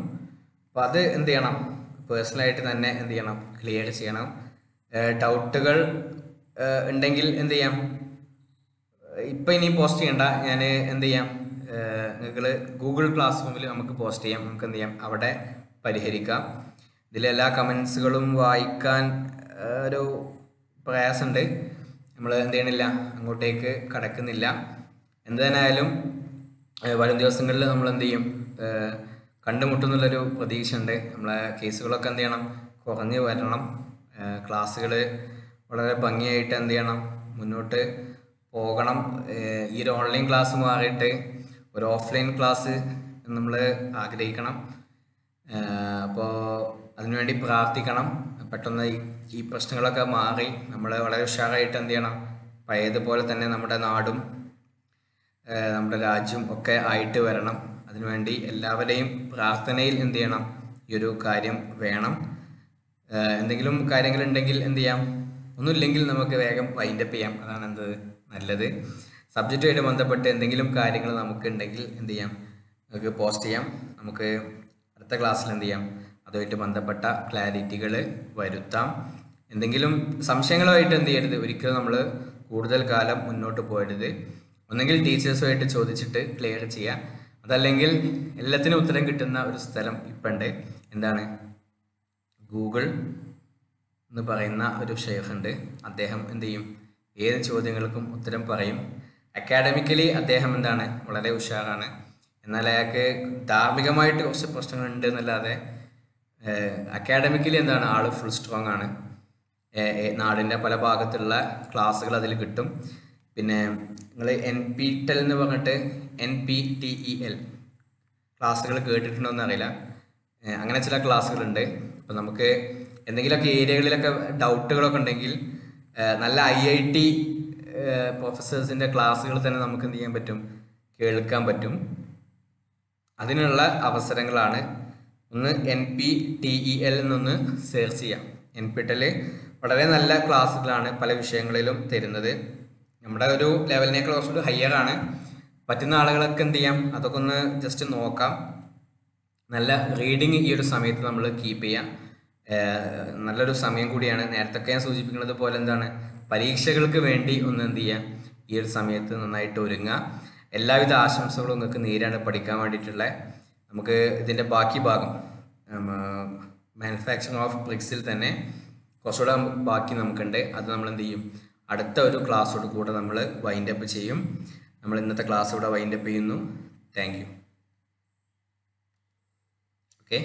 അപ്പോൾ അത് എന്ത് ചെയ്യണം? പേഴ്സണലായിട്ട് തന്നെ എന്ത് ചെയ്യണം? ക്ലിയർ ചെയ്യണം. ഡൗട്ടുകൾ ഉണ്ടെങ്കിൽ എന്ത് ചെയ്യാം? ഇപ്പം ഇനി പോസ്റ്റ് ചെയ്യണ്ട. ഞാൻ എന്ത് ചെയ്യാം? നിങ്ങൾ ഗൂഗിൾ ക്ലാസ് റൂമിൽ നമുക്ക് പോസ്റ്റ് ചെയ്യാം. നമുക്ക് എന്ത് ചെയ്യാം? അവിടെ പരിഹരിക്കാം. ഇതിലെല്ലാ കമൻസുകളും വായിക്കാൻ ഒരു പ്രയാസമുണ്ട്. നമ്മൾ എന്ത് ചെയ്യണില്ല അങ്ങോട്ടേക്ക് കടക്കുന്നില്ല. എന്ത് തന്നെയായാലും വരും ദിവസങ്ങളിൽ നമ്മൾ എന്ത് ചെയ്യും? കണ്ടുമുട്ടുന്നുള്ളൊരു പ്രതീക്ഷ ഉണ്ട് നമ്മളെ കേസുകളൊക്കെ എന്ത് ചെയ്യണം? കുറഞ്ഞു വരണം. ക്ലാസ്സുകൾ വളരെ ഭംഗിയായിട്ട് എന്ത് ചെയ്യണം? മുന്നോട്ട് പോകണം. ഈ ഒരു ഓൺലൈൻ ക്ലാസ് മാറിയിട്ട് ഒരു ഓഫ്ലൈൻ ക്ലാസ് നമ്മൾ ആഗ്രഹിക്കണം. അപ്പോൾ അതിനുവേണ്ടി പ്രാർത്ഥിക്കണം. പെട്ടെന്ന് ഈ- പ്രശ്നങ്ങളൊക്കെ മാറി നമ്മൾ വളരെ ഉഷാറായിട്ട് എന്ത് ചെയ്യണം? പഴയതുപോലെ തന്നെ നമ്മുടെ നാടും നമ്മുടെ രാജ്യം ഒക്കെ ആയിട്ട് വരണം. അതിനുവേണ്ടി എല്ലാവരെയും പ്രാർത്ഥനയിൽ എന്ത് ചെയ്യണം? ഈ ഒരു കാര്യം വേണം. എന്തെങ്കിലും കാര്യങ്ങൾ ഉണ്ടെങ്കിൽ എന്ത് ചെയ്യാം? ഒന്നുമില്ലെങ്കിൽ നമുക്ക് വേഗം വൈൻഡപ്പ് ചെയ്യാം. അതാണ് എന്ത്? നല്ലത്. സബ്ജക്റ്റുമായിട്ട് ബന്ധപ്പെട്ട് എന്തെങ്കിലും കാര്യങ്ങൾ നമുക്ക് ഉണ്ടെങ്കിൽ എന്ത് ചെയ്യാം? നമുക്ക് പോസ്റ്റ് ചെയ്യാം. നമുക്ക് അടുത്ത ക്ലാസ്സിൽ എന്ത് ചെയ്യാം? അതുമായിട്ട് ബന്ധപ്പെട്ട ക്ലാരിറ്റികൾ വരുത്താം. എന്തെങ്കിലും സംശയങ്ങളുമായിട്ട് എന്ത് ചെയ്യരുത്? ഒരിക്കലും നമ്മൾ കൂടുതൽ കാലം മുന്നോട്ട് പോകരുത്. ഒന്നെങ്കിൽ ടീച്ചേഴ്സുമായിട്ട് ചോദിച്ചിട്ട് ക്ലിയർ ചെയ്യാം. അതല്ലെങ്കിൽ എല്ലാത്തിനും ഉത്തരം കിട്ടുന്ന ഒരു സ്ഥലം ഇപ്പം ഉണ്ട് എന്താണ്? ഗൂഗിൾ എന്ന് പറയുന്ന ഒരു ഷെയ്ഖുണ്ട്. അദ്ദേഹം എന്ത് ചെയ്യും? ഏത് ചോദ്യങ്ങൾക്കും ഉത്തരം പറയും. അക്കാഡമിക്കലി അദ്ദേഹം എന്താണ്? വളരെ ഉഷാറാണ്. എന്നാൽ അയാൾക്ക് ധാർമ്മികമായിട്ട് കുറച്ച് പ്രശ്നങ്ങളുണ്ട് എന്നല്ലാതെ അക്കാഡമിക്കലി എന്താണ്? ആൾ ഫുൾ സ്ട്രോങ് ആണ്. നാടിന്റെ പല ഭാഗത്തുള്ള ക്ലാസ്സുകൾ അതിൽ കിട്ടും. പിന്നെ നിങ്ങൾ എൻ പി ടെൽ എന്ന് പറഞ്ഞിട്ട് N P T E L ക്ലാസ്സുകൾ കേട്ടിട്ടുണ്ടോ അങ്ങനെ ചില ക്ലാസ്സുകളുണ്ട്. അപ്പം നമുക്ക് എന്തെങ്കിലുമൊക്കെ ഏരിയകളിലൊക്കെ ഡൗട്ടുകളൊക്കെ ഉണ്ടെങ്കിൽ നല്ല ഐ ഐ ടി പ്രൊഫസേഴ്സിന്റെ ക്ലാസ്സുകൾ തന്നെ നമുക്ക് എന്ത് ചെയ്യാൻ പറ്റും? കേൾക്കാൻ പറ്റും. അതിനുള്ള അവസരങ്ങളാണ് ഒന്ന് N P T E L എന്നൊന്ന് സെർച്ച് ചെയ്യാം. എൻ പി ടെൽ വളരെ നല്ല ക്ലാസ്സുകളാണ് പല വിഷയങ്ങളിലും തരുന്നത്. നമ്മുടെ ഒരു ലെവലിനേക്കാൾ കുറച്ചുകൂടി ഹയർ ആണ്. പറ്റുന്ന ആളുകളൊക്കെ എന്ത് ചെയ്യാം? അതൊക്കെ ഒന്ന് ജസ്റ്റ് നോക്കാം. നല്ല റീഡിങ് ഈ ഒരു സമയത്ത് നമ്മൾ കീപ്പ് ചെയ്യാം. നല്ലൊരു സമയം കൂടിയാണ്. നേരത്തെ ഞാൻ സൂചിപ്പിക്കുന്നത് പോലെ എന്താണ്? പരീക്ഷകൾക്ക് വേണ്ടി ഒന്ന് എന്ത് ചെയ്യാം? ഈ ഒരു സമയത്ത് നന്നായിട്ട് ഒരുങ്ങുക എല്ലാവിധ ആശംസകളും നിങ്ങൾക്ക് നേരാണ് പഠിക്കാൻ വേണ്ടിയിട്ടുള്ള നമുക്ക് ഇതിന്റെ ബാക്കി ഭാഗം മാനുഫാക്ചറിങ് ഓഫ് ബ്രിക്സിൽ തന്നെ കുറച്ചുകൂടെ ബാക്കി നമുക്കുണ്ട്. അത് നമ്മൾ എന്ത് ചെയ്യും അടുത്ത ഒരു ക്ലാസ്സോട് കൂടെ നമ്മൾ വൈൻഡ് അപ്പ് ചെയ്യും. നമ്മൾ ഇന്നത്തെ ക്ലാസ് ഇവിടെ വൈൻഡ് അപ്പ് ചെയ്യുന്നു. Thank you okay